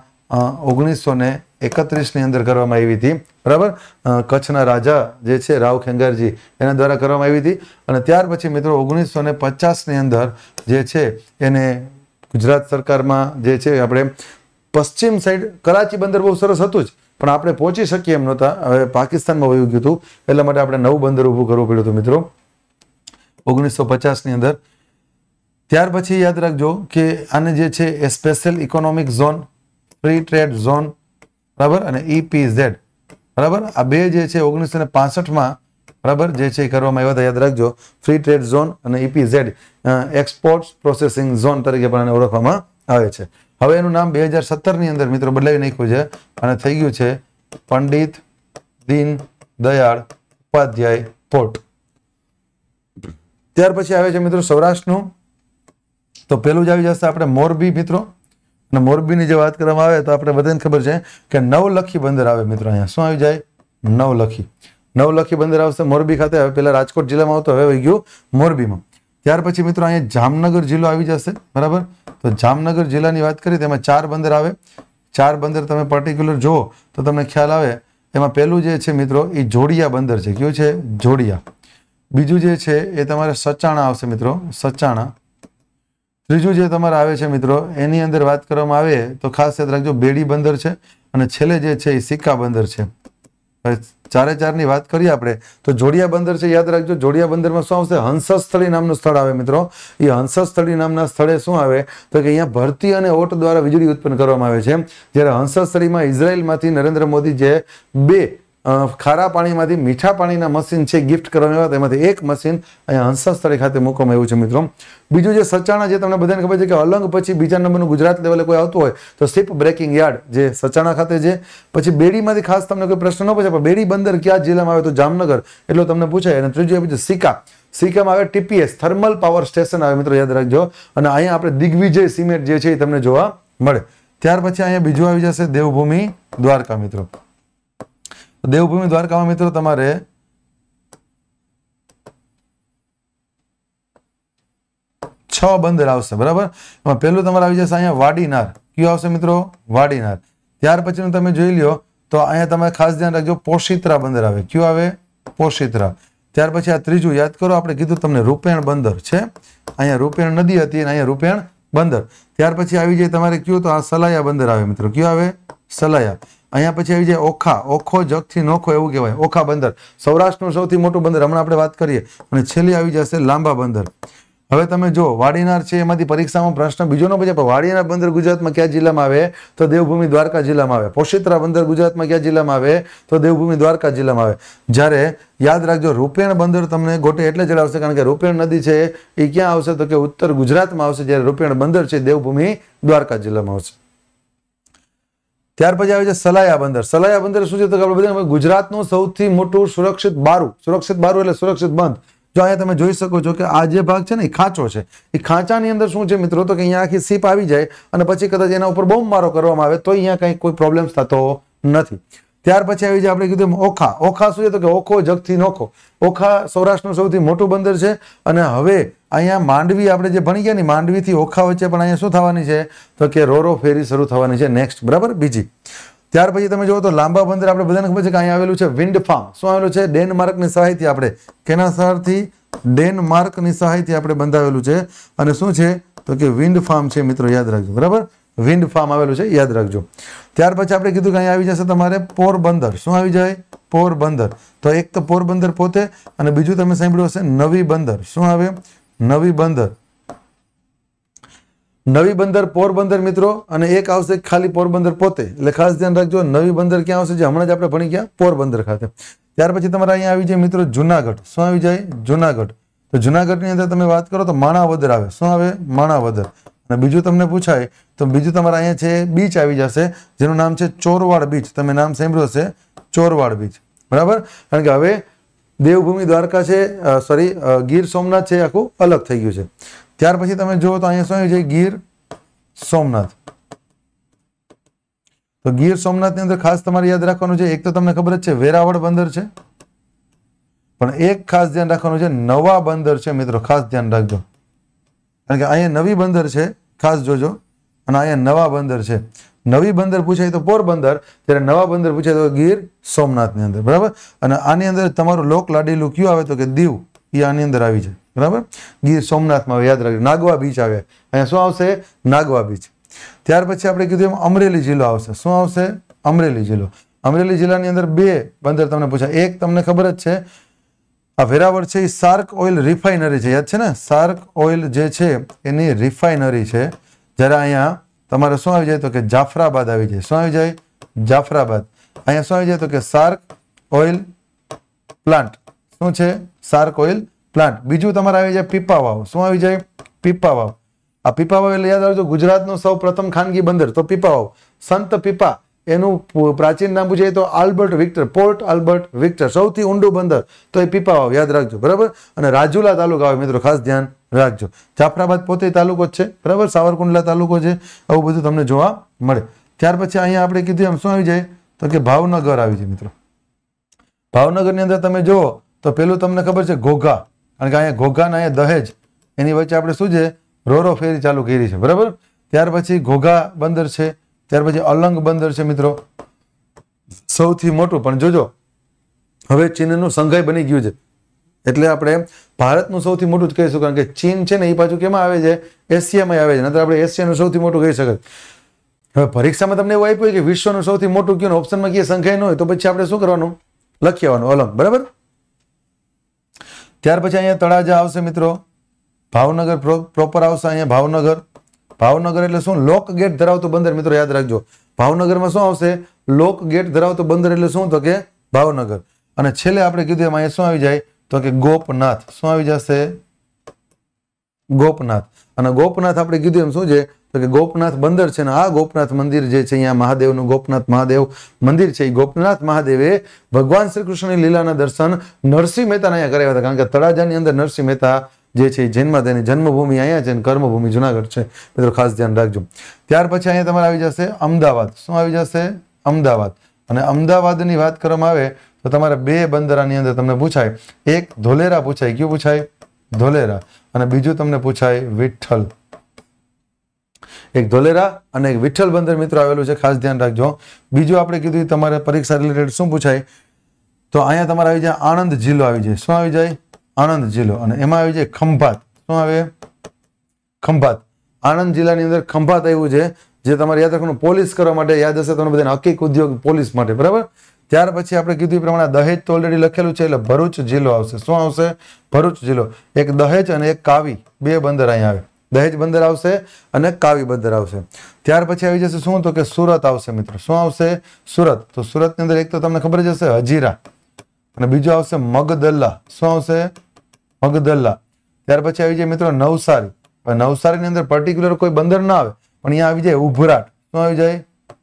S1: ઓગણીસો ને એકત્રીસની અંદર કરવામાં આવી હતી. બરાબર? કચ્છના રાજા જે છે, રાવ ખેંગારજી, એના દ્વારા કરવામાં આવી હતી. અને ત્યાર પછી મિત્રો ઓગણીસો ને પચાસની અંદર જે છે, એને ગુજરાત સરકારમાં જે છે, આપણે પશ્ચિમ સાઈડ, કરાચી બંદર બહુ સરસ હતું જ. પણ આપણે પહોંચી શકીએ એમ નહોતા. હવે પાકિસ્તાનમાં વયું ગયું હતું, એટલા માટે આપણે નવું બંદર ઊભું કરવું પડ્યું હતું મિત્રો. ઓગણીસો પચાસની અંદર. ત્યાર પછી યાદ રાખજો કે આને જે છે એ special economic zone free trade zone બરાબર? અને ઈપીઝેડ બરાબર? આ બે જે છે ઓગણીસો ને પાસઠમાં, બરાબર? જે છે એ કરવામાં આવ્યા હતા, યાદ રાખજો. ફ્રી ટ્રેડ ઝોન અને ઈપીઝેડ એક્સપોર્ટ પ્રોસેસિંગ ઝોન તરીકે પણ આને ઓળખવામાં આવે છે. હવે એનું નામ બે હજાર સત્તરની અંદર મિત્રો બદલાવી નાખ્યું છે અને થઈ ગયું છે પંડિત દીન દયાળ ઉપાધ્યાય પોર્ટ ત્યાર પછી આવે છે મિત્રો સૌરાષ્ટ્રનું. તો પેલું જ આવી જશે આપણે મોરબી મિત્રો. અને મોરબીની જે વાત કરવામાં આવે તો આપણે બધાને ખબર છે કે નવલખી બંદર આવે મિત્રો અહીંયા. શું આવી જાય? નવલખી. નવલખી બંદર આવશે મોરબી ખાતે. હવે પેલા રાજકોટ જિલ્લામાં આવતો, હવે આવી ગયું મોરબીમાં. ત્યાર પછી મિત્રો અહીંયા જામનગર જિલ્લો આવી જશે, બરાબર? તો જામનગર જિલ્લાની વાત કરીએ તેમાં ચાર બંદર આવે. ચાર બંદર તમે પર્ટિક્યુલર જુઓ તો તમને ખ્યાલ આવે, એમાં પહેલું જે છે મિત્રો, એ જોડિયા બંદર છે. કયું છે? જોડિયા. બીજું જે છે એ તમારે સચાણા આવશે મિત્રો, સચાણા. ત્રીજું જે તમારે આવે છે મિત્રો, એની અંદર વાત કરવામાં આવે તો ખાસ યાદ રાખજો, બેડી બંદર છે અને છેલ્લે જે છે એ સિક્કા બંદર છે. ચારે ચારની વાત કરીએ આપણે, તો જોડિયા બંદર છે, યાદ રાખજો, જોડિયા બંદરમાં શું આવશે? હંસસ્થળી નામનું સ્થળ આવે મિત્રો. એ હંસસ્થળી નામના સ્થળે શું આવે? તો કે અહીંયા ભરતી અને ઓટ દ્વારા વીજળી ઉત્પન્ન કરવામાં આવે છે. જ્યારે હંસસ્થળીમાં ઇઝરાયલમાંથી નરેન્દ્ર મોદી જે બે ખારા પાણીમાંથી મીઠા પાણીના મશીન છે ગિફ્ટ કરવામાં આવ્યા તેમાંથી એક મશીન અહીંયા હંસા સ્થળે ખાતે મૂકવામાં આવ્યું છે મિત્રો. બીજું જે સચાણા જે તમને બધાને ખબર છે કે અલંગ પછી બીજા નંબરનું ગુજરાત લેવલે કોઈ આવતું હોય, તો શિપ બ્રેકિંગ યાર્ડ જે સચાણા ખાતે છે. પછી બેડીમાંથી ખાસ તમને કોઈ પ્રશ્ન ન પૂછે, પણ બેડી બંદર કયા જિલ્લામાં આવે તો જામનગર, એટલો તમને પૂછાય. અને ત્રીજું એ છે સિક્કા. સિક્કામાં આવે ટીપીએસ થર્મલ પાવર સ્ટેશન આવે મિત્રો, યાદ રાખજો. અને અહીંયા આપણે દિગ્વિજય સિમેન્ટ જે છે એ તમને જોવા મળે. ત્યાર પછી અહીંયા બીજું આવી જશે દેવભૂમિ દ્વારકા મિત્રો. દેવભૂમિ દ્વારકામાં મિત્રો તમારે છ બંદર આવશે, બરાબર? એમાં પહેલું તમારે આવી જશે અહીંયા વાડીનાર. કયું આવશે મિત્રો? વાડીનાર. ત્યાર પછીનું તમે જોઈ લ્યો, તો અહીંયા તમે ખાસ ધ્યાન રાખજો, પોશિત્રા બંદર આવે. કયું આવે? પોશિત્રા. ત્યાર પછી આ ત્રીજું યાદ કરો, આપણે કીધું તમને રૂપેણ બંદર છે. અહીંયા રૂપેણ નદી હતી અને અહીંયા રૂપેણ બંદર. ત્યાર પછી આવી જાય તમારે કયું, તો આ સલાયા બંદર આવે મિત્રો. કયું આવે? સલાયા. અહીંયા પછી આવી જાય ઓખા. ઓખો જગથી નોખો એવું કહેવાય. ઓખા બંદર. સૌરાષ્ટ્રનું સૌથી મોટું બંદર. હમણાં આપણે વાત કરીએ. અને છેલ્લી આવી જશે લાંબા બંદર. હવે તમે જો વાડીનાર છે એમાંથી પરીક્ષામાં પ્રશ્ન બીજો ન પૂછે, પણ વાડીનાર બંદર ગુજરાતમાં કયા જિલ્લામાં આવે તો દેવભૂમિ દ્વારકા જિલ્લામાં આવે. પોશિત્રા બંદર ગુજરાતમાં કયા જિલ્લામાં આવે તો દેવભૂમિ દ્વારકા જિલ્લામાં આવે. જ્યારે યાદ રાખજો, રૂપેણ બંદર તમને ગોટે એટલે જણાવશે કારણ કે રૂપેણ નદી છે એ ક્યાં આવશે તો કે ઉત્તર ગુજરાતમાં આવશે, જ્યારે રૂપેણ બંદર છે દેવભૂમિ દ્વારકા જિલ્લામાં આવશે. ત્યાર પછી આવે છે સલાયા બંદર. સલાયા બંદર શું છે તો આપણે ગુજરાતનું સૌથી મોટું સુરક્ષિત બારું. સુરક્ષિત બારું એટલે સુરક્ષિત બંધ. જો અહીંયા તમે જોઈ શકો છો કે આ જે ભાગ છે ને, એ ખાંચો છે. એ ખાંચાની અંદર શું છે મિત્રો તો કે અહીંયા આખી સીપ આવી જાય અને પછી કદાચ એના ઉપર બોમ્બ મારો કરવામાં આવે તો અહીંયા કંઈ કોઈ પ્રોબ્લેમ થતો નથી. ત્યાર પછી આવી જાય આપણે કીધું ઓખા. ઓખા શું છે તો કે ઓખો જગથી નોખો. ઓખા સૌરાષ્ટ્રનું સૌથી મોટું બંદર છે અને હવે અહીંયા માંડવી આપણે જે ભણી ગયા ને, માંડવીથી ઓખા વચ્ચે પણ અહીંયા શું થવાની છે? તો કે રોરો ફેરી શરૂ થવાની છે નેક્સ્ટ બરાબર? બીજી. ત્યાર પછી તમે જુઓ તો લાંબા બંદર આપણે બધાને ખબર છે કે અહીંયા આવેલું છે વિન્ડ ફાર્મ શું આવેલું છે? ડેનમાર્કની સહાયથી આપણે. કેના સહારથી ડેનમાર્કની સહાયથી આપણે બંધાવેલું છે. અને શું છે? તો કે વિન્ડ ફાર્મ છે મિત્રો, યાદ રાખજો. બરાબર? વિન્ડ ફાર્મ આવેલું છે, યાદ રાખજો. ત્યાર પછી આપણે કીધું કે અહીંયા આવી જશે તમારે પોરબંદર. શું આવી જાય? પોરબંદર. તો એક તો પોરબંદર પોતે અને બીજું તમે સાંભળ્યું હશે નવી બંદર. શું આવે? નવી બંદર. નવી બંદર પોરબંદર મિત્રો, અને એક આવશે ખાલી પોરબંદર પોતે. એટલે ખાસ ધ્યાન રાખજો, નવી બંદર ક્યાં આવશે? જે હમણાં જ આપણે ભણી ગયા, પોરબંદર ખાતે. ત્યાર પછી તમારે અહીંયા આવી જાય મિત્રો જુનાગઢ. શું આવી જાય? જુનાગઢ. તો જુનાગઢની અંદર તમે વાત કરો તો માણાવદર આવે. શું આવે? માણાવદર. અને બીજું તમને પૂછાય, તો બીજું તમારે અહીંયા છે બીચ આવી જશે, જેનું નામ છે ચોરવાડ બીચ તમે નામ સાંભળ્યું હશે, ચોરવાડ બીચ બરાબર? કારણ કે હવે દેવભૂમિ દ્વારકા છે સોરી ગીર સોમનાથ છે, આખું અલગ થઈ ગયું છે. ત્યાર પછી તમે જુઓ તો અહીંયા શું છે, ગીર સોમનાથ. તો ગીર સોમનાથની અંદર ખાસ તમારે યાદ રાખવાનું છે, એક તો તમને ખબર જ છે, વેરાવળ બંદર છે. પણ એક ખાસ ધ્યાન રાખવાનું છે, નવા બંદર છે, મિત્રો, ખાસ ધ્યાન રાખજો. કારણ કે અહીંયા નવી બંદર છે, ખાસ જોજો. અને અહીંયા નવા બંદર છે. નવી બંદર પૂછાય તો પોરબંદર જ્યારે નવા બંદર પૂછાય તો ગીર સોમનાથની અંદર. બરાબર? અને આની અંદર તમારું લોક લાડીલું કયું આવે તો કે દીવ, એ આની અંદર આવી જાય. બરાબર? ગીર સોમનાથમાં આવે, યાદ રાખજો. નાગવા બીચ આવે. અહીંયા શું આવશે? નાગવા બીચ. ત્યાર પછી આપણે કીધું એમ અમરેલી જિલ્લો આવશે. શું આવશે? અમરેલી જિલ્લો. અમરેલી જિલ્લાની અંદર બે બંદર તમને પૂછાય. એક તમને ખબર જ છે આ વેરાવળ છે, એ સાર્ક ઓઇલ રિફાઇનરી છે. યાદ છે ને? સાર્ક ઓઇલ જે છે, એની રિફાઇનરી છે. જ્યારે અહીંયા તમારે શું આવી જાય તો કે જાફરાબાદ આવી જાય. શું આવી જાય? જાફરાબાદ. અહીંયા શું આવી જાય તો કે સાર્ક ઓઇલ પ્લાન્ટ શું છે? સાર્ક ઓઇલ પ્લાન્ટ બીજું તમારે આવી જાય પીપાવાવ. શું આવી જાય? પીપાવાવ. આ પીપાવાવ એટલે યાદ આવજો, ગુજરાતનું સૌ પ્રથમ ખાનગી બંદર. તો પીપાવાવ. સંત પીપા. એનું પ્રાચીન નામ પૂછે તો Albert Victor, port Albert Victor. સૌથી ઊંડું બંદર. તો એ પીપાવાવ, યાદ રાખજો, બરાબર? અને રાજુલા તાલુકા આવે મિત્રો, ખાસ ધ્યાન રાખજો. જાફરાબાદ પોતે તાલુકો જ છે, બરાબર? સાવરકુંડલા તાલુકો છે, આવું બધું તમને જોવા મળે. ત્યાર પછી અહીંયા આપણે કીધું એમ, શું આવી જાય? તો કે ભાવનગર આવી જાય, મિત્રો. ભાવનગરની અંદર તમે જુઓ, તો પેલું તમને ખબર છે, ઘોઘા. કારણ કે અહીંયા ઘોઘા ને અહીંયા દહેજ. એની વચ્ચે આપણે શું છે? રોરો ફેરી ચાલુ કરી છે, બરાબર? ત્યાર પછી ઘોઘા બંદર છે ત્યાર પછી અલંગ બંદર છે મિત્રો. સૌથી મોટું, પણ જોજો, હવે ચીનનું સંઘાઈ બની ગયું છે. એટલે આપણે ભારતનું સૌથી મોટું જ કહીશું કારણ કે ચીન છે ને એ પાછું કેમાં આવે છે? એશિયામાં આવે છે નતર આપણે એશિયાનું સૌથી મોટું કહી શકાય. હવે પરીક્ષામાં તમને એવું આપ્યું હોય કે વિશ્વનું સૌથી મોટું કયું ઓપ્શનમાં કઈ સંખ્યા ન હોય, તો પછી આપણે શું કરવાનું? લખી આવવાનું, અલંગ, બરાબર? ત્યાર પછી અહીંયા તળાજા આવશે મિત્રો. ભાવનગર પ્રોપર આવશે અહીંયા ભાવનગર. ભાવનગર એટલે શું? લોક ગેટ ધરાવતું બંદર મિત્રો યાદ રાખજો. ભાવનગરમાં શું આવશે? લોક ગેટ ધરાવતું બંદર એટલે શું? તો કે ભાવનગર. અને છેલ્લે આપણે કીધું એમાં શું આવી જાય? તો કે ગોપનાથ. શું આવી જશે? ગોપનાથ. અને ગોપનાથ આપણે કીધું એમ શું છે? તો કે ગોપનાથ બંદર છે ને આ ગોપનાથ મંદિર જે છે, અહીંયા મહાદેવનું ગોપનાથ મહાદેવ મંદિર છે. એ ગોપનાથ મહાદેવે ભગવાન શ્રી કૃષ્ણની લીલાના દર્શન નરસિંહ મહેતાના અહીંયા કર્યા હતા. કારણ કે તળાજાની અંદર નરસિંહ મહેતા જે છે જન્મ તેની જન્મભૂમિ અહીંયા છે અને કર્મભૂમિ જુનાગઢ છે. મિત્રો, ખાસ ધ્યાન રાખજો. ત્યાર પછી અહીંયા તમારે આવી જશે અમદાવાદ. શું આવી જશે? અમદાવાદ. અને અમદાવાદની વાત કરવામાં આવે તો તમારે બે બંદરાની અંદર તમને પૂછાય. એક ધોલેરા પૂછાય. કયું પૂછાય? ધોલેરા. અને બીજું તમને પૂછાય વિઠ્ઠલ. એક ધોલેરા અને એક વિઠ્ઠલ બંદર મિત્રો આવેલું છે. ખાસ ધ્યાન રાખજો. બીજું આપણે કીધું તમારે પરીક્ષા રિલેટેડ શું પૂછાય? તો અહીંયા તમારે આવી જાય આણંદ જિલ્લો આવી જાય. શું આવી જાય? આણંદ જિલ્લો અને એમાં આવી જાય ખંભાત. શું આવે? ખંભાત. આણંદ જિલ્લાની અંદર ખંભાત આવ્યું છે, જે તમારે યાદ રાખવાનું, પોલીસ કરવા માટે યાદ હશે તમને બધાને. હકીક ઉદ્યોગ પોલીસ માટે, બરાબર? ત્યાર પછી આપણે કીધું એ પ્રમાણે દહેજ તો ઓલરેડી લખેલું છે, એટલે ભરૂચ જિલ્લો આવશે. શું આવશે? ભરૂચ જિલ્લો. એક દહેજ અને એક કાવી, બે બંદર અહીંયા આવે. દહેજ બંદર આવશે અને કાવી બંદર આવશે. ત્યાર પછી આવી જશે શું? તો કે સુરત આવશે મિત્રો. શું આવશે? સુરત. તો સુરતની અંદર એક તો તમને ખબર જ હશે, હજીરા. અને બીજું આવશે મગદલ્લા. શું આવશે? મગદલ્લા. ત્યાર પછી આવી જાય મિત્રો નવસારી. નવસારીની અંદર પર્ટિક્યુલર કોઈ બંદર ના આવે, પણ અહીંયા આવી જાય ઉભરાટ. શું આવી જાય?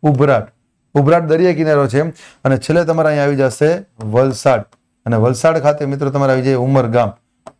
S1: ઉભરાટ. ઉભરાટ દરિયા કિનારો છે અને છેલ્લે તમારે અહીંયા આવી જશે વલસાડ. અને વલસાડ ખાતે મિત્રો તમારે આવી જાય ઉમરગામ.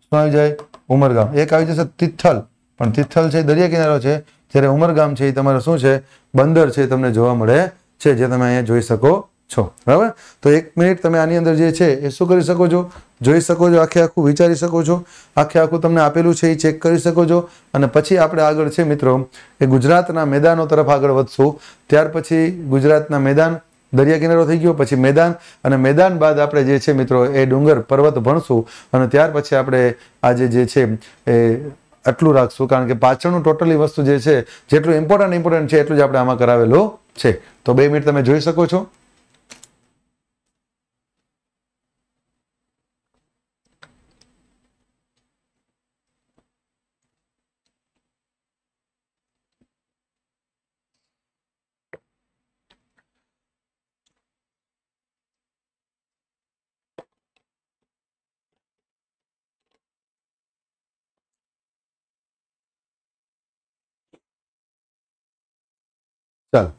S1: શું આવી જાય? ઉમરગામ. એક આવી જશે તિથલ. પણ તિથલ છે દરિયા કિનારો છે. જ્યારે ઉમરગામ છે એ તમારે શું છે? બંદર છે તમને જોવા મળે છે, જે તમે અહીંયા જોઈ શકો છો. બરાબર? તો એક મિનિટ તમે આની અંદર જે છે, એ શું કરી શકો છો? જોઈ શકો છો, આખે આખું વિચારી શકો છો. આખે આખું તમને આપેલું છે, એ ચેક કરી શકો છો. અને પછી આપણે આગળ છે મિત્રો, એ ગુજરાતના મેદાનો તરફ આગળ વધશું. ત્યાર પછી ગુજરાતના મેદાન દરિયા કિનારો થઈ ગયો, પછી મેદાન અને મેદાન બાદ આપણે જે છે મિત્રો, એ ડુંગર પર્વત ભણશું. અને ત્યાર પછી આપણે આજે જે છે, એ આટલું રાખશું. કારણ કે પાછળનું ટોટલી વસ્તુ જે છે, જેટલું ઇમ્પોર્ટન્ટ ઇમ્પોર્ટન્ટ છે, એટલું જ આપણે આમાં કરાવેલું છે. તો બે મિનિટ તમે જોઈ શકો છો. ચાલો.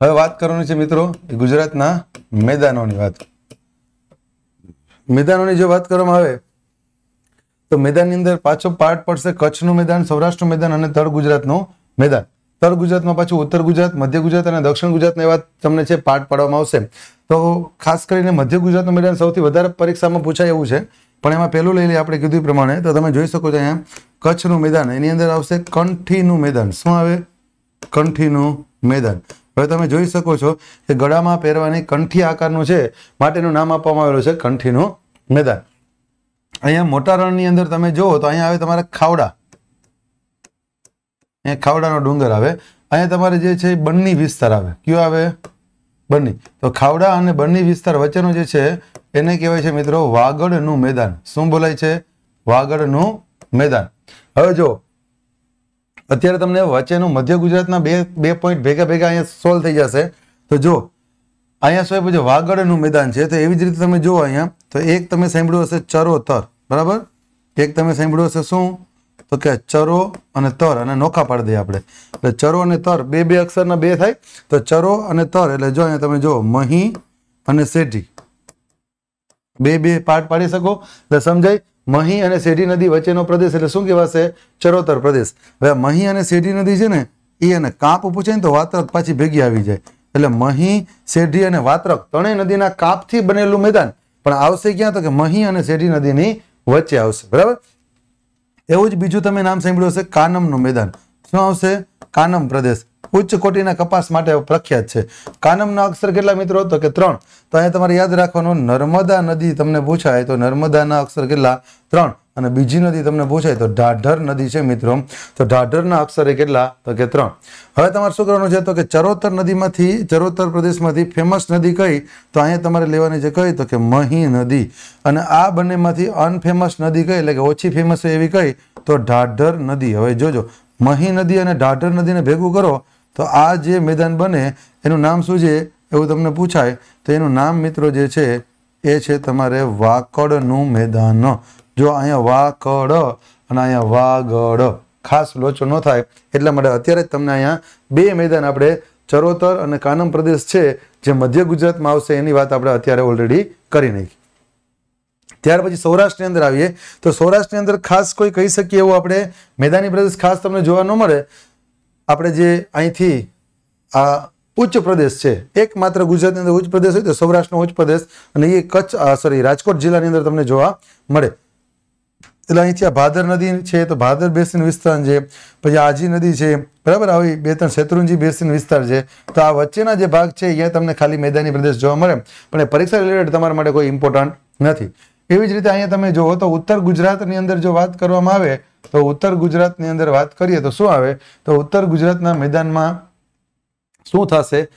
S1: હવે વાત કરવાની છે મિત્રો ગુજરાતના મેદાનોની વાત. મેદાનોની જો વાત કરવામાં આવે, તો મેદાનની અંદર પાછો પાર્ટ પડશે કચ્છનું મેદાન, સૌરાષ્ટ્રનું મેદાન અને તળ ગુજરાતનું મેદાન. તળ ગુજરાતમાં પાછું ઉત્તર ગુજરાત, મધ્ય ગુજરાત અને દક્ષિણ ગુજરાતના એવા તમને છે પાઠ પાડવામાં આવશે. તો ખાસ કરીને મધ્ય ગુજરાતનું મેદાન સૌથી વધારે પરીક્ષામાં પૂછાય એવું છે. પણ એમાં પહેલું લઈ લઈએ આપણે કીધું પ્રમાણે. તો તમે જોઈ શકો છો અહીંયા કચ્છનું મેદાન. એની અંદર આવશે કંઠીનું મેદાન. શું આવે? કંઠીનું મેદાન. હવે તમે જોઈ શકો છો કે ગળામાં પહેરવાની કંઠી આકારનું છે. માટેનું નામ આપવામાં આવેલું છે કંઠીનું મેદાન. અહીંયા મોટા રણની અંદર તમે જુઓ તો અહીંયા આવે તમારા ખાવડા. અહીંયા ખાવડાનો ડુંગર આવે. અહીંયા તમારે જે છે બન્ની વિસ્તાર આવે. કયો આવે? બન્ની. તો ખાવડા અને બન્ની વિસ્તાર વચ્ચેનો જે છે, એને કહેવાય છે મિત્રો વાગડનું મેદાન. શું બોલાય છે? વાગડનું મેદાન. હવે જો, અત્યારે તમને વચ્ચેનું મધ્ય ગુજરાતના બે બે પોઈન્ટ ભેગા ભેગા અહીંયા સોલ્વ થઈ જશે. તો જો, અહીંયા સાહેબ આપ્યું વાગડનું મેદાન છે. તો એવી જ રીતે તમે જુઓ અહીંયા. તો એક તમે સાંભળ્યું હશે ચરોતર. બરાબર? એક તમે સાંભળ્યું હશે શું? તો કે ચરો અને તર, અને નોખા પાડી દઈએ આપણે. એટલે ચરો અને તર, બે બે અક્ષરના બે થાય. તો ચરો અને તર, એટલે જો અહીંયા તમે જો મહી અને શેઠી બે બે પાર્ટ પાડી શકો. એટલે સમજાય, મહી અને શેઢી નદી વચ્ચેનો પ્રદેશ એટલે શું કહેવાશે? ચરોતર પ્રદેશ. હવે મહી અને સેઢી નદી છે ને એ અને કાપ પૂછાય ને તો વાતરક પાછી ભેગી આવી જાય. એટલે મહી, શેઢી અને વાત્રક ત્રણેય નદીના કાપથી બનેલું મેદાન. પણ આવશે ક્યાં? તો કે મહી અને શેઢી નદીની વચ્ચે આવશે. બરાબર? એવું જ બીજું તમે નામ સાંભળ્યું હશે, કાનમનું મેદાન. શું આવશે? કાનમ પ્રદેશ. ઉચ્ચ કોટીના કપાસ માટે પ્રખ્યાત છે. કાનમના અક્ષર કેટલા મિત્રો? તો કે ત્રણ. તો અહીંયા તમારે યાદ રાખવાનું, નર્મદા નદી તમને પૂછાય તો નર્મદાના અક્ષર કેટલા? ત્રણ. અને બીજી નદી તમને પૂછાય તો ઢાઢર નદી છે મિત્રો. તો ઢાઢરના અક્ષરે કેટલા? તો કે ત્રણ. હવે તમારે શું કરવાનું છે? તો કે ચરોતર નદીમાંથી, ચરોતર પ્રદેશમાંથી ફેમસ નદી કઈ? તો અહીંયા તમારે લેવાની છે કઈ? તો કે મહી નદી. અને આ બંનેમાંથી અનફેમસ નદી કઈ? એટલે કે ઓછી ફેમસ એવી કઈ? તો ઢાઢર નદી. હવે જોજો. મહી નદી અને ઢાઢર નદીને ભેગું કરો, તો આ જે મેદાન બને, એનું નામ શું છે? એવું તમને પૂછાય. તો એનું નામ મિત્રો જે છે, એ છે તમારે વાકડનું મેદાન. જો અહીંયા વાકડ અને અહીંયા વાગડ ખાસ લોચો ન થાય, એટલા માટે અત્યારે જ તમને અહીંયા બે મેદાન આપણે ચરોતર અને કાનમ પ્રદેશ છે, જે મધ્ય ગુજરાતમાં આવશે, એની વાત આપણે અત્યારે ઓલરેડી કરી નાખી. ત્યાર પછી સૌરાષ્ટ્રની અંદર આવીએ, તો સૌરાષ્ટ્રની અંદર ખાસ કોઈ કહી શકીએ એવું આપણે મેદાની પ્રદેશ ખાસ તમને જોવા ન મળે. આપણે જે અહીંથી આ ઉચ્ચ પ્રદેશ છે, એકમાત્ર ગુજરાતની અંદર ઉચ્ચ પ્રદેશ હોય તો સૌરાષ્ટ્રનો ઉચ્ચ પ્રદેશ અને એ કચ્છ સોરી રાજકોટ જિલ્લાની અંદર તમને જોવા મળે. એટલે અહીંથી આ ભાદર નદી છે, તો ભાદર બેસીન વિસ્તાર છે. પછી આજી નદી છે, બરાબર? આવી બે ત્રણ શેત્રુંજી બેસીન વિસ્તાર છે. તો આ વચ્ચેના જે ભાગ છે, અહીંયા તમને ખાલી મેદાની પ્રદેશ જોવા મળે. પણ એ પરીક્ષા રિલેટેડ તમારા માટે કોઈ ઇમ્પોર્ટન્ટ નથી. એવી જ રીતે અહીંયા તમે જુઓ તો ઉત્તર ગુજરાતની અંદર જો વાત કરવામાં આવે, તો ઉત્તર ગુજરાતની અંદર વાત કરીએ તો શું આવે? તો ઉત્તર ગુજરાતના મેદાનમાં શું થશે?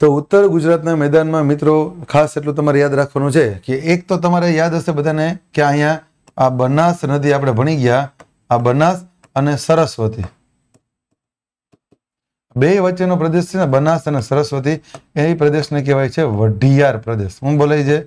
S1: તો ઉત્તર ગુજરાતના મેદાનમાં મિત્રો ખાસ એટલું તમારે યાદ રાખવાનું છે કે એક તો તમારે યાદ હશે બધાને કે અહીંયા આ બનાસ નદી આપણે ભણી ગયા. આ બનાસ અને સરસ્વતી. બે વચ્ચેનો પ્રદેશ છે ને બનાસ અને સરસ્વતી, એ પ્રદેશને કહેવાય છે વઢિયાર પ્રદેશ. હું બોલાય છે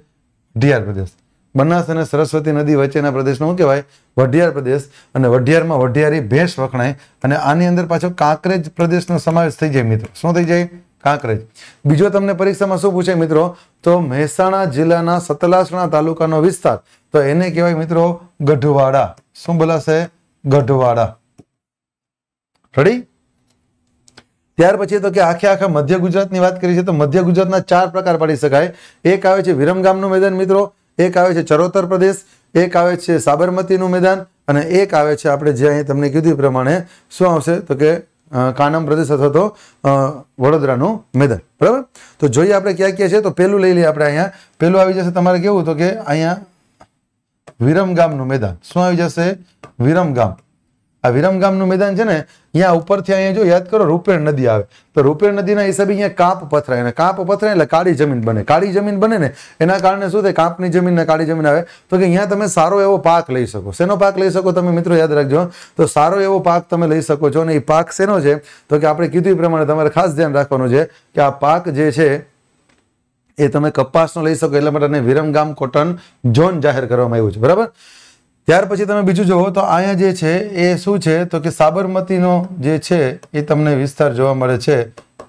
S1: વઢિયાર પ્રદેશ. બનાસ અને સરસ્વતી નદી વચ્ચેના પ્રદેશનો શું કહેવાય વઢિયાર પ્રદેશ. અને વઢિયારમાં વઢિયારી ભેંસ વખણાય. અને આની અંદર પાછો કાંકરેજ પ્રદેશનો સમાવેશ થઈ જાય મિત્રો. શું થઈ જાય? કાંકરેજ બીજો તમને પરીક્ષામાં શું પૂછે મિત્રો? તો મહેસાણા જિલ્લાના સતલાસણા તાલુકાનો વિસ્તાર. તો એને કહેવાય મિત્રો ગઢવાડા. શું બોલાશે? ગઢવાડા. રેડી ત્યાર પછી તો કે આખે આખા મધ્ય ગુજરાતની વાત કરી છે, તો મધ્ય ગુજરાતના ચાર પ્રકાર પાડી શકાય. એક આવે છે વિરમગામનું મેદાન મિત્રો, એક આવે છે ચરોતર પ્રદેશ, એક આવે છે સાબરમતીનું મેદાન અને એક આવે છે આપણે જે અહીં તમને કીધું પ્રમાણે શું આવશે? તો કે કાનમ પ્રદેશ અથવા તો વડોદરાનું મેદાન. બરાબર? તો જોઈએ આપણે ક્યાં ક્યાં છે, તો પહેલું લઈ લઈએ આપણે અહીંયા. પહેલું આવી જશે તમારે કેવું તો કે અહીંયા વિરમગામનું મેદાન. શું આવી જશે? વિરમગામ. આ વિરમગામનું મેદાન છે ને, અહીંયા ઉપરથી અહીંયા જો યાદ કરો, રૂપેણ નદી આવે. તો રૂપેણ નદીના હિસાબે અહીંયા કાપ પથરાય અને કાપ પથરાય એટલે કાળી જમીન બને. કાળી જમીન બને ને, એના કારણે શું થાય? કાપની જમીન ને કાળી જમીન આવે. તો કે અહીંયા તમે સારો એવો પાક લઈ શકો. શેનો પાક લઈ શકો તમે મિત્રો યાદ રાખજો તો સારો એવો પાક તમે લઈ શકો છો અને એ પાક શેનો છે? તો કે આપણે કીધું એ પ્રમાણે તમારે ખાસ ધ્યાન રાખવાનું છે કે આ પાક જે છે, એ તમે કપાસનો લઈ શકો, એટલા માટે વિરમગામ કોટન ઝોન જાહેર કરવામાં આવ્યું છે. બરાબર? ત્યાર પછી તમે બીજું જુઓ તો અહીંયા જે છે એ શું છે? તો કે સાબરમતીનો જે છે એ તમને વિસ્તાર જોવા મળે છે.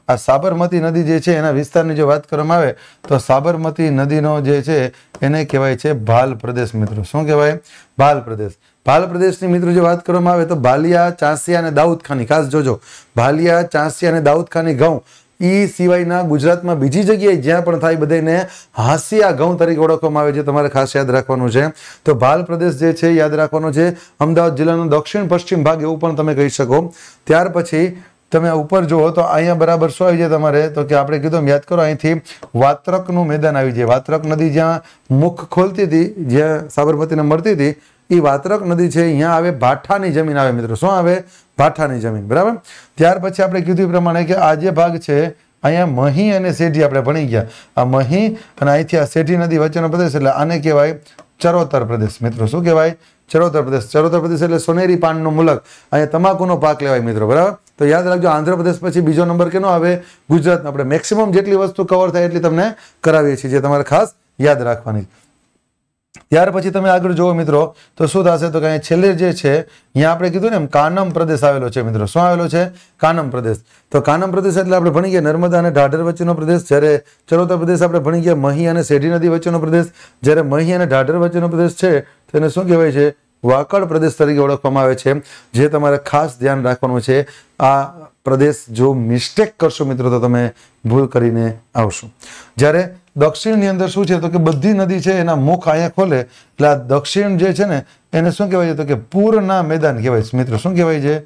S1: આ સાબરમતી નદી જે છે એના વિસ્તારની જો વાત કરવામાં આવે તો સાબરમતી નદીનો જે છે એને કહેવાય છે ભાલ પ્રદેશ મિત્રો. શું કહેવાય? ભાલ પ્રદેશ. ભાલ પ્રદેશની મિત્રો જે વાત કરવામાં આવે તો ભાલિયા, ચાંસિયા અને દાઉદ ખાની. ખાસ જોજો. ભાલિયા, ચાંસિયા અને દાઉદ ખાની ઘઉં એ સિવાયના ગુજરાતમાં બીજી જગ્યાએ જ્યાં પણ થાય બધાને હાંસિયા ઘઉં તરીકે ઓળખવામાં આવે છે, તમારે ખાસ યાદ રાખવાનું છે. તો ભાલ પ્રદેશ જે છે, યાદ રાખવાનો છે. અમદાવાદ જિલ્લાનો દક્ષિણ પશ્ચિમ ભાગ, એવું પણ તમે કહી શકો. ત્યાર પછી તમે ઉપર જુઓ તો અહીંયા બરાબર શું આવી જાય તમારે? તો કે આપણે કીધું યાદ કરો, અહીંથી વાત્રકનું મેદાન આવી જાય. વાત્રક નદી જ્યાં મુખ ખોલતી હતી, જ્યાં સાબરમતીને મળતી હતી એ વાત્રક નદી છે, અહીંયા આવે ભાઠાની જમીન આવે મિત્રો. શું આવે? ભાઠાની જમીન, બરાબર? ત્યાર પછી આપણે કીધું પ્રમાણે કે આ જે ભાગ છે, અહીંયા મહી અને શેઢી આપણે ભણી ગયા. આ મહી અને અહીંથી આ સેઠી નદી વચ્ચેનો પ્રદેશ એટલે આને કહેવાય ચરોતર પ્રદેશ. મિત્રો, શું કહેવાય? ચરોતર પ્રદેશ. ચરોતર પ્રદેશ એટલે સોનેરી પાનનું મુલક. અહીંયા તમાકુનો પાક લેવાય મિત્રો, બરાબર? તો યાદ રાખજો, આંધ્રપ્રદેશ પછી બીજો નંબર કેનો આવે? ગુજરાતનો. આપણે મેક્સિમમ જેટલી વસ્તુ કવર થાય એટલી તમને કરાવીએ છીએ, જે તમારે ખાસ યાદ રાખવાની ત્યાર પછી તમે આગળ જુઓ મિત્રો, તો શું થશે? તો કે છેલ્લે જે છે, અહીંયા આપણે કીધું ને એમ કાનમ પ્રદેશ આવેલો છે મિત્રો. શું આવેલો છે? કાનમ પ્રદેશ. તો કાનમ પ્રદેશ એટલે આપણે ભણી ગયા નર્મદા અને ઢાઢર વચ્ચેનો પ્રદેશ. જ્યારે ચરોતર પ્રદેશ આપણે ભણી ગયા મહી અને શેઢી નદી વચ્ચેનો પ્રદેશ. જ્યારે મહી અને ઢાઢર વચ્ચેનો પ્રદેશ છે તેને શું કહેવાય છે? વાકડ પ્રદેશ તરીકે ઓળખવામાં આવે છે. જે તમારે ખાસ ધ્યાન રાખવાનું છે. આ પ્રદેશ જો મિસ્ટેક કરશો મિત્રો, તો તમે ભૂલ કરીને આવશો. જ્યારે દક્ષિણની અંદર શું છે, તો કે બધી નદી છે, એના મુખ અહીંયા ખોલે, એટલે આ દક્ષિણ જે છે ને, એને શું કહેવાય છે, તો કે પૂરના મેદાન કહેવાય છે. મિત્રો, શું કહેવાય છે?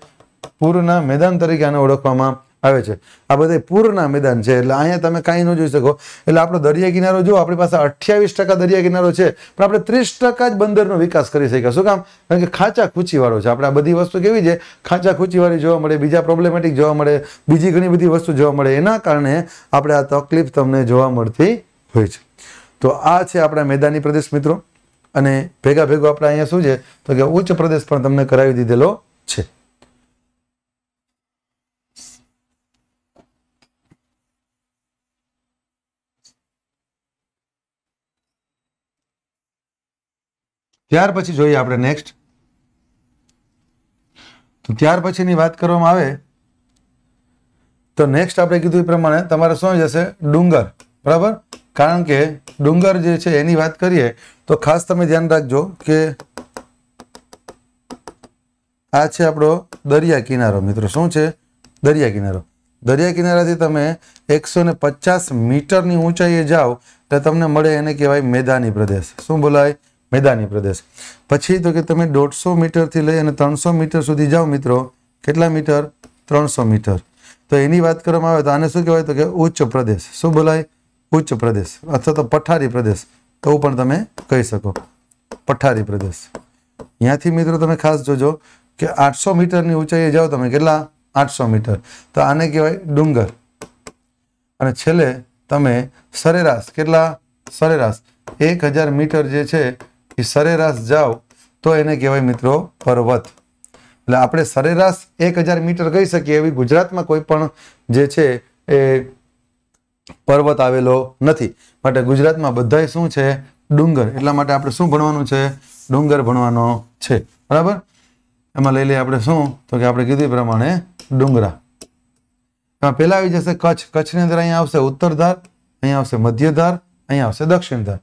S1: પૂરના મેદાન તરીકે આને ઓળખવામાં આવે છે. આ બધા પૂરના મેદાન છે. એટલે અહીંયા તમે કાંઈ ન જોઈ શકો. એટલે આપણો દરિયા કિનારો જો આપણી પાસે અઠ્યાવીસ ટકા દરિયા કિનારો છે, પણ આપણે ત્રીસ ટકા જ બંદરનો વિકાસ કરી શક્યા. શું કામ? કારણ કે ખાંચા ખૂંચીવાળો છે. આપણે આ બધી વસ્તુ કેવી છે? ખાંચા ખૂંચીવાળી જોવા મળે, બીજા પ્રોબ્લેમેટિક જોવા મળે, બીજી ઘણી બધી વસ્તુ જોવા મળે. એના કારણે આપણે આ તકલીફ તમને જોવા મળતી હોય છે. તો આ છે આપણા મેદાની પ્રદેશ મિત્રો. અને ભેગા ભેગો આપણે અહીંયા શું છે? તો કે ઉચ્ચ પ્રદેશ પણ તમને કરાવી દીધેલો છે. ત્યાર પછી જોઈએ આપણે નેક્સ્ટ તો ત્યાર પછીની વાત કરવામાં આવે, તો નેક્સ્ટ આપણે કીધું એ પ્રમાણે તમારે શું જશે? ડુંગર. બરાબર? કારણ કે ડુંગર જે છે એની વાત કરીએ, તો ખાસ તમે ધ્યાન રાખજો કે આ છે આપણો દરિયા કિનારો મિત્રો. શું છે? દરિયા કિનારો. દરિયા કિનારાથી તમે એકસો ને પચાસ મીટરની ઊંચાઈએ જાઓ, તો તમને મળે એને કહેવાય મેદાની પ્રદેશ. શું બોલાય? મેદાની પ્રદેશ. પછી તો કે તમે દોઢસો મીટરથી લઈ અને ત્રણસો મીટર સુધી જાઓ મિત્રો. કેટલા મીટર? ત્રણસો મીટર. તો એની વાત કરવામાં આવે તો આને શું કહેવાય તો કે ઉચ્ચ પ્રદેશ. શું બોલાય? ઉચ્ચ પ્રદેશ. અથવા તો પઠારી પ્રદેશ. તો પણ તમે કહી શકો. પઠારી પ્રદેશ. અહીંયાથી મિત્રો તમે ખાસ જોજો કે આઠસો મીટરની ઊંચાઈએ જાઓ તમે. કેટલા? આઠસો મીટર. તો આને કહેવાય ડુંગર. અને છેલ્લે તમે સરેરાશ. કેટલા? સરેરાશ. એક હજાર મીટર જે છે એ સરેરાશ જાઓ તો એને કહેવાય મિત્રો પર્વત. એટલે આપણે સરેરાશ એક હજાર મીટર કહી શકીએ એવી ગુજરાતમાં કોઈ પણ જે છે એ પર્વત આવેલો નથી. માટે ગુજરાતમાં બધાય શું છે? ડુંગર. એટલા માટે આપણે શું ભણવાનું છે? ડુંગર ભણવાનો છે. બરાબર? એમાં લઈ લઈએ આપણે શું? તો કે આપણે કીધું પ્રમાણે ડુંગરા. એમાં પેલા આવી જશે કચ્છ. કચ્છની અંદર અહીંયા આવશે ઉત્તર ધાર અહીંયા આવશે મધ્ય ધાર અહીંયા આવશે દક્ષિણ ધાર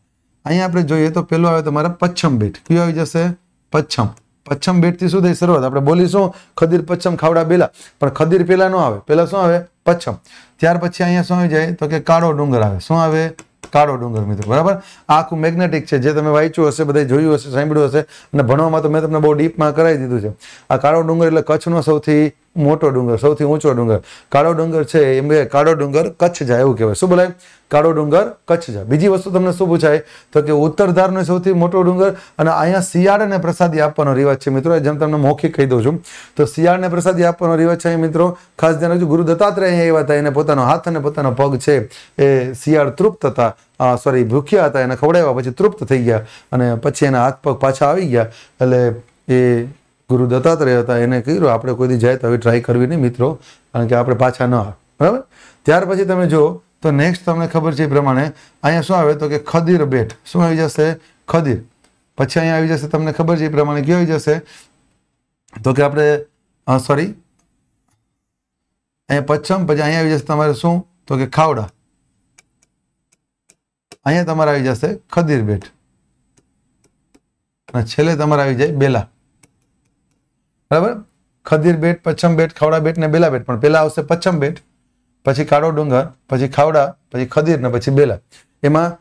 S1: અહીંયા આપણે જોઈએ તો પેલું આવે તમારે પચ્છમ બેટ. કયું આવી જશે? પચ્છમ. પચ્છમ બેટથી શું થઈ શરૂઆત. આપણે બોલીશું ખદીર, પચ્છમ, ખાવડા, બેલા. પણ ખદીર પેલા ન આવે. પેલા શું આવે? પચ્છમ. ત્યાર પછી અહીંયા શું આવી જાય? તો કે કાળો ડુંગર આવે. શું આવે? કાળો ડુંગર, મિત્રો. બરાબર? આખું મેગ્નેટિક છે. જે તમે વાંચ્યું હશે બધા જોયું હશે, સાંભળ્યું હશે. અને ભણવામાં તો મેં તમને બહુ ડીપમાં કરાવી દીધું છે. આ કાળો ડુંગર એટલે કચ્છનો સૌથી મોટો ડુંગર, સૌથી ઊંચો ડુંગર. કાળો ડુંગર છે, એમ કે કાળો ડુંગર કચ્છ જાય એવું કહેવાય. શું બોલાય? કાળો ડુંગર કચ્છ જાય. બીજી વસ્તુ તમને શું પૂછાય? તો કે ઉત્તર ધારનો સૌથી મોટો ડુંગર અને અહીંયા શિયાળને પ્રસાદી આપવાનો રિવાજ છે. મિત્રો, જેમ તમને મૌખિક કહી દઉં છું, તો શિયાળને પ્રસાદી આપવાનો રિવાજ છે મિત્રો. ખાસ ધ્યાન રાખજો, ગુરુ દત્તાત્રેય અહીંયા આવ્યા હતા. એને પોતાનો હાથ અને પોતાનો પગ છે, એ શિયાળ તૃપ્ત હતા. સોરી ભૂખ્યા હતા. એને ખવડાવ્યા પછી તૃપ્ત થઈ ગયા અને પછી એના હાથ પગ પાછા આવી ગયા. એટલે એ ગુરુ દત્તાત્રેય હતા, એને કહ્યું આપણે કોઈ દી જાય તો હવે ટ્રાય કરવી નહીં, મિત્રો, કારણ કે આપણે પાછા ન આવે. બરાબર? ત્યાર પછી તમે જો તો નેક્સ્ટ તમને ખબર છે એ પ્રમાણે અહીંયા શું આવે તો કે ખદીર બેટ. શું આવી જશે? ખદીર. પછી અહીંયા આવી જશે, તમને ખબર છે એ પ્રમાણે કયો આવી જશે? તો કે આપણે સોરી અહીંયા પશ્ચિમ પછી અહીંયા આવી જશે તમારે શું? તો કે ખાવડા. અહીંયા તમારે આવી જશે ખદીર બેટ. અને છેલ્લે તમારે આવી જાય બેલા. બરાબર? ખદીર બેટ, પચ્છમ બેટ, ખાવડા બેટ ને બેલા બેટ. પણ પહેલા આવશે પચ્છમ બેટ, પછી કાળો ડુંગર, પછી ખાવડા, પછી ખદીર ને પછી બેલા. એમાં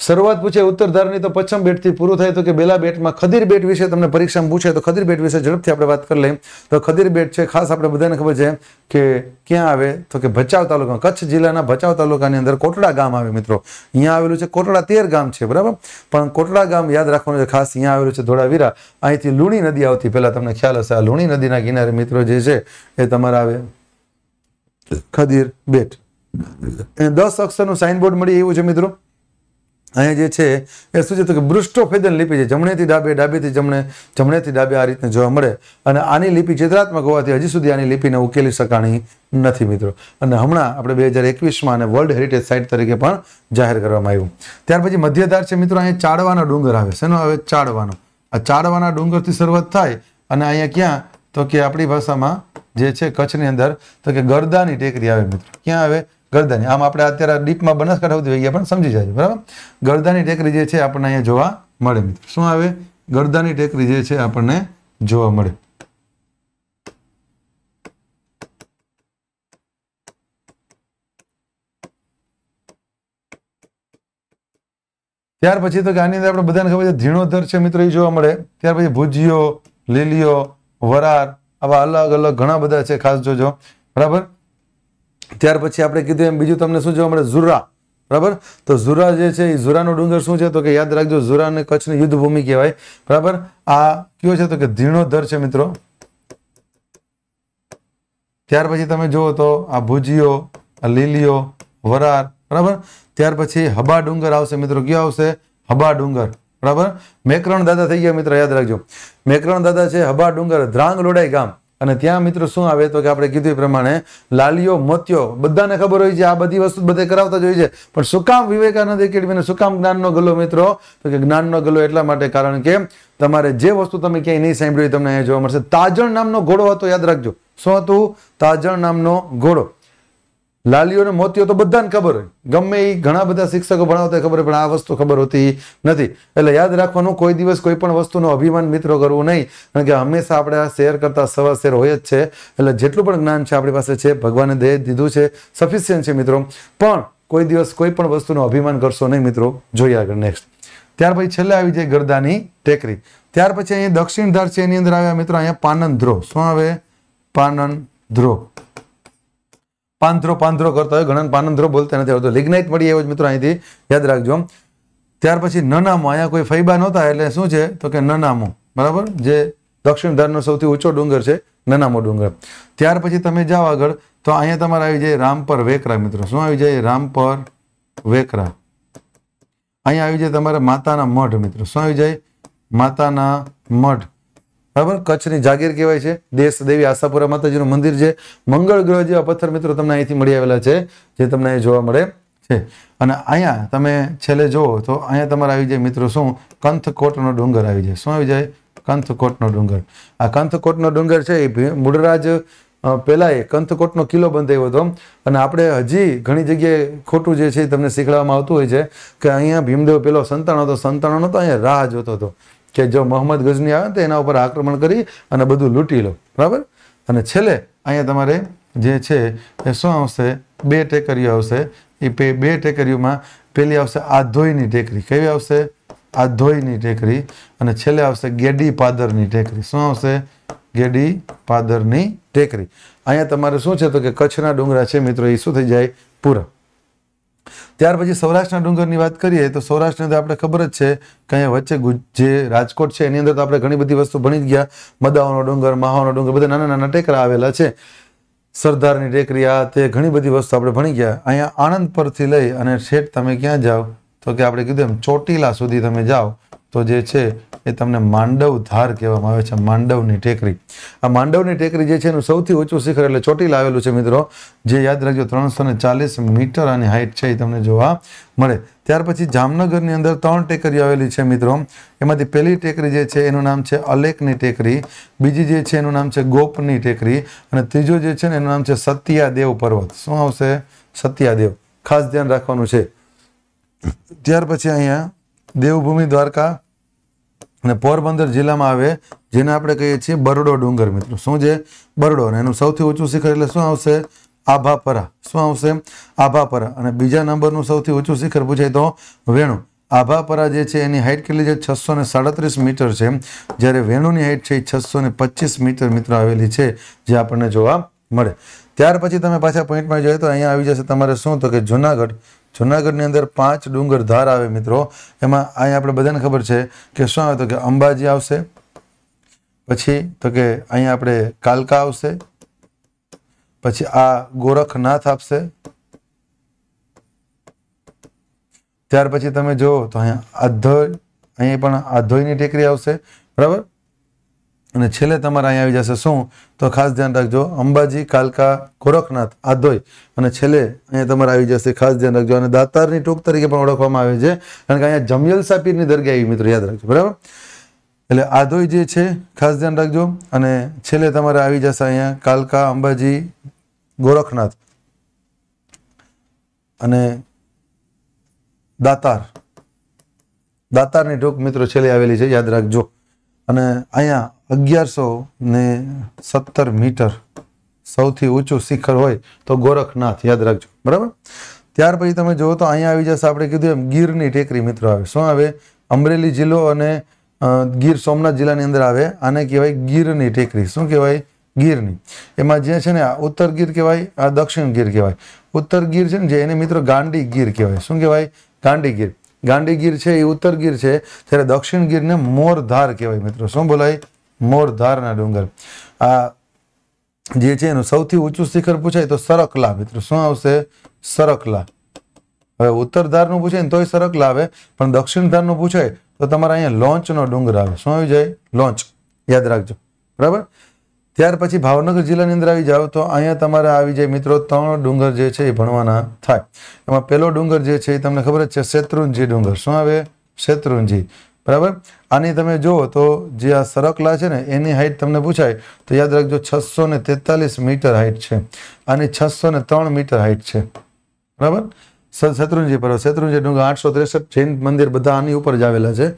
S1: શરૂઆત પૂછે ઉત્તર ધારની તો પચ્છમ બેટથી પૂરું થાય તો કે બેલા બેટમાં ખદીર બેટ વિશે તમને પરીક્ષામાં પૂછે તો ખદીર બેટ વિશે ઝડપથી આપણે વાત કરી લઈએ. તો ખદીર બેટ છે, ખાસ આપણે બધાને ખબર છે કે ક્યાં આવે તો કે ભચાઉ તાલુકા કચ્છ જિલ્લાના ભચાઉ તાલુકાની અંદર કોટડા ગામ આવે મિત્રો. અહીંયા આવેલું છે કોટડા તેર ગામ છે, બરાબર? પણ કોટડા ગામ યાદ રાખવાનું છે, ખાસ અહીંયા આવેલું છે ધોળાવીરા. અહીંથી લુણી નદી આવતી, પહેલાં તમને ખ્યાલ હશે, આ લુણી નદીના કિનારે મિત્રો જે છે એ તમારા આવે ખદીર બેટ દસ અક્ષરનું સાઇનબોર્ડ મળી એવું છે મિત્રો? અહીંયા જે છે, એ શું છે તો કે બૃષ્ટોફેદન લિપિ છે. જમણેથી ડાબે, ડાબેથી જમણે, જમણેથી ડાબે આ રીતને જોવા મળે. અને આની લિપિ ચિત્રાત્મક હોવાથી હજી સુધી આની લિપિને ઉકેલી શકાણી નથી મિત્રો. અને હમણાં આપણે બે હજાર એકવીસમાં આને વર્લ્ડ હેરિટેજ સાઇટ તરીકે પણ જાહેર કરવામાં આવ્યું. ત્યાર પછી મધ્યધાર છે મિત્રો, અહીંયા ચાડવાનો ડુંગર આવે શેનો આવે? ચાડવાનો. આ ચાડવાના ડુંગરથી શરૂઆત થાય અને અહીંયા ક્યાં? તો કે આપણી ભાષામાં જે છે, કચ્છની અંદર, તો કે ગરદાની ટેકરી આવે મિત્રો. ક્યાં આવે? ગરદાની. આમ આપણે અત્યારે ડીપમાં બનાસકાંઠા સુધી ગયા, પણ સમજી જાય બરાબર? ગરદાની ટેકરી જે છે આપણને અહીંયા જોવા મળે મિત્રો. શું આવે? ગરદાની ટેકરી જે છે આપણને જોવા મળે. ત્યાર પછી તો કે આની અંદર આપણે બધાને ખબર છે, ધીણોધર છે મિત્રો, એ જોવા મળે. ત્યાર પછી ભુજીયો લીલીઓ વરાર આવા અલગ અલગ ઘણા બધા છે, ખાસ જોજો. બરાબર? ત્યાર પછી આપણે કીધું એમ, બીજું તમને શું જોવા મળે? ઝુરા. બરાબર? તો ઝુરા જે છે એ ઝુરાનો ડુંગર શું છે? તો કે યાદ રાખજો ઝુરા અને કચ્છની યુદ્ધ ભૂમિ કહેવાય. બરાબર? આ કયો છે? તો કે ધીણોધર છે મિત્રો. ત્યાર પછી તમે જુઓ તો આ ભુજીઓ આ લીલીઓ વરાર બરાબર? ત્યાર પછી હબા ડુંગર આવશે મિત્રો. કયો આવશે? હબા ડુંગર. બરાબર? મેકરણ દાદા થઈ ગયા મિત્રો, યાદ રાખજો. મેકરણ દાદા છે હબા ડુંગર, ધ્રાંગ લોડાઈ ગામ. અને ત્યાં મિત્રો શું આવે તો કે આપણે કીધું એ પ્રમાણે લાલીઓ, મોતિયો, બધાને ખબર હોય છે, આ બધી વસ્તુ બધે કરાવતા જ હોય છે. પણ શું વિવેકાનંદ એકેડમીને શું કામ જ્ઞાનનો ગલો મિત્રો? તો કે જ્ઞાનનો ગલો એટલા માટે કારણ કે તમારે જે વસ્તુ તમે ક્યાંય નહીં સાંભળ્યું તમને અહીંયા જોવા મળશે. તાજણ નામનો ઘોડો હતો, યાદ રાખજો. શું હતું? તાજણ નામનો ઘોડો. લાલીઓ અને મોતીઓ તો બધાને ખબર હોય. ગમે એ ઘણા બધા શિક્ષકો ભણાવતા ખબર પણ આ વસ્તુ ખબર હોતી નથી. એટલે યાદ રાખવાનું, કોઈ દિવસ કોઈ પણ વસ્તુનો અભિમાન મિત્રો કરવું નહીં. કારણ કે હંમેશા આપણે આ શેર કરતા સવા શેર હોય જ છે. એટલે જેટલું પણ જ્ઞાન છે આપણી પાસે છે, ભગવાને દે દીધું છે સફિશિયન્ટ છે મિત્રો. પણ કોઈ દિવસ કોઈ પણ વસ્તુનો અભિમાન કરશો નહીં મિત્રો. જોઈએ આગળ નેક્સ્ટ ત્યાર પછી છેલ્લે આવી જાય ગરદાની ટેકરી. ત્યાર પછી અહીંયા દક્ષિણ ધાર છે, એની અંદર આવ્યા મિત્રો, અહીંયા પાનન ધ્રો શું આવે? પાનન ધ્રો પાંથરો પાંથરો કરતા હોય ઘણા પાનંદ્રો બોલતા નથી આવતો લિગ્નાઇટ મળી એવો જ મિત્રો અહીંથી. યાદ રાખજો. ત્યાર પછી નનામો, અહીંયા કોઈ ફૈબા નહોતા, એટલે શું છે? તો કે નનામો. બરાબર? જે દક્ષિણ ધારનો સૌથી ઊંચો ડુંગર છે, નનામો ડુંગર. ત્યાર પછી તમે જાઓ આગળ, તો અહીંયા તમારે આવી જાય રામપર વેકરા મિત્રો. શું આવી જાય? રામપર વેકરા. અહીંયા આવી જાય તમારે માતાના મઢ મિત્રો. શું આવી જાય? માતાના મઢ. બરાબર? કચ્છની જાગીર કહેવાય છે. દેશ દેવી આશાપુરા માતાજીનું મંદિર છે. મંગળ ગ્રહ જેવા પથ્થર મિત્રો તમને અહીંથી મળી આવેલા છે, જે તમને અહીં જોવા મળે છે. અને અહીંયા તમે છેલ્લે જુઓ તો અહીંયા તમારે આવી જાય મિત્રો શું? કંથકોટનો ડુંગર આવી જાય. શું આવી જાય? કંથકોટનો ડુંગર. આ કંથકોટનો ડુંગર છે એ મૂળરાજ પહેલાં એ કંથકોટનો કિલ્લો બંધાયો હતો. અને આપણે હજી ઘણી જગ્યાએ ખોટું જે છે તમને શીખવાડવામાં આવતું હોય છે કે અહીંયા ભીમદેવ પેલો સંતાણો હતો. સંતાણો હતો અહીંયા રાહ જોતો હતો. કે જો મોહમ્મદ ગઝની આવે તો એના ઉપર આક્રમણ કરી અને બધું લૂંટી લો. બરાબર? અને છેલ્લે અહીંયા તમારે જે છે એ શું આવશે? બે ટેકરીઓ આવશે. એ બે ટેકરીઓમાં પેલી આવશે આધોઈની ટેકરી. કેવી આવશે? આધોઈની ટેકરી. અને છેલ્લે આવશે ગેડી પાદરની ટેકરી. શું આવશે? ગેડી પાદરની ટેકરી. અહીંયા તમારે શું છે તો કે કચ્છના ડુંગરા છે મિત્રો, એ શું થઈ જાય? પૂરા. ત્યાર પછી સૌરાષ્ટ્રના ડુંગરની વાત કરીએ તો સૌરાષ્ટ્રની અંદર આપણે ખબર જ છે કે અહીંયા વચ્ચે જે રાજકોટ છે, એની અંદર તો આપણે ઘણી બધી વસ્તુ ભણી જ ગયા. મદાઓનો ડુંગર, માહોનો ડુંગર, બધા નાના નાના ટેકરા આવેલા છે. સરદારની ટેકરી, આ તે ઘણી બધી વસ્તુ આપણે ભણી ગયા. અહીંયા આણંદ પરથી લઈ અને શેઠ તમે ક્યાં જાઓ? તો કે આપણે કીધું એમ, ચોટીલા સુધી તમે જાઓ. તો જે છે એ તમને માંડવ ધાર કહેવામાં આવે છે, માંડવની ટેકરી. આ માંડવની ટેકરી જે છે એનું સૌથી ઊંચું શિખર એટલે ચોટીલા આવેલું છે મિત્રો, જે યાદ રાખજો ત્રણસો ચાલીસ મીટર આની હાઇટ છે એ તમને જોવા મળે. ત્યાર પછી જામનગરની અંદર ત્રણ ટેકરીઓ આવેલી છે મિત્રો. એમાંથી પહેલી ટેકરી જે છે એનું નામ છે અલેકની ટેકરી, બીજી જે છે એનું નામ છે ગોપની ટેકરી, અને ત્રીજો જે છે ને એનું નામ છે સત્યાદેવ પર્વત. શું આવશે? સત્યાદેવ. ખાસ ધ્યાન રાખવાનું છે. ત્યાર પછી અહીંયા દેવભૂમિ દ્વારકા અને પોરબંદર જિલ્લામાં આવે, જેને આપણે કહીએ છીએ બરડો ડુંગર મિત્રો. શું છે? બરડો. અને એનું સૌથી ઊંચું શિખર એટલે શું આવશે? આભાપરા. શું આવશે? આભાપરા. અને બીજા નંબરનું સૌથી ઊંચું શિખર પૂછાય તો વેણુ. આભાપરા જે છે, એની હાઇટ કેટલી છે? છસો ને સાડત્રીસ મીટર છે. જ્યારે વેણુની હાઇટ છે એ છસો ને પચીસ મીટર મિત્રો આવેલી છે, જે આપણને જોવા મળે. ત્યાર પછી તમે પાછા પોઈન્ટમાં જોઈએ તો અહીંયા આવી જશે તમારે શું? તો કે જુનાગઢ. જુનાગઢની અંદર પાંચ ડુંગર ધાર આવે મિત્રો. એમાં અહીંયા આપણે બધાને ખબર છે કે શું આવે તો કે અંબાજી આવશે, પછી તો કે અહીંયા આપણે કાલકા આવશે, પછી આ ગોરખનાથ આપશે, ત્યાર પછી તમે જુઓ તો અહીંયા આધોઈ અહીંયા પણ આધોઈની ટેકરી આવશે. બરાબર? અને છેલ્લે તમારે અહીંયા આવી જશે શું? તો ખાસ ધ્યાન રાખજો, અંબાજી, કાલકા, ગોરખનાથ આધોઈ અને છેલ્લે અહીંયા તમારે આવી જશે, ખાસ ધ્યાન રાખજો. અને દાતારની ટૂંક તરીકે પણ ઓળખવામાં આવે છે, કારણ કે અહીંયા જમિયલ સાપીરની દરગાહ આવી મિત્રો યાદ રાખજો, બરાબર? એટલે આધોઈ જે છે, ખાસ ધ્યાન રાખજો. અને છેલ્લે તમારે આવી જશે અહીંયા કાલકા, અંબાજી, ગોરખનાથ. અને દાતાર. દાતારની ટૂંક મિત્રો છેલ્લે આવેલી છે, યાદ રાખજો. અને અહીંયા અગિયારસો ને સત્તર મીટર સૌથી ઊંચું શિખર હોય તો ગોરખનાથ, યાદ રાખજો. બરાબર? ત્યાર પછી તમે જુઓ તો અહીંયા આવી જશે આપણે કીધું એમ, ગીરની ટેકરી મિત્રો આવે. શું આવે? અમરેલી જિલ્લો અને ગીર સોમનાથ જિલ્લાની અંદર આવે. આને કહેવાય ગીરની ટેકરી. શું કહેવાય? ગીરની. એમાં જે છે ને, આ ઉત્તર ગીર કહેવાય, આ દક્ષિણ ગીર કહેવાય. ઉત્તર ગીર છે ને, જે એને મિત્રો ગાંડી ગીર કહેવાય. શું કહેવાય? ગાંડી ગીર. ગાંડી ગીર છે, એ ઉત્તર ગીર છે. જ્યારે દક્ષિણ ગીરને મોરધાર કહેવાય મિત્રો. શું બોલાય? મોરધારના ડુંગર. આ જે છે એનું સૌથી ઊંચું શિખર પૂછાય તો સરકલા મિત્રો. શું આવશે? સરકલા. હવે ઉત્તર ધારનું પૂછાય ને તોય સરકલા આવે, પણ દક્ષિણ પૂછાય તો તમારે અહીંયા લોન્ચનો ડુંગર આવે. શું આવી જાય? લોંચ. યાદ રાખજો. બરાબર? ત્યાર પછી ભાવનગર જિલ્લાની અંદર આવી જાઓ તો અહીંયા તમારે આવી જાય મિત્રો ત્રણ ડુંગર જે છે એ ભણવાના થાય. એમાં પહેલો ડુંગર જે છે એ તમને ખબર જ છે શેત્રુંજી ડુંગર. શું આવે? શેત્રુંજી. બરાબર? આની તમે જુઓ તો જે આ સરકલા છે ને, એની હાઇટ તમને પૂછાય, તો યાદ રાખજો છસો ને તેતાલીસ મીટર હાઇટ છે. આની છસો ને ત્રણ મીટર હાઇટ છે. બરાબર? શત્રુંજી પર્વત શત્રુંજી ડુંગર આઠસો ત્રેસઠ જૈન મંદિર બધા આની ઉપર જ આવેલા છે.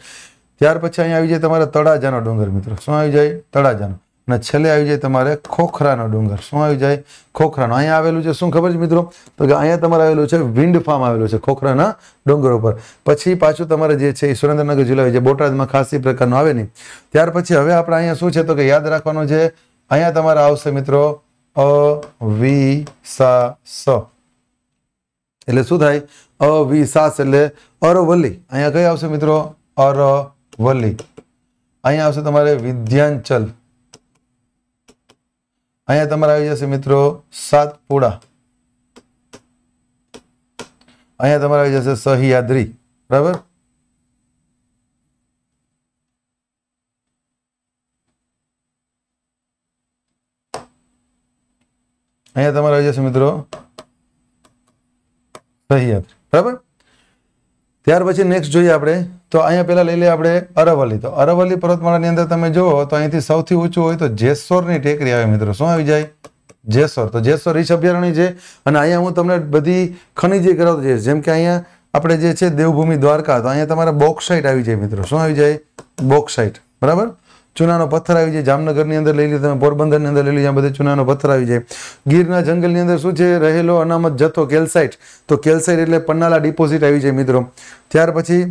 S1: ત્યાર પછી અહીંયા આવી જાય તમારા તળાજાનો ડુંગર, મિત્રો. શું આવી જાય? તળાજાનો. અને છેલ્લે આવી જાય તમારે ખોખરાનો ડુંગર. શું આવી જાય? ખોખરાનો. અહીંયા આવેલું છે, શું ખબર છે મિત્રો? તો કે અહીંયા તમારે આવેલું છે, વિન્ડ ફાર્મ આવેલું છે, ખોખરાના ડુંગર ઉપર. પછી પાછું તમારે જે છે એ સુરેન્દ્રનગર જિલ્લો જે બોટાદમાં ખાસી પ્રકારનો આવે નહીં ત્યાર પછી હવે આપણે અહીંયા શું છે તો કે યાદ રાખવાનું છે, અહીંયા તમારે આવશે મિત્રો અ વિ સા સ એટલે શું થાય? અ વી સાસ એટલે અરવલ્લી. અહીંયા કઈ આવશે મિત્રો? અરવલ્લી. અહીંયા આવશે તમારે વિદ્યાંચલ અહીંયા તમારે આવી જશે મિત્રો સાતપુડા અહીંયા તમારે આવી જશે સહ્યાદ્રી. બરાબર? અહીંયા તમારે આવી જશે મિત્રો સહ્યાદ્રી. બરાબર? ત્યાર પછી નેક્સ્ટ જોઈએ આપણે. તો અહીંયા પહેલા લઈ લઈએ આપણે અરવલ્લી. તો અરવલ્લી પર્વતમાળાની અંદર તમે જુઓ, તો અહીંથી સૌથી ઊંચું હોય તો જેસોરની ટેકરી આવે મિત્રો. શું આવી જાય? જેસોર. તો જેસોર રીછ અભયારણ્ય છે. અને અહીંયા હું તમને બધી ખનિજી કરાવતો જઈશ. જેમ કે અહીંયા આપણે જે છે દેવભૂમિ દ્વારકા. તો અહીંયા તમારે બોક્સાઇટ આવી જાય મિત્રો. શું આવી જાય? બોક્સાઇટ. બરાબર? ચૂનાનો પથ્થર આવી જાય, જામનગરની અંદર લઈ લીધો તમે પોરબંદરની અંદર લઈ લીધો બધે ચૂનાનો પથ્થર આવી જાય. ગીરના જંગલની અંદર શું છે? રહેલો અનામત જથ્થો, કેલ્સાઇટ. તો કેલ્સાઇટ એટલે પન્નાલા ડિપોઝિટ આવી જાય મિત્રો. ત્યાર પછી,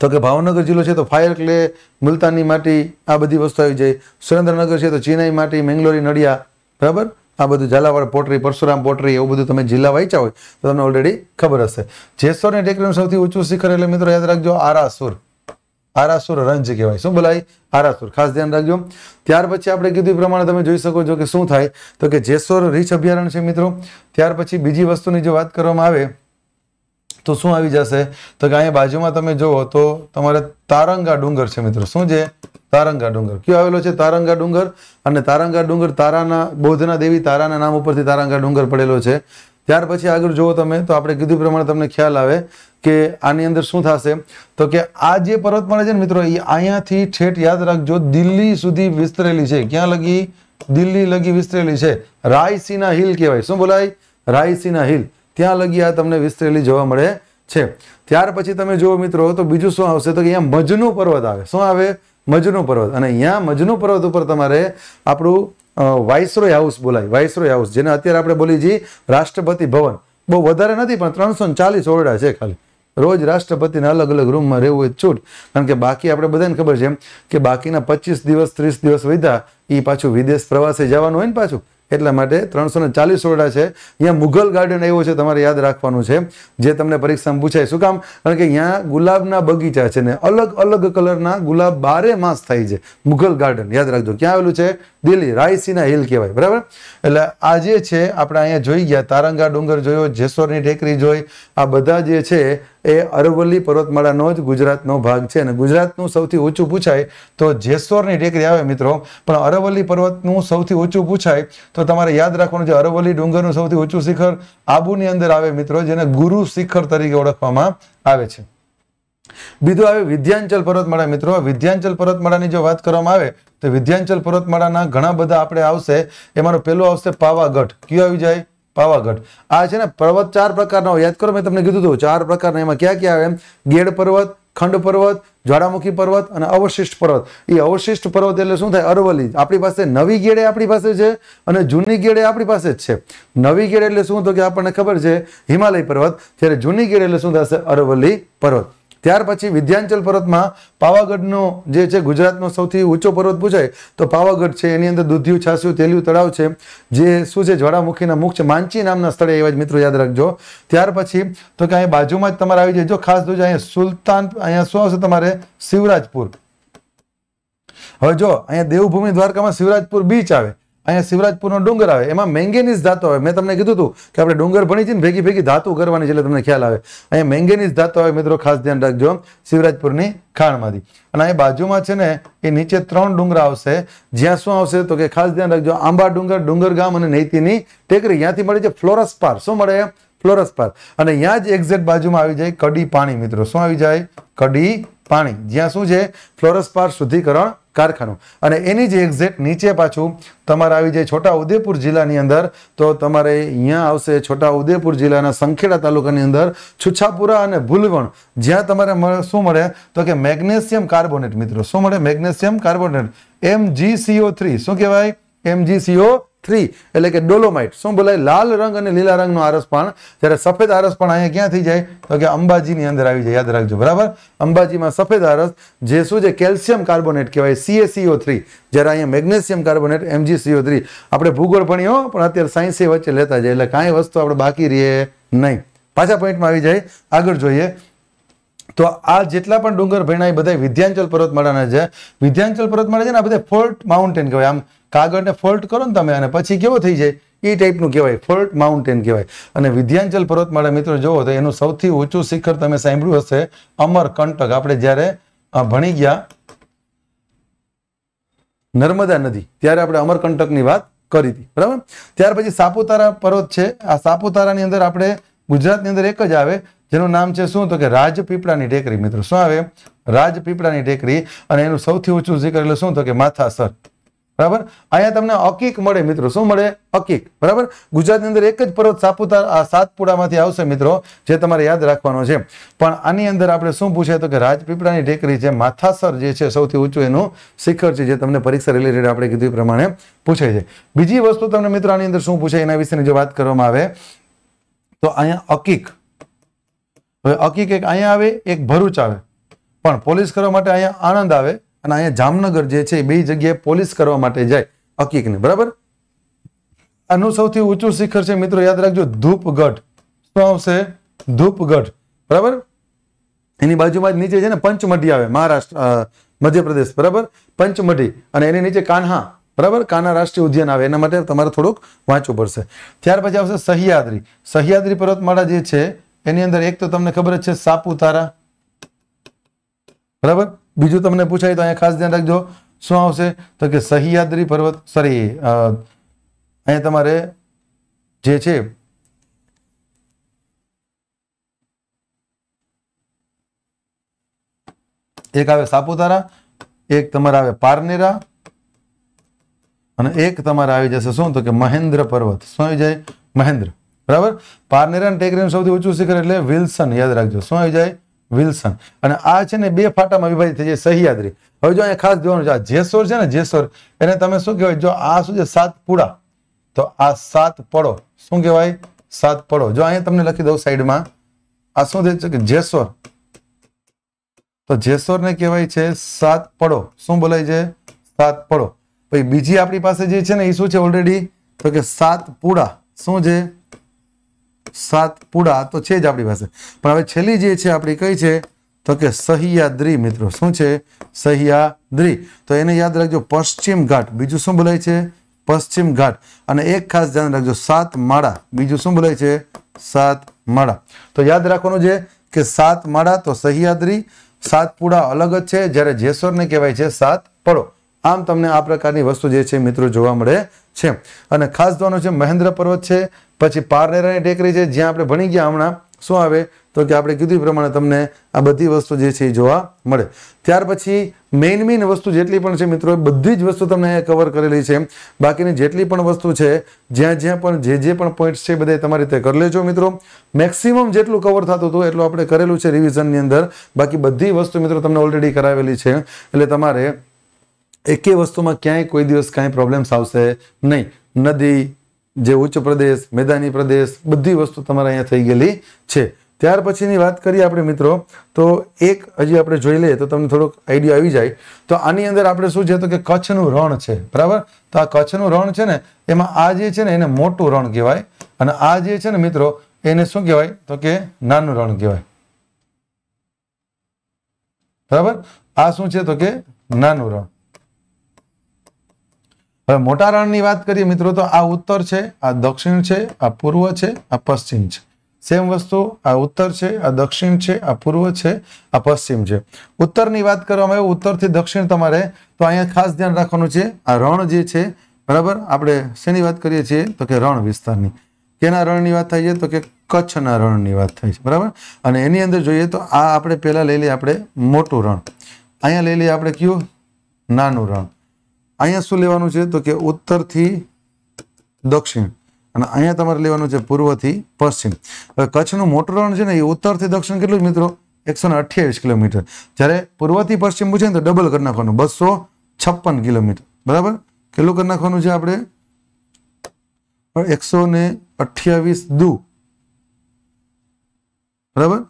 S1: તો કે ભાવનગર જિલ્લો છે, તો ફાયર ક્લે મુલતાની માટી, આ બધી વસ્તુ આવી જાય. સુરેન્દ્રનગર છે, તો ચિનાઈ માટી, મેંગલોરી નડિયા બરાબર? આ બધું ઝાલાવાડ પોટરી, પરશુરામ પોટરી, એવું બધું તમે જિલ્લા વાંચ્યા હોય, તો તમને ઓલરેડી ખબર હશે. જેસોરની ટેકરીનું સૌથી ઊંચું શિખર એટલે મિત્રો યાદ રાખજો, આરાસુર. આરાસુર રંજ કહેવાય. શું બોલાય? આરાસુર. ખાસ ધ્યાન રાખજો. ત્યાર પછી આપણે કીધું પ્રમાણે તમે જોઈ શકો છો કે શું થાય. તો કે જેસોર રીછ અભયારણ્ય છે મિત્રો. ત્યાર પછી બીજી વસ્તુની જો વાત કરવામાં આવે, તો શું આવી જશે? તો કે અહીંયા બાજુમાં તમે જુઓ તો તમારે તારંગા ડુંગર છે મિત્રો. શું છે? તારંગા ડુંગર. કયો આવેલો છે? તારંગા ડુંગર. અને તારંગા ડુંગર તારાના બૌદ્ધના દેવી તારાના નામ ઉપરથી તારંગા ડુંગર પડેલો છે. ત્યાર પછી આગળ જુઓ તમે, તો આપણે કીધું પ્રમાણે તમને ખ્યાલ આવે કે આની અંદર શું થશે? તો કે આ જે પર્વતમાળા છે ને મિત્રો, એ અહીંયાથી ઠેઠ યાદ રાખજો, દિલ્હી સુધી વિસ્તરેલી છે. ક્યાં લગી? દિલ્હી લગી વિસ્તરેલી છે. રાયસીના હિલ કહેવાય. શું બોલાય? રાયસીના હિલ. ત્યાં લગી આ તમને વિસ્તરેલી જોવા મળે છે. ત્યાર પછી તમે જુઓ મિત્રો, તો બીજું શું આવશે? તો કે અહીંયા મજનું પર્વત આવે. શું આવે? મજનું પર્વત. અને અહીંયા મજનું પર્વત ઉપર તમારે આપણું વાઇસરોય હાઉસ બોલાય, વાઇસરોય હાઉસ, જેને અત્યારે આપણે બોલી છીએ રાષ્ટ્રપતિ ભવન. બહુ વધારે નથી, પણ ત્રણસો ચાલીસ ઓરડા છે ખાલી. રોજ રાષ્ટ્રપતિના અલગ અલગ રૂમમાં રહેવું એ છૂટ. કારણ કે બાકી આપણે બધાને ખબર છે કે બાકીના પચીસ દિવસ, ત્રીસ દિવસ વધ્યા એ પાછું વિદેશ પ્રવાસે જવાનું હોય ને પાછું. એટલા માટે ત્રણસો ને ચાલીસ ઓરડા છે. અહીંયા મુઘલ ગાર્ડન આવ્યો છે, તમારે યાદ રાખવાનું છે જે તમને પરીક્ષામાં પૂછાય. શું કામ? કારણ કે અહીંયા ગુલાબના બગીચા છે ને અલગ અલગ કલરના ગુલાબ બારે માસ થાય છે. મુઘલ ગાર્ડન યાદ રાખજો. ક્યાં આવેલું છે? દિલ્હી, રાયસીના હિલ કહેવાય, બરાબર? એટલે આ જે છે, આપણે અહીંયા જોઈ ગયા, તારંગા ડુંગર જોયો, જેસોરની ટેકરી જોઈ, આ બધા જે છે, એ અરવલ્લી પર્વતમાળાનો જ ગુજરાતનો ભાગ છે. અને ગુજરાતનું સૌથી ઊંચું પૂછાય તો જેસોરની ટેકરી આવે મિત્રો, પણ અરવલ્લી પર્વતનું સૌથી ઊંચું પૂછાય તો તમારે યાદ રાખવાનું છે, અરવલ્લી ડુંગરનું સૌથી ઊંચું શિખર આબુની અંદર આવે મિત્રો, જેને ગુરુ શિખર તરીકે ઓળખવામાં આવે છે. બીજું આવે વિદ્યાંચલ પર્વતમાળા. મિત્રો વિદ્યાંચલ પર્વતમાળાની જો વાત કરવામાં આવે, તો વિદ્યાંચલ પર્વતમાળાના ઘણા બધા આપણે આવશે. એમાંનો પહેલો આવશે પાવાગઢ. કયો આવી જાય? પાવાગઢ. આ છે ને પર્વત ચાર પ્રકારના યાદ કરો, મેં તમને કીધું હતું, ચાર પ્રકારના. એમાં ક્યાં ક્યાં આવે ગેડ પર્વત, ખંડ પર્વત, જ્વાળામુખી પર્વત અને અવશિષ્ટ પર્વત. એ અવશિષ્ટ પર્વત એટલે શું થાય? અરવલ્લી. આપણી પાસે નવી ગેડે આપણી પાસે છે અને જૂની ગેડે આપણી પાસે જ છે. નવી ગેડ એટલે શું? તો કે આપણને ખબર છે, હિમાલય પર્વત. જ્યારે જૂની ગેડ એટલે શું થશે? અરવલ્લી પર્વત. ત્યાર પછી વિધ્યાંચલ પર્વતમાં પાવાગઢનો જે છે ગુજરાતનો સૌથી ઊંચો પર્વત પૂછાય તો પાવાગઢ છે, એની અંદર દૂધિયું છાસ્યું તેલિયું તળાવ છે, જે શું છે, જ્વાળામુખીના મુખ છે, માંચી નામના સ્થળે એવા જ મિત્રો યાદ રાખજો. ત્યાર પછી, તો કે અહીંયા બાજુમાં જ તમારે આવી જાય, જો ખાસ જોજો અહીંયા સુલતાન, અહીંયા શું આવશે તમારે? શિવરાજપુર. હવે જો, અહીંયા દેવભૂમિ દ્વારકામાં શિવરાજપુર બીચ આવે અહીંયા શિવરાજપુરનો ડુંગર આવે. એમાં મેંગેનીઝ ધાતુ આવે. મેં તમને કીધું હતું કે આપણે ડુંગર ભણી છીએ ને ભેગી ભેગી ધાતુ કરવાની છે એટલે તમને ખ્યાલ આવે. અહીંયા મેંગેનીઝ ધાતુ આવે મિત્રો, ખાસ ધ્યાન રાખજો શિવરાજપુરની ખાણમાંથી. અને અહીં બાજુમાં છે ને, એ નીચે ત્રણ ડુંગર આવશે. જ્યાં શું આવશે તો કે ખાસ ધ્યાન રાખજો, આંબા ડુંગર ડુંગર ગામ અને નૈતીની ટેકરી. ત્યાંથી મળે છે ફ્લોરસ પાર. શું મળે ફ્લોરસ પાર. અને ત્યાં જ એક્ઝેક્ટ બાજુમાં આવી જાય કડી પાણી મિત્રો. શું આવી જાય? કડી પાણી. જ્યાં શું છે? ફ્લોરસ પાર શુદ્ધિકરણ કારખાનું. અને એની જે એક્ઝેક્ટ નીચે પાછું તમારે આવી જાય છોટા ઉદેપુર જિલ્લાની અંદર, તો તમારે અહીંયા આવશે છોટા ઉદેપુર જિલ્લાના સંખેડા તાલુકાની અંદર છુછાપુરા અને ભૂલવણ. જ્યાં તમારે શું મળે? તો કે મેગ્નેશિયમ કાર્બોનેટ, મિત્રો. શું મળે? Magnesium carbonate MGCO three. શું કહેવાય? એમજીસીઓ થ્રી એટલે કે ડોલોમાઇટ શું બોલાય? લાલ રંગ અને લીલા રંગનો આરસપાણ જ્યારે સફેદ આરસપાણ અહીંયા ક્યાં થઈ જાય? તો કે અંબાજીની અંદર આવી જાય. યાદ રાખજો. બરાબર? અંબાજીમાં સફેદ આરસ, જે શું છે? કેલ્શિયમ કાર્બોનેટ કહેવાય. સીએસીઓ થ્રી જ્યારે અહીંયા મેગ્નેશિયમ કાર્બોનેટ એમજીસીઓ થ્રી આપણે ભૂગોળ ભણ્યો પણ અત્યારે સાયન્સે વચ્ચે લેતા જાય એટલે કાંઈ વસ્તુ આપણે બાકી રહીએ નહીં. પાછા પોઈન્ટમાં આવી જાય. આગળ જોઈએ. તો આ જેટલા પણ ડુંગર ભણ્યા એ બધા વિધ્યાંચલ પર્વતમાળાના છે. વિધ્યાંચલ પર્વતમાળા છે ને આ બધા ફોર્ટ માઉન્ટેન કહેવાય. આમ કાગળને ફોલ્ટ કરો ને તમે અને પછી કેવો થઈ જાય? એ ટાઈપનું કહેવાય, ફોલ્ટ માઉન્ટેન કહેવાય. અને વિધ્યાંચલ પર્વતમાળા મિત્રો જોવો તો એનું સૌથી ઊંચું શિખર તમે સાંભળ્યું હશે અમરકંટક આપણે જ્યારે ભણી ગયા નર્મદા નદી, ત્યારે આપણે અમરકંટકની વાત કરી હતી. બરાબર? ત્યાર પછી સાપુતારા પર્વત છે. આ સાપુતારાની અંદર આપણે ગુજરાતની અંદર એક જ આવે, જેનું નામ છે શું? તો કે રાજપીપળાની ટેકરી મિત્રો. શું આવે? રાજપીપળાની ટેકરી અને એનું સૌથી ઊંચું શિખર એટલે શું? તો કે માથાસર. બરાબર? અહીંયા તમને અકીક મળે મિત્રો. શું મળે? અકીક. બરાબર? ગુજરાતની અંદર એક જ પર્વત સાપુતારા સાતપુડામાંથી આવશે મિત્રો, જે તમારે યાદ રાખવાનો છે. પણ આની અંદર આપણે શું પૂછે તો કે રાજપીપળાની ટેકરી છે માથાસર જે છે, સૌથી ઊંચું એનું શિખર છે, જે તમને પરીક્ષા રિલેટેડ આપણે કીધું એ પ્રમાણે પૂછાય છે. બીજી વસ્તુ તમને મિત્રો આની અંદર શું પૂછાય એના વિશેની જો વાત કરવામાં આવે, તો અહીંયા અકીક. હવે અકીક એક અહીંયા આવે, એક ભરૂચ આવે. પણ પોલીસ કરવા માટે અહીંયા આણંદ આવે. અને અહીંયા જામનગર જે છે એ બે જગ્યાએ પોલીસ કરવા માટે જાય અકીકને બરાબર? આનું સૌથી ઊંચું શિખર છે, મિત્રો, યાદ રાખજો, ધૂપગઢ. શું આવશે? ધૂપગઢ. બરાબર? એની બાજુમાં જ નીચે છે ને, પંચમઢી આવે, મહારાષ્ટ્ર મધ્યપ્રદેશ, બરાબર? પંચમઢી અને એની નીચે કાન્હા, બરાબર? કાના રાષ્ટ્રીય ઉદ્યાન આવે, એના માટે તમારે થોડુંક વાંચવું પડશે. ત્યાર પછી આવશે સહ્યાદ્રી. સહ્યાદ્રી પર્વતમાળા જે છે, એની અંદર એક તો તમને ખબર જ છે, સાપુતારા. બરાબર? બીજું તમને પૂછાય તો અહીંયા ખાસ ધ્યાન રાખજો. શું આવશે? તો કે સહ્યાદ્રી પર્વત સોરી અહીંયા તમારે જે છે, એક આવે સાપુતારા, એક તમારે આવે પારનેરા, અને એક તમારે આવી જશે શું? તો કે મહેન્દ્ર પર્વત. શું આવી જાય? મહેન્દ્ર. બરાબર? પારનેરા ટેકરીનું સૌથી ઊંચું શિખર એટલે વિલ્સન, યાદ રાખજો. શું આવી જાય? વિલ્સન. અને આ છે ને બે ફાટામાં વિભાજિત થઈ જાય સહ્યાદ્રી. હવે જો અહીંયા ખાસ જોવાનું છે, આ જેસોર છે ને, જેસોર, એને તમે શું કહેવાય? જો આ શું છે, સાત પુડા તો આ સાત પડો શું કહેવાય? સાત પડો જો અહીંયા તમને લખી દઉં સાઈડમાં, આ શું છે કે જેસોર. તો જેસોરને કહેવાય છે સાત પડો શું બોલાય છે? સાત પડો પછી બીજી આપણી પાસે જે છે ને, એ શું છે ઓલરેડી તો કે સાત પુડા શું છે? સાત પુડા તો છે જ આપણી પાસે. પણ હવે છેલ્લી જે છે આપણી કઈ છે? તો કે સહ્યાદ્રી મિત્રો, શું છે? સહ્યાદ્રી. તો એને યાદ રાખજો, પશ્ચિમ ઘાટ. બીજું શું બોલાય છે? પશ્ચિમ ઘાટ. અને એક ખાસ ધ્યાન રાખજો, સાત માળા. બીજું શું બોલાય છે? સાત માળા. તો યાદ રાખવાનું છે કે સાત માળા તો સહ્યાદ્રી, સાત પુડા અલગ જ છે. જ્યારે જેસોરને કહેવાય છે સાત પડો આમ તમને આ પ્રકારની વસ્તુ જે છે મિત્રો જોવા મળે છે. અને ખાસ જોવાનું છે મહેન્દ્ર પર્વત છે, પછી પારનેરાની ટેકરી છે, જ્યાં આપણે ભણી ગયા હમણાં. શું આવે? તો કે આપણે કીધું એ પ્રમાણે તમને આ બધી વસ્તુ જે છે એ જોવા મળે. ત્યાર પછી મેઇન મેઇન વસ્તુ જેટલી પણ છે મિત્રો, બધી જ વસ્તુ તમને અહીંયા કવર કરેલી છે. બાકીની જેટલી પણ વસ્તુ છે, જ્યાં જ્યાં પણ જે જે પણ પોઈન્ટ્સ છે બધા તમારી રીતે કરી લેજો મિત્રો. મેક્સિમમ જેટલું કવર થતું હતું એટલું આપણે કરેલું છે રિવિઝનની અંદર. બાકી બધી વસ્તુ મિત્રો તમને ઓલરેડી કરાવેલી છે. એટલે તમારે એકે વસ્તુમાં ક્યાંય કોઈ દિવસ કાંઈ પ્રોબ્લેમ્સ આવશે નહીં. નદી જે ઉચ્ચ પ્રદેશ, મેદાની પ્રદેશ, બધી વસ્તુ તમારે અહીંયા થઈ ગયેલી છે. ત્યાર પછીની વાત કરીએ આપણે મિત્રો, તો એક હજી આપણે જોઈ લઈએ તો તમને થોડોક આઈડિયા આવી જાય. તો આની અંદર આપણે શું છે તો કે કચ્છનું રણ છે, બરાબર? તો આ કચ્છનું રણ છે ને, એમાં આ જે છે ને એને મોટું રણ કહેવાય. અને આ જે છે ને મિત્રો, એને શું કહેવાય તો કે નાનું રણ કહેવાય. બરાબર? આ શું છે તો કે નાનું રણ. હવે મોટા રણની વાત કરીએ, મિત્રો, તો આ ઉત્તર છે, આ દક્ષિણ છે, આ પૂર્વ છે, આ પશ્ચિમ છે. સેમ વસ્તુ, આ ઉત્તર છે, આ દક્ષિણ છે, આ પૂર્વ છે, આ પશ્ચિમ છે. ઉત્તરની વાત કરવામાં આવે, ઉત્તરથી દક્ષિણ તમારે, તો અહીંયા ખાસ ધ્યાન રાખવાનું છે, આ રણ જે છે, બરાબર? આપણે શેની વાત કરીએ છીએ? તો કે રણ વિસ્તારની. કેના રણની વાત થાય છે? તો કે કચ્છના રણની વાત થાય છે, બરાબર? અને એની અંદર જોઈએ તો આ આપણે પહેલાં લઈ લઈએ આપણે મોટું રણ. અહીંયા લઈ લઈએ આપણે કયું? નાનું રણ. અહીંયા શું લેવાનું છે? તો કે ઉત્તરથી દક્ષિણ. અને અહીંયા તમારે લેવાનું છે પૂર્વથી પશ્ચિમ. હવે કચ્છનું મોટું રણ છે ને, એ ઉત્તરથી દક્ષિણ કેટલું મિત્રો? એકસો ને અઠ્યાવીસ કિલોમીટર. જ્યારે પૂર્વથી પશ્ચિમ પૂછે ને, તો ડબલ કરી નાખવાનું. બસો છપ્પન કિલોમીટર. બરાબર? કેટલું કરી નાખવાનું છે આપણે? એકસો ને અઠ્યાવીસ દુ. બરાબર?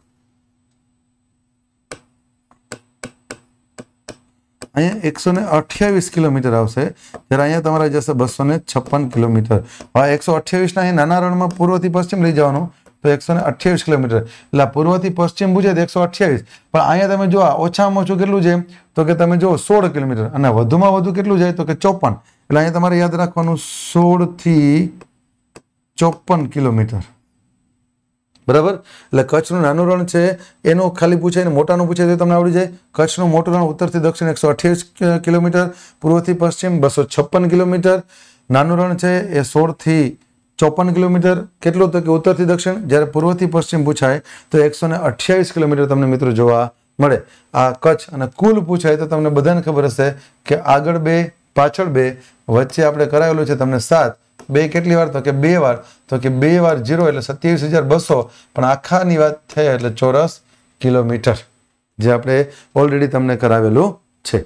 S1: અહીંયા એકસો ને અઠ્યાવીસ કિલોમીટર આવશે. ત્યારે અહીંયા તમારે જશે બસો ને છપ્પન કિલોમીટર. હવે એકસો અઠ્યાવીસના અહીં નાના રણમાં પૂર્વથી પશ્ચિમ લઈ જવાનું. તો એકસો ને અઠ્યાવીસ કિલોમીટર. એટલે પૂર્વથી પશ્ચિમ પૂછે તો એકસો અઠ્યાવીસ. પણ અહીંયા તમે જોવા ઓછામાં ઓછું કેટલું છે? તો કે તમે જુઓ, સોળ કિલોમીટર. અને વધુમાં વધુ કેટલું જાય? તો કે ચોપન. એટલે અહીંયા તમારે યાદ રાખવાનું, સોળથી ચોપન કિલોમીટર. બરાબર? એટલે કચ્છનું નાનું રણ છે, એનું ખાલી પૂછાય ને મોટાનું પૂછે તો તમને આવડી જાય. કચ્છનું મોટું રણ ઉત્તરથી દક્ષિણ એકસો અઠ્યાવીસ કિલોમીટર, પૂર્વથી પશ્ચિમ બસો છપ્પન કિલોમીટર. નાનું રણ છે એ સોળથી ચોપન કિલોમીટર. કેટલું તો કે ઉત્તરથી દક્ષિણ? જ્યારે પૂર્વથી પશ્ચિમ પૂછાય તો એકસો અઠ્યાવીસ કિલોમીટર તમને મિત્રો જોવા મળે. આ કચ્છ અને કુલ પૂછાય તો તમને બધાને ખબર હશે કે આગળ બે, પાછળ બે, વચ્ચે આપણે કરાયેલું છે તમને સાત. બે કેટલી વાર? તો કે બે વાર. તો કે બે વાર જીરો એટલે સત્યાવીસ હજાર બસો. પણ આખાની વાત થઈ એટલે ચોરસ કિલોમીટર, જે આપણે ઓલરેડી તમને કરાવેલું છે.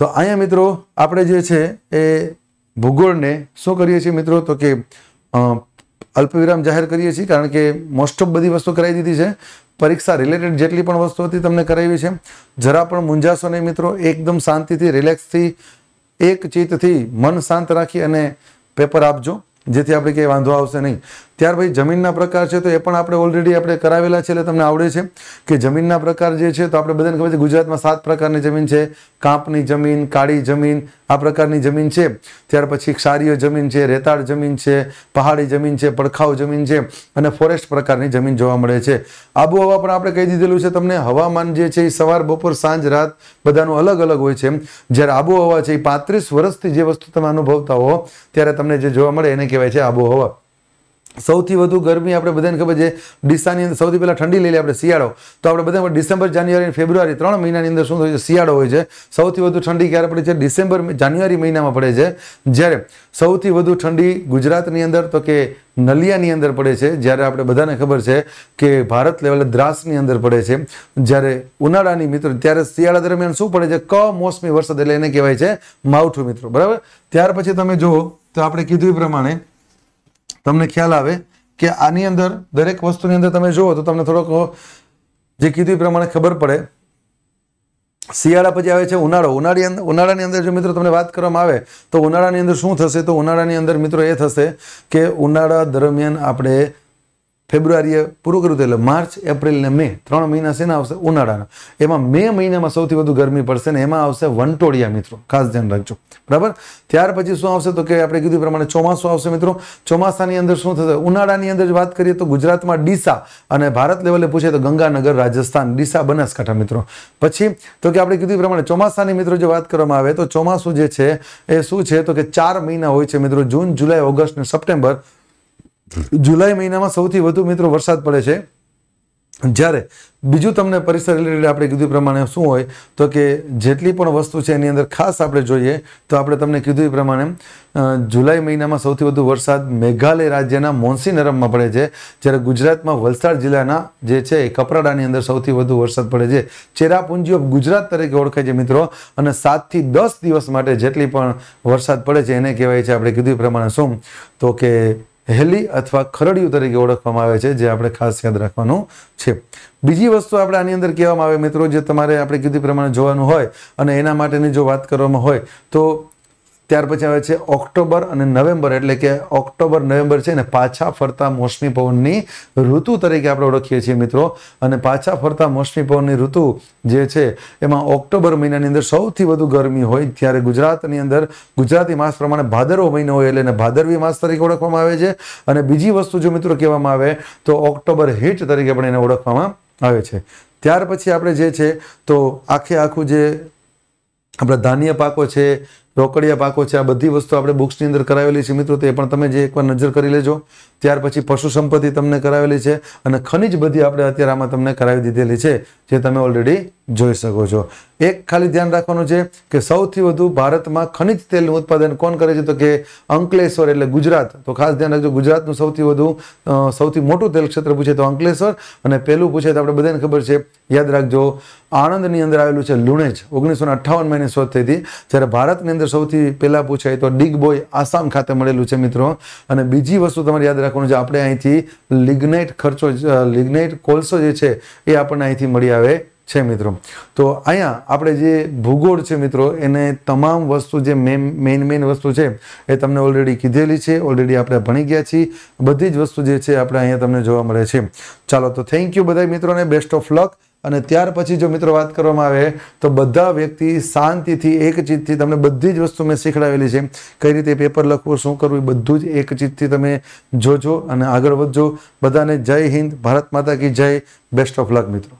S1: તો અહીંયા મિત્રો, આપણે જે છે એ ભૂગોળને શું કરીએ છીએ મિત્રો? તો કે અલ્પવિરામ જાહેર કરીએ છીએ, કારણ કે મોસ્ટ ઓફ બધી વસ્તુ કરાવી દીધી છે. પરીક્ષા રિલેટેડ જેટલી પણ વસ્તુ હતી તમને કરાવી છે. જરા પણ મૂંઝાશો નહીં મિત્રો. એકદમ શાંતિથી રિલેક્સથી એક ચિત્તથી મન શાંત રાખી અને પેપર આપજો. જેથી આપણે ક્યાંય વાંધો આવશે નહીં. ત્યાર પછી જમીનના પ્રકાર છે તો એ પણ આપણે ઓલરેડી આપણે કરાવેલા છે એટલે તમને આવડે છે. કે જમીનના પ્રકાર જે છે તો આપણે બધાને ખબર છે ગુજરાતમાં સાત પ્રકારની જમીન છે. કાંપની જમીન, કાળી જમીન આ પ્રકારની જમીન છે. ત્યાર પછી ક્ષારીય જમીન છે, રેતાળ જમીન છે, પહાડી જમીન છે પડખાઉ જમીન છે અને ફોરેસ્ટ પ્રકારની જમીન જોવા મળે છે. આબોહવા પણ આપણે કહી દીધેલું છે. તમને હવામાન જે છે એ સવાર, બપોર, સાંજ, રાત બધાનું અલગ અલગ હોય છે. જ્યારે આબોહવા છે એ પાંત્રીસ વર્ષથી જે વસ્તુ તમે અનુભવતા હો, ત્યારે તમને જે જોવા મળે એને કહેવાય છે આબોહવા. સૌથી વધુ ગરમી આપણે બધાને ખબર છે, ડીસાની અંદર સૌથી પહેલાં ઠંડી લઈ લે આપણે શિયાળો. તો આપણે બધા ડિસેમ્બર, જાન્યુઆરી ફેબ્રુઆરી ત્રણ મહિનાની અંદર શું હોય છે, શિયાળો હોય છે. સૌથી વધુ ઠંડી ક્યારે પડે છે, ડિસેમ્બર, જાન્યુઆરી મહિનામાં પડે છે. જ્યારે સૌથી વધુ ઠંડી ગુજરાતની અંદર, તો કે નલિયાની અંદર પડે છે, જ્યારે આપણે બધાને ખબર છે કે ભારત લેવલે દ્રાસની અંદર પડે છે. જ્યારે ઉનાળાની મિત્રો, ત્યારે શિયાળા દરમિયાન શું પડે છે, કમોસમી વરસાદ, એટલે એને કહેવાય છે, માવઠું મિત્રો. બરાબર? ત્યાર પછી તમે જુઓ, તો આપણે કીધું એ પ્રમાણે તમને ખ્યાલ આવે કે આની અંદર દરેક વસ્તુની અંદર તમે જુઓ તો તમને થોડોક જે કીધું એ પ્રમાણે ખબર પડે. શિયાળા પછી આવે છે ઉનાળો. ઉનાળી અંદર ઉનાળાની અંદર જો મિત્રો તમને વાત કરવામાં આવે તો ઉનાળાની અંદર શું થશે? તો ઉનાળાની અંદર મિત્રો એ થશે કે ઉનાળા દરમિયાન આપણે ફેબ્રુઆરીએ પૂરું કર્યું એટલે માર્ચ, એપ્રિલ ને મે ત્રણ મહિના શેના આવશે ઉનાળાના. એમાં મે મહિનામાં સૌથી વધુ ગરમી પડશે ને એમાં આવશે વંટોળિયા મિત્રો. ખાસ ધ્યાન રાખજો. બરાબર? ત્યાર પછી શું આવશે તો કે આપણે કીધું પ્રમાણે ચોમાસું આવશે મિત્રો. ચોમાસાની અંદર શું થશે? ઉનાળાની અંદર વાત કરીએ તો ગુજરાતમાં ડીસા અને ભારત લેવલે પૂછે તો ગંગાનગર, રાજસ્થાન, ડીસા બનાસકાંઠા મિત્રો. પછી તો કે આપણે કીધું પ્રમાણે ચોમાસાની મિત્રો જે વાત કરવામાં આવે તો ચોમાસું જે છે એ શું છે? તો કે ચાર મહિના હોય છે મિત્રો. જૂન, જુલાઈ, ઓગસ્ટ અને સપ્ટેમ્બર જુલાઈ મહિનામાં સૌથી વધુ મિત્રો વરસાદ પડે છે. જ્યારે બીજું તમને પરિસર રિલેટેડ આપણે કીધું પ્રમાણે શું હોય, તો કે જેટલી પણ વસ્તુ છે એની અંદર ખાસ આપણે જોઈએ, તો આપણે તમને કીધું એ પ્રમાણે જુલાઈ મહિનામાં સૌથી વધુ વરસાદ મેઘાલય રાજ્યના મોન્સીનરમમાં પડે છે, જ્યારે ગુજરાતમાં વલસાડ જિલ્લાના જે છે એ કપરાડાની અંદર સૌથી વધુ વરસાદ પડે છે. ચેરાપુંજી ઓફ ગુજરાત તરીકે ઓળખાય છે મિત્રો, અને સાતથી દસ દિવસ માટે જેટલી પણ વરસાદ પડે છે એને કહેવાય છે આપણે કીધું પ્રમાણે શું? તો કે હેલી અથવા ખરડિયું તરીકે ઓળખવામાં આવે છે, જે આપણે ખાસ યાદ રાખવાનું છે. બીજી વસ્તુ આપણે આની અંદર કહેવામાં આવે, મિત્રો, જે તમારે આપણે કીધી પ્રમાણે જોવાનું હોય અને એના માટેની જો વાત કરવામાં હોય, તો ત્યાર પછી આવે છે ઓક્ટોબર અને નવેમ્બર, એટલે કે ઓક્ટોબર, નવેમ્બર છે ને પાછા ફરતા મોસમી પવનની ઋતુ તરીકે આપણે ઓળખીએ છીએ મિત્રો. અને પાછા ફરતા મોસમી પવનની ઋતુ જે છે, એમાં ઓક્ટોબર મહિનાની અંદર સૌથી વધુ ગરમી હોય ત્યારે ગુજરાતની અંદર. ગુજરાતી માસ પ્રમાણે ભાદરવો મહિનો હોય એટલે એને ભાદરવી માસ તરીકે ઓળખવામાં આવે છે. અને બીજી વસ્તુ જો મિત્રો કહેવામાં આવે, તો ઓક્ટોબર હીટ તરીકે પણ એને ઓળખવામાં આવે છે. ત્યાર પછી આપણે જે છે, તો આખે આખું જે આપણા ધાન્ય પાકો છે રોકડિયા પાકો છે, આ બધી વસ્તુ આપણે બુક્સની અંદર કરાવેલી છે. મિત્રો, તે પણ તમે જે એકવાર નજર કરી લેજો. ત્યાર પછી પશુ સંપત્તિ તમને કરાવેલી છે અને ખનિજ બધી આપણે અત્યારે આમાં તમને કરાવી દીધેલી છે, જે તમે ઓલરેડી જોઈ શકો છો. એક ખાલી ધ્યાન રાખવાનું છે કે સૌથી વધુ ભારતમાં ખનિજ તેલનું ઉત્પાદન કોણ કરે છે? તો કે અંકલેશ્વર એટલે ગુજરાત. તો ખાસ ધ્યાન રાખજો, ગુજરાતનું સૌથી વધુ સૌથી મોટું તેલ ક્ષેત્ર પૂછે તો અંકલેશ્વર. અને પહેલું પૂછે તો આપણે બધાને ખબર છે, યાદ રાખજો, આણંદની અંદર આવેલું છે લુણેજ. ઓગણીસો ને અઠ્ઠાવનમાં શોધ થઈ હતી. જ્યારે ભારતની અંદર સૌથી પહેલાં પૂછાય તો ડિગબોય આસામ ખાતે મળેલું છે મિત્રો. અને બીજી વસ્તુ તમારે યાદ રાખવાનું છે, આપણે અહીંથી લિગ્નાઇટ ખર્ચો લિગ્નાઇટ કોલસો જે છે, એ આપણને અહીંથી મળી આવે. છે મિત્રો. તો અહીંયા આપણે જે ભૂગોળ છે મિત્રો, એને તમામ વસ્તુ જે મેન મેઇન મેઇન વસ્તુ છે, એ તમને ઓલરેડી કીધેલી છે ઓલરેડી આપણે ભણી ગયા છીએ. બધી જ વસ્તુ જે છે આપણે અહીંયા તમને જોવા મળે છે. ચાલો, તો થેન્ક યુ બધા મિત્રોને બેસ્ટ ઓફ લક અને ત્યાર પછી જો મિત્રો વાત કરવામાં આવે, તો બધા વ્યક્તિ શાંતિથી, એક ચીજથી તમને બધી જ વસ્તુ મેં શીખડાવેલી છે. કઈ રીતે પેપર લખવું, શું કરવું, એ બધું જ એક ચીજથી તમે જોજો અને આગળ વધજો. બધાને જય હિન્દ, ભારત માતા કી જય. બેસ્ટ ઓફ લક મિત્રો.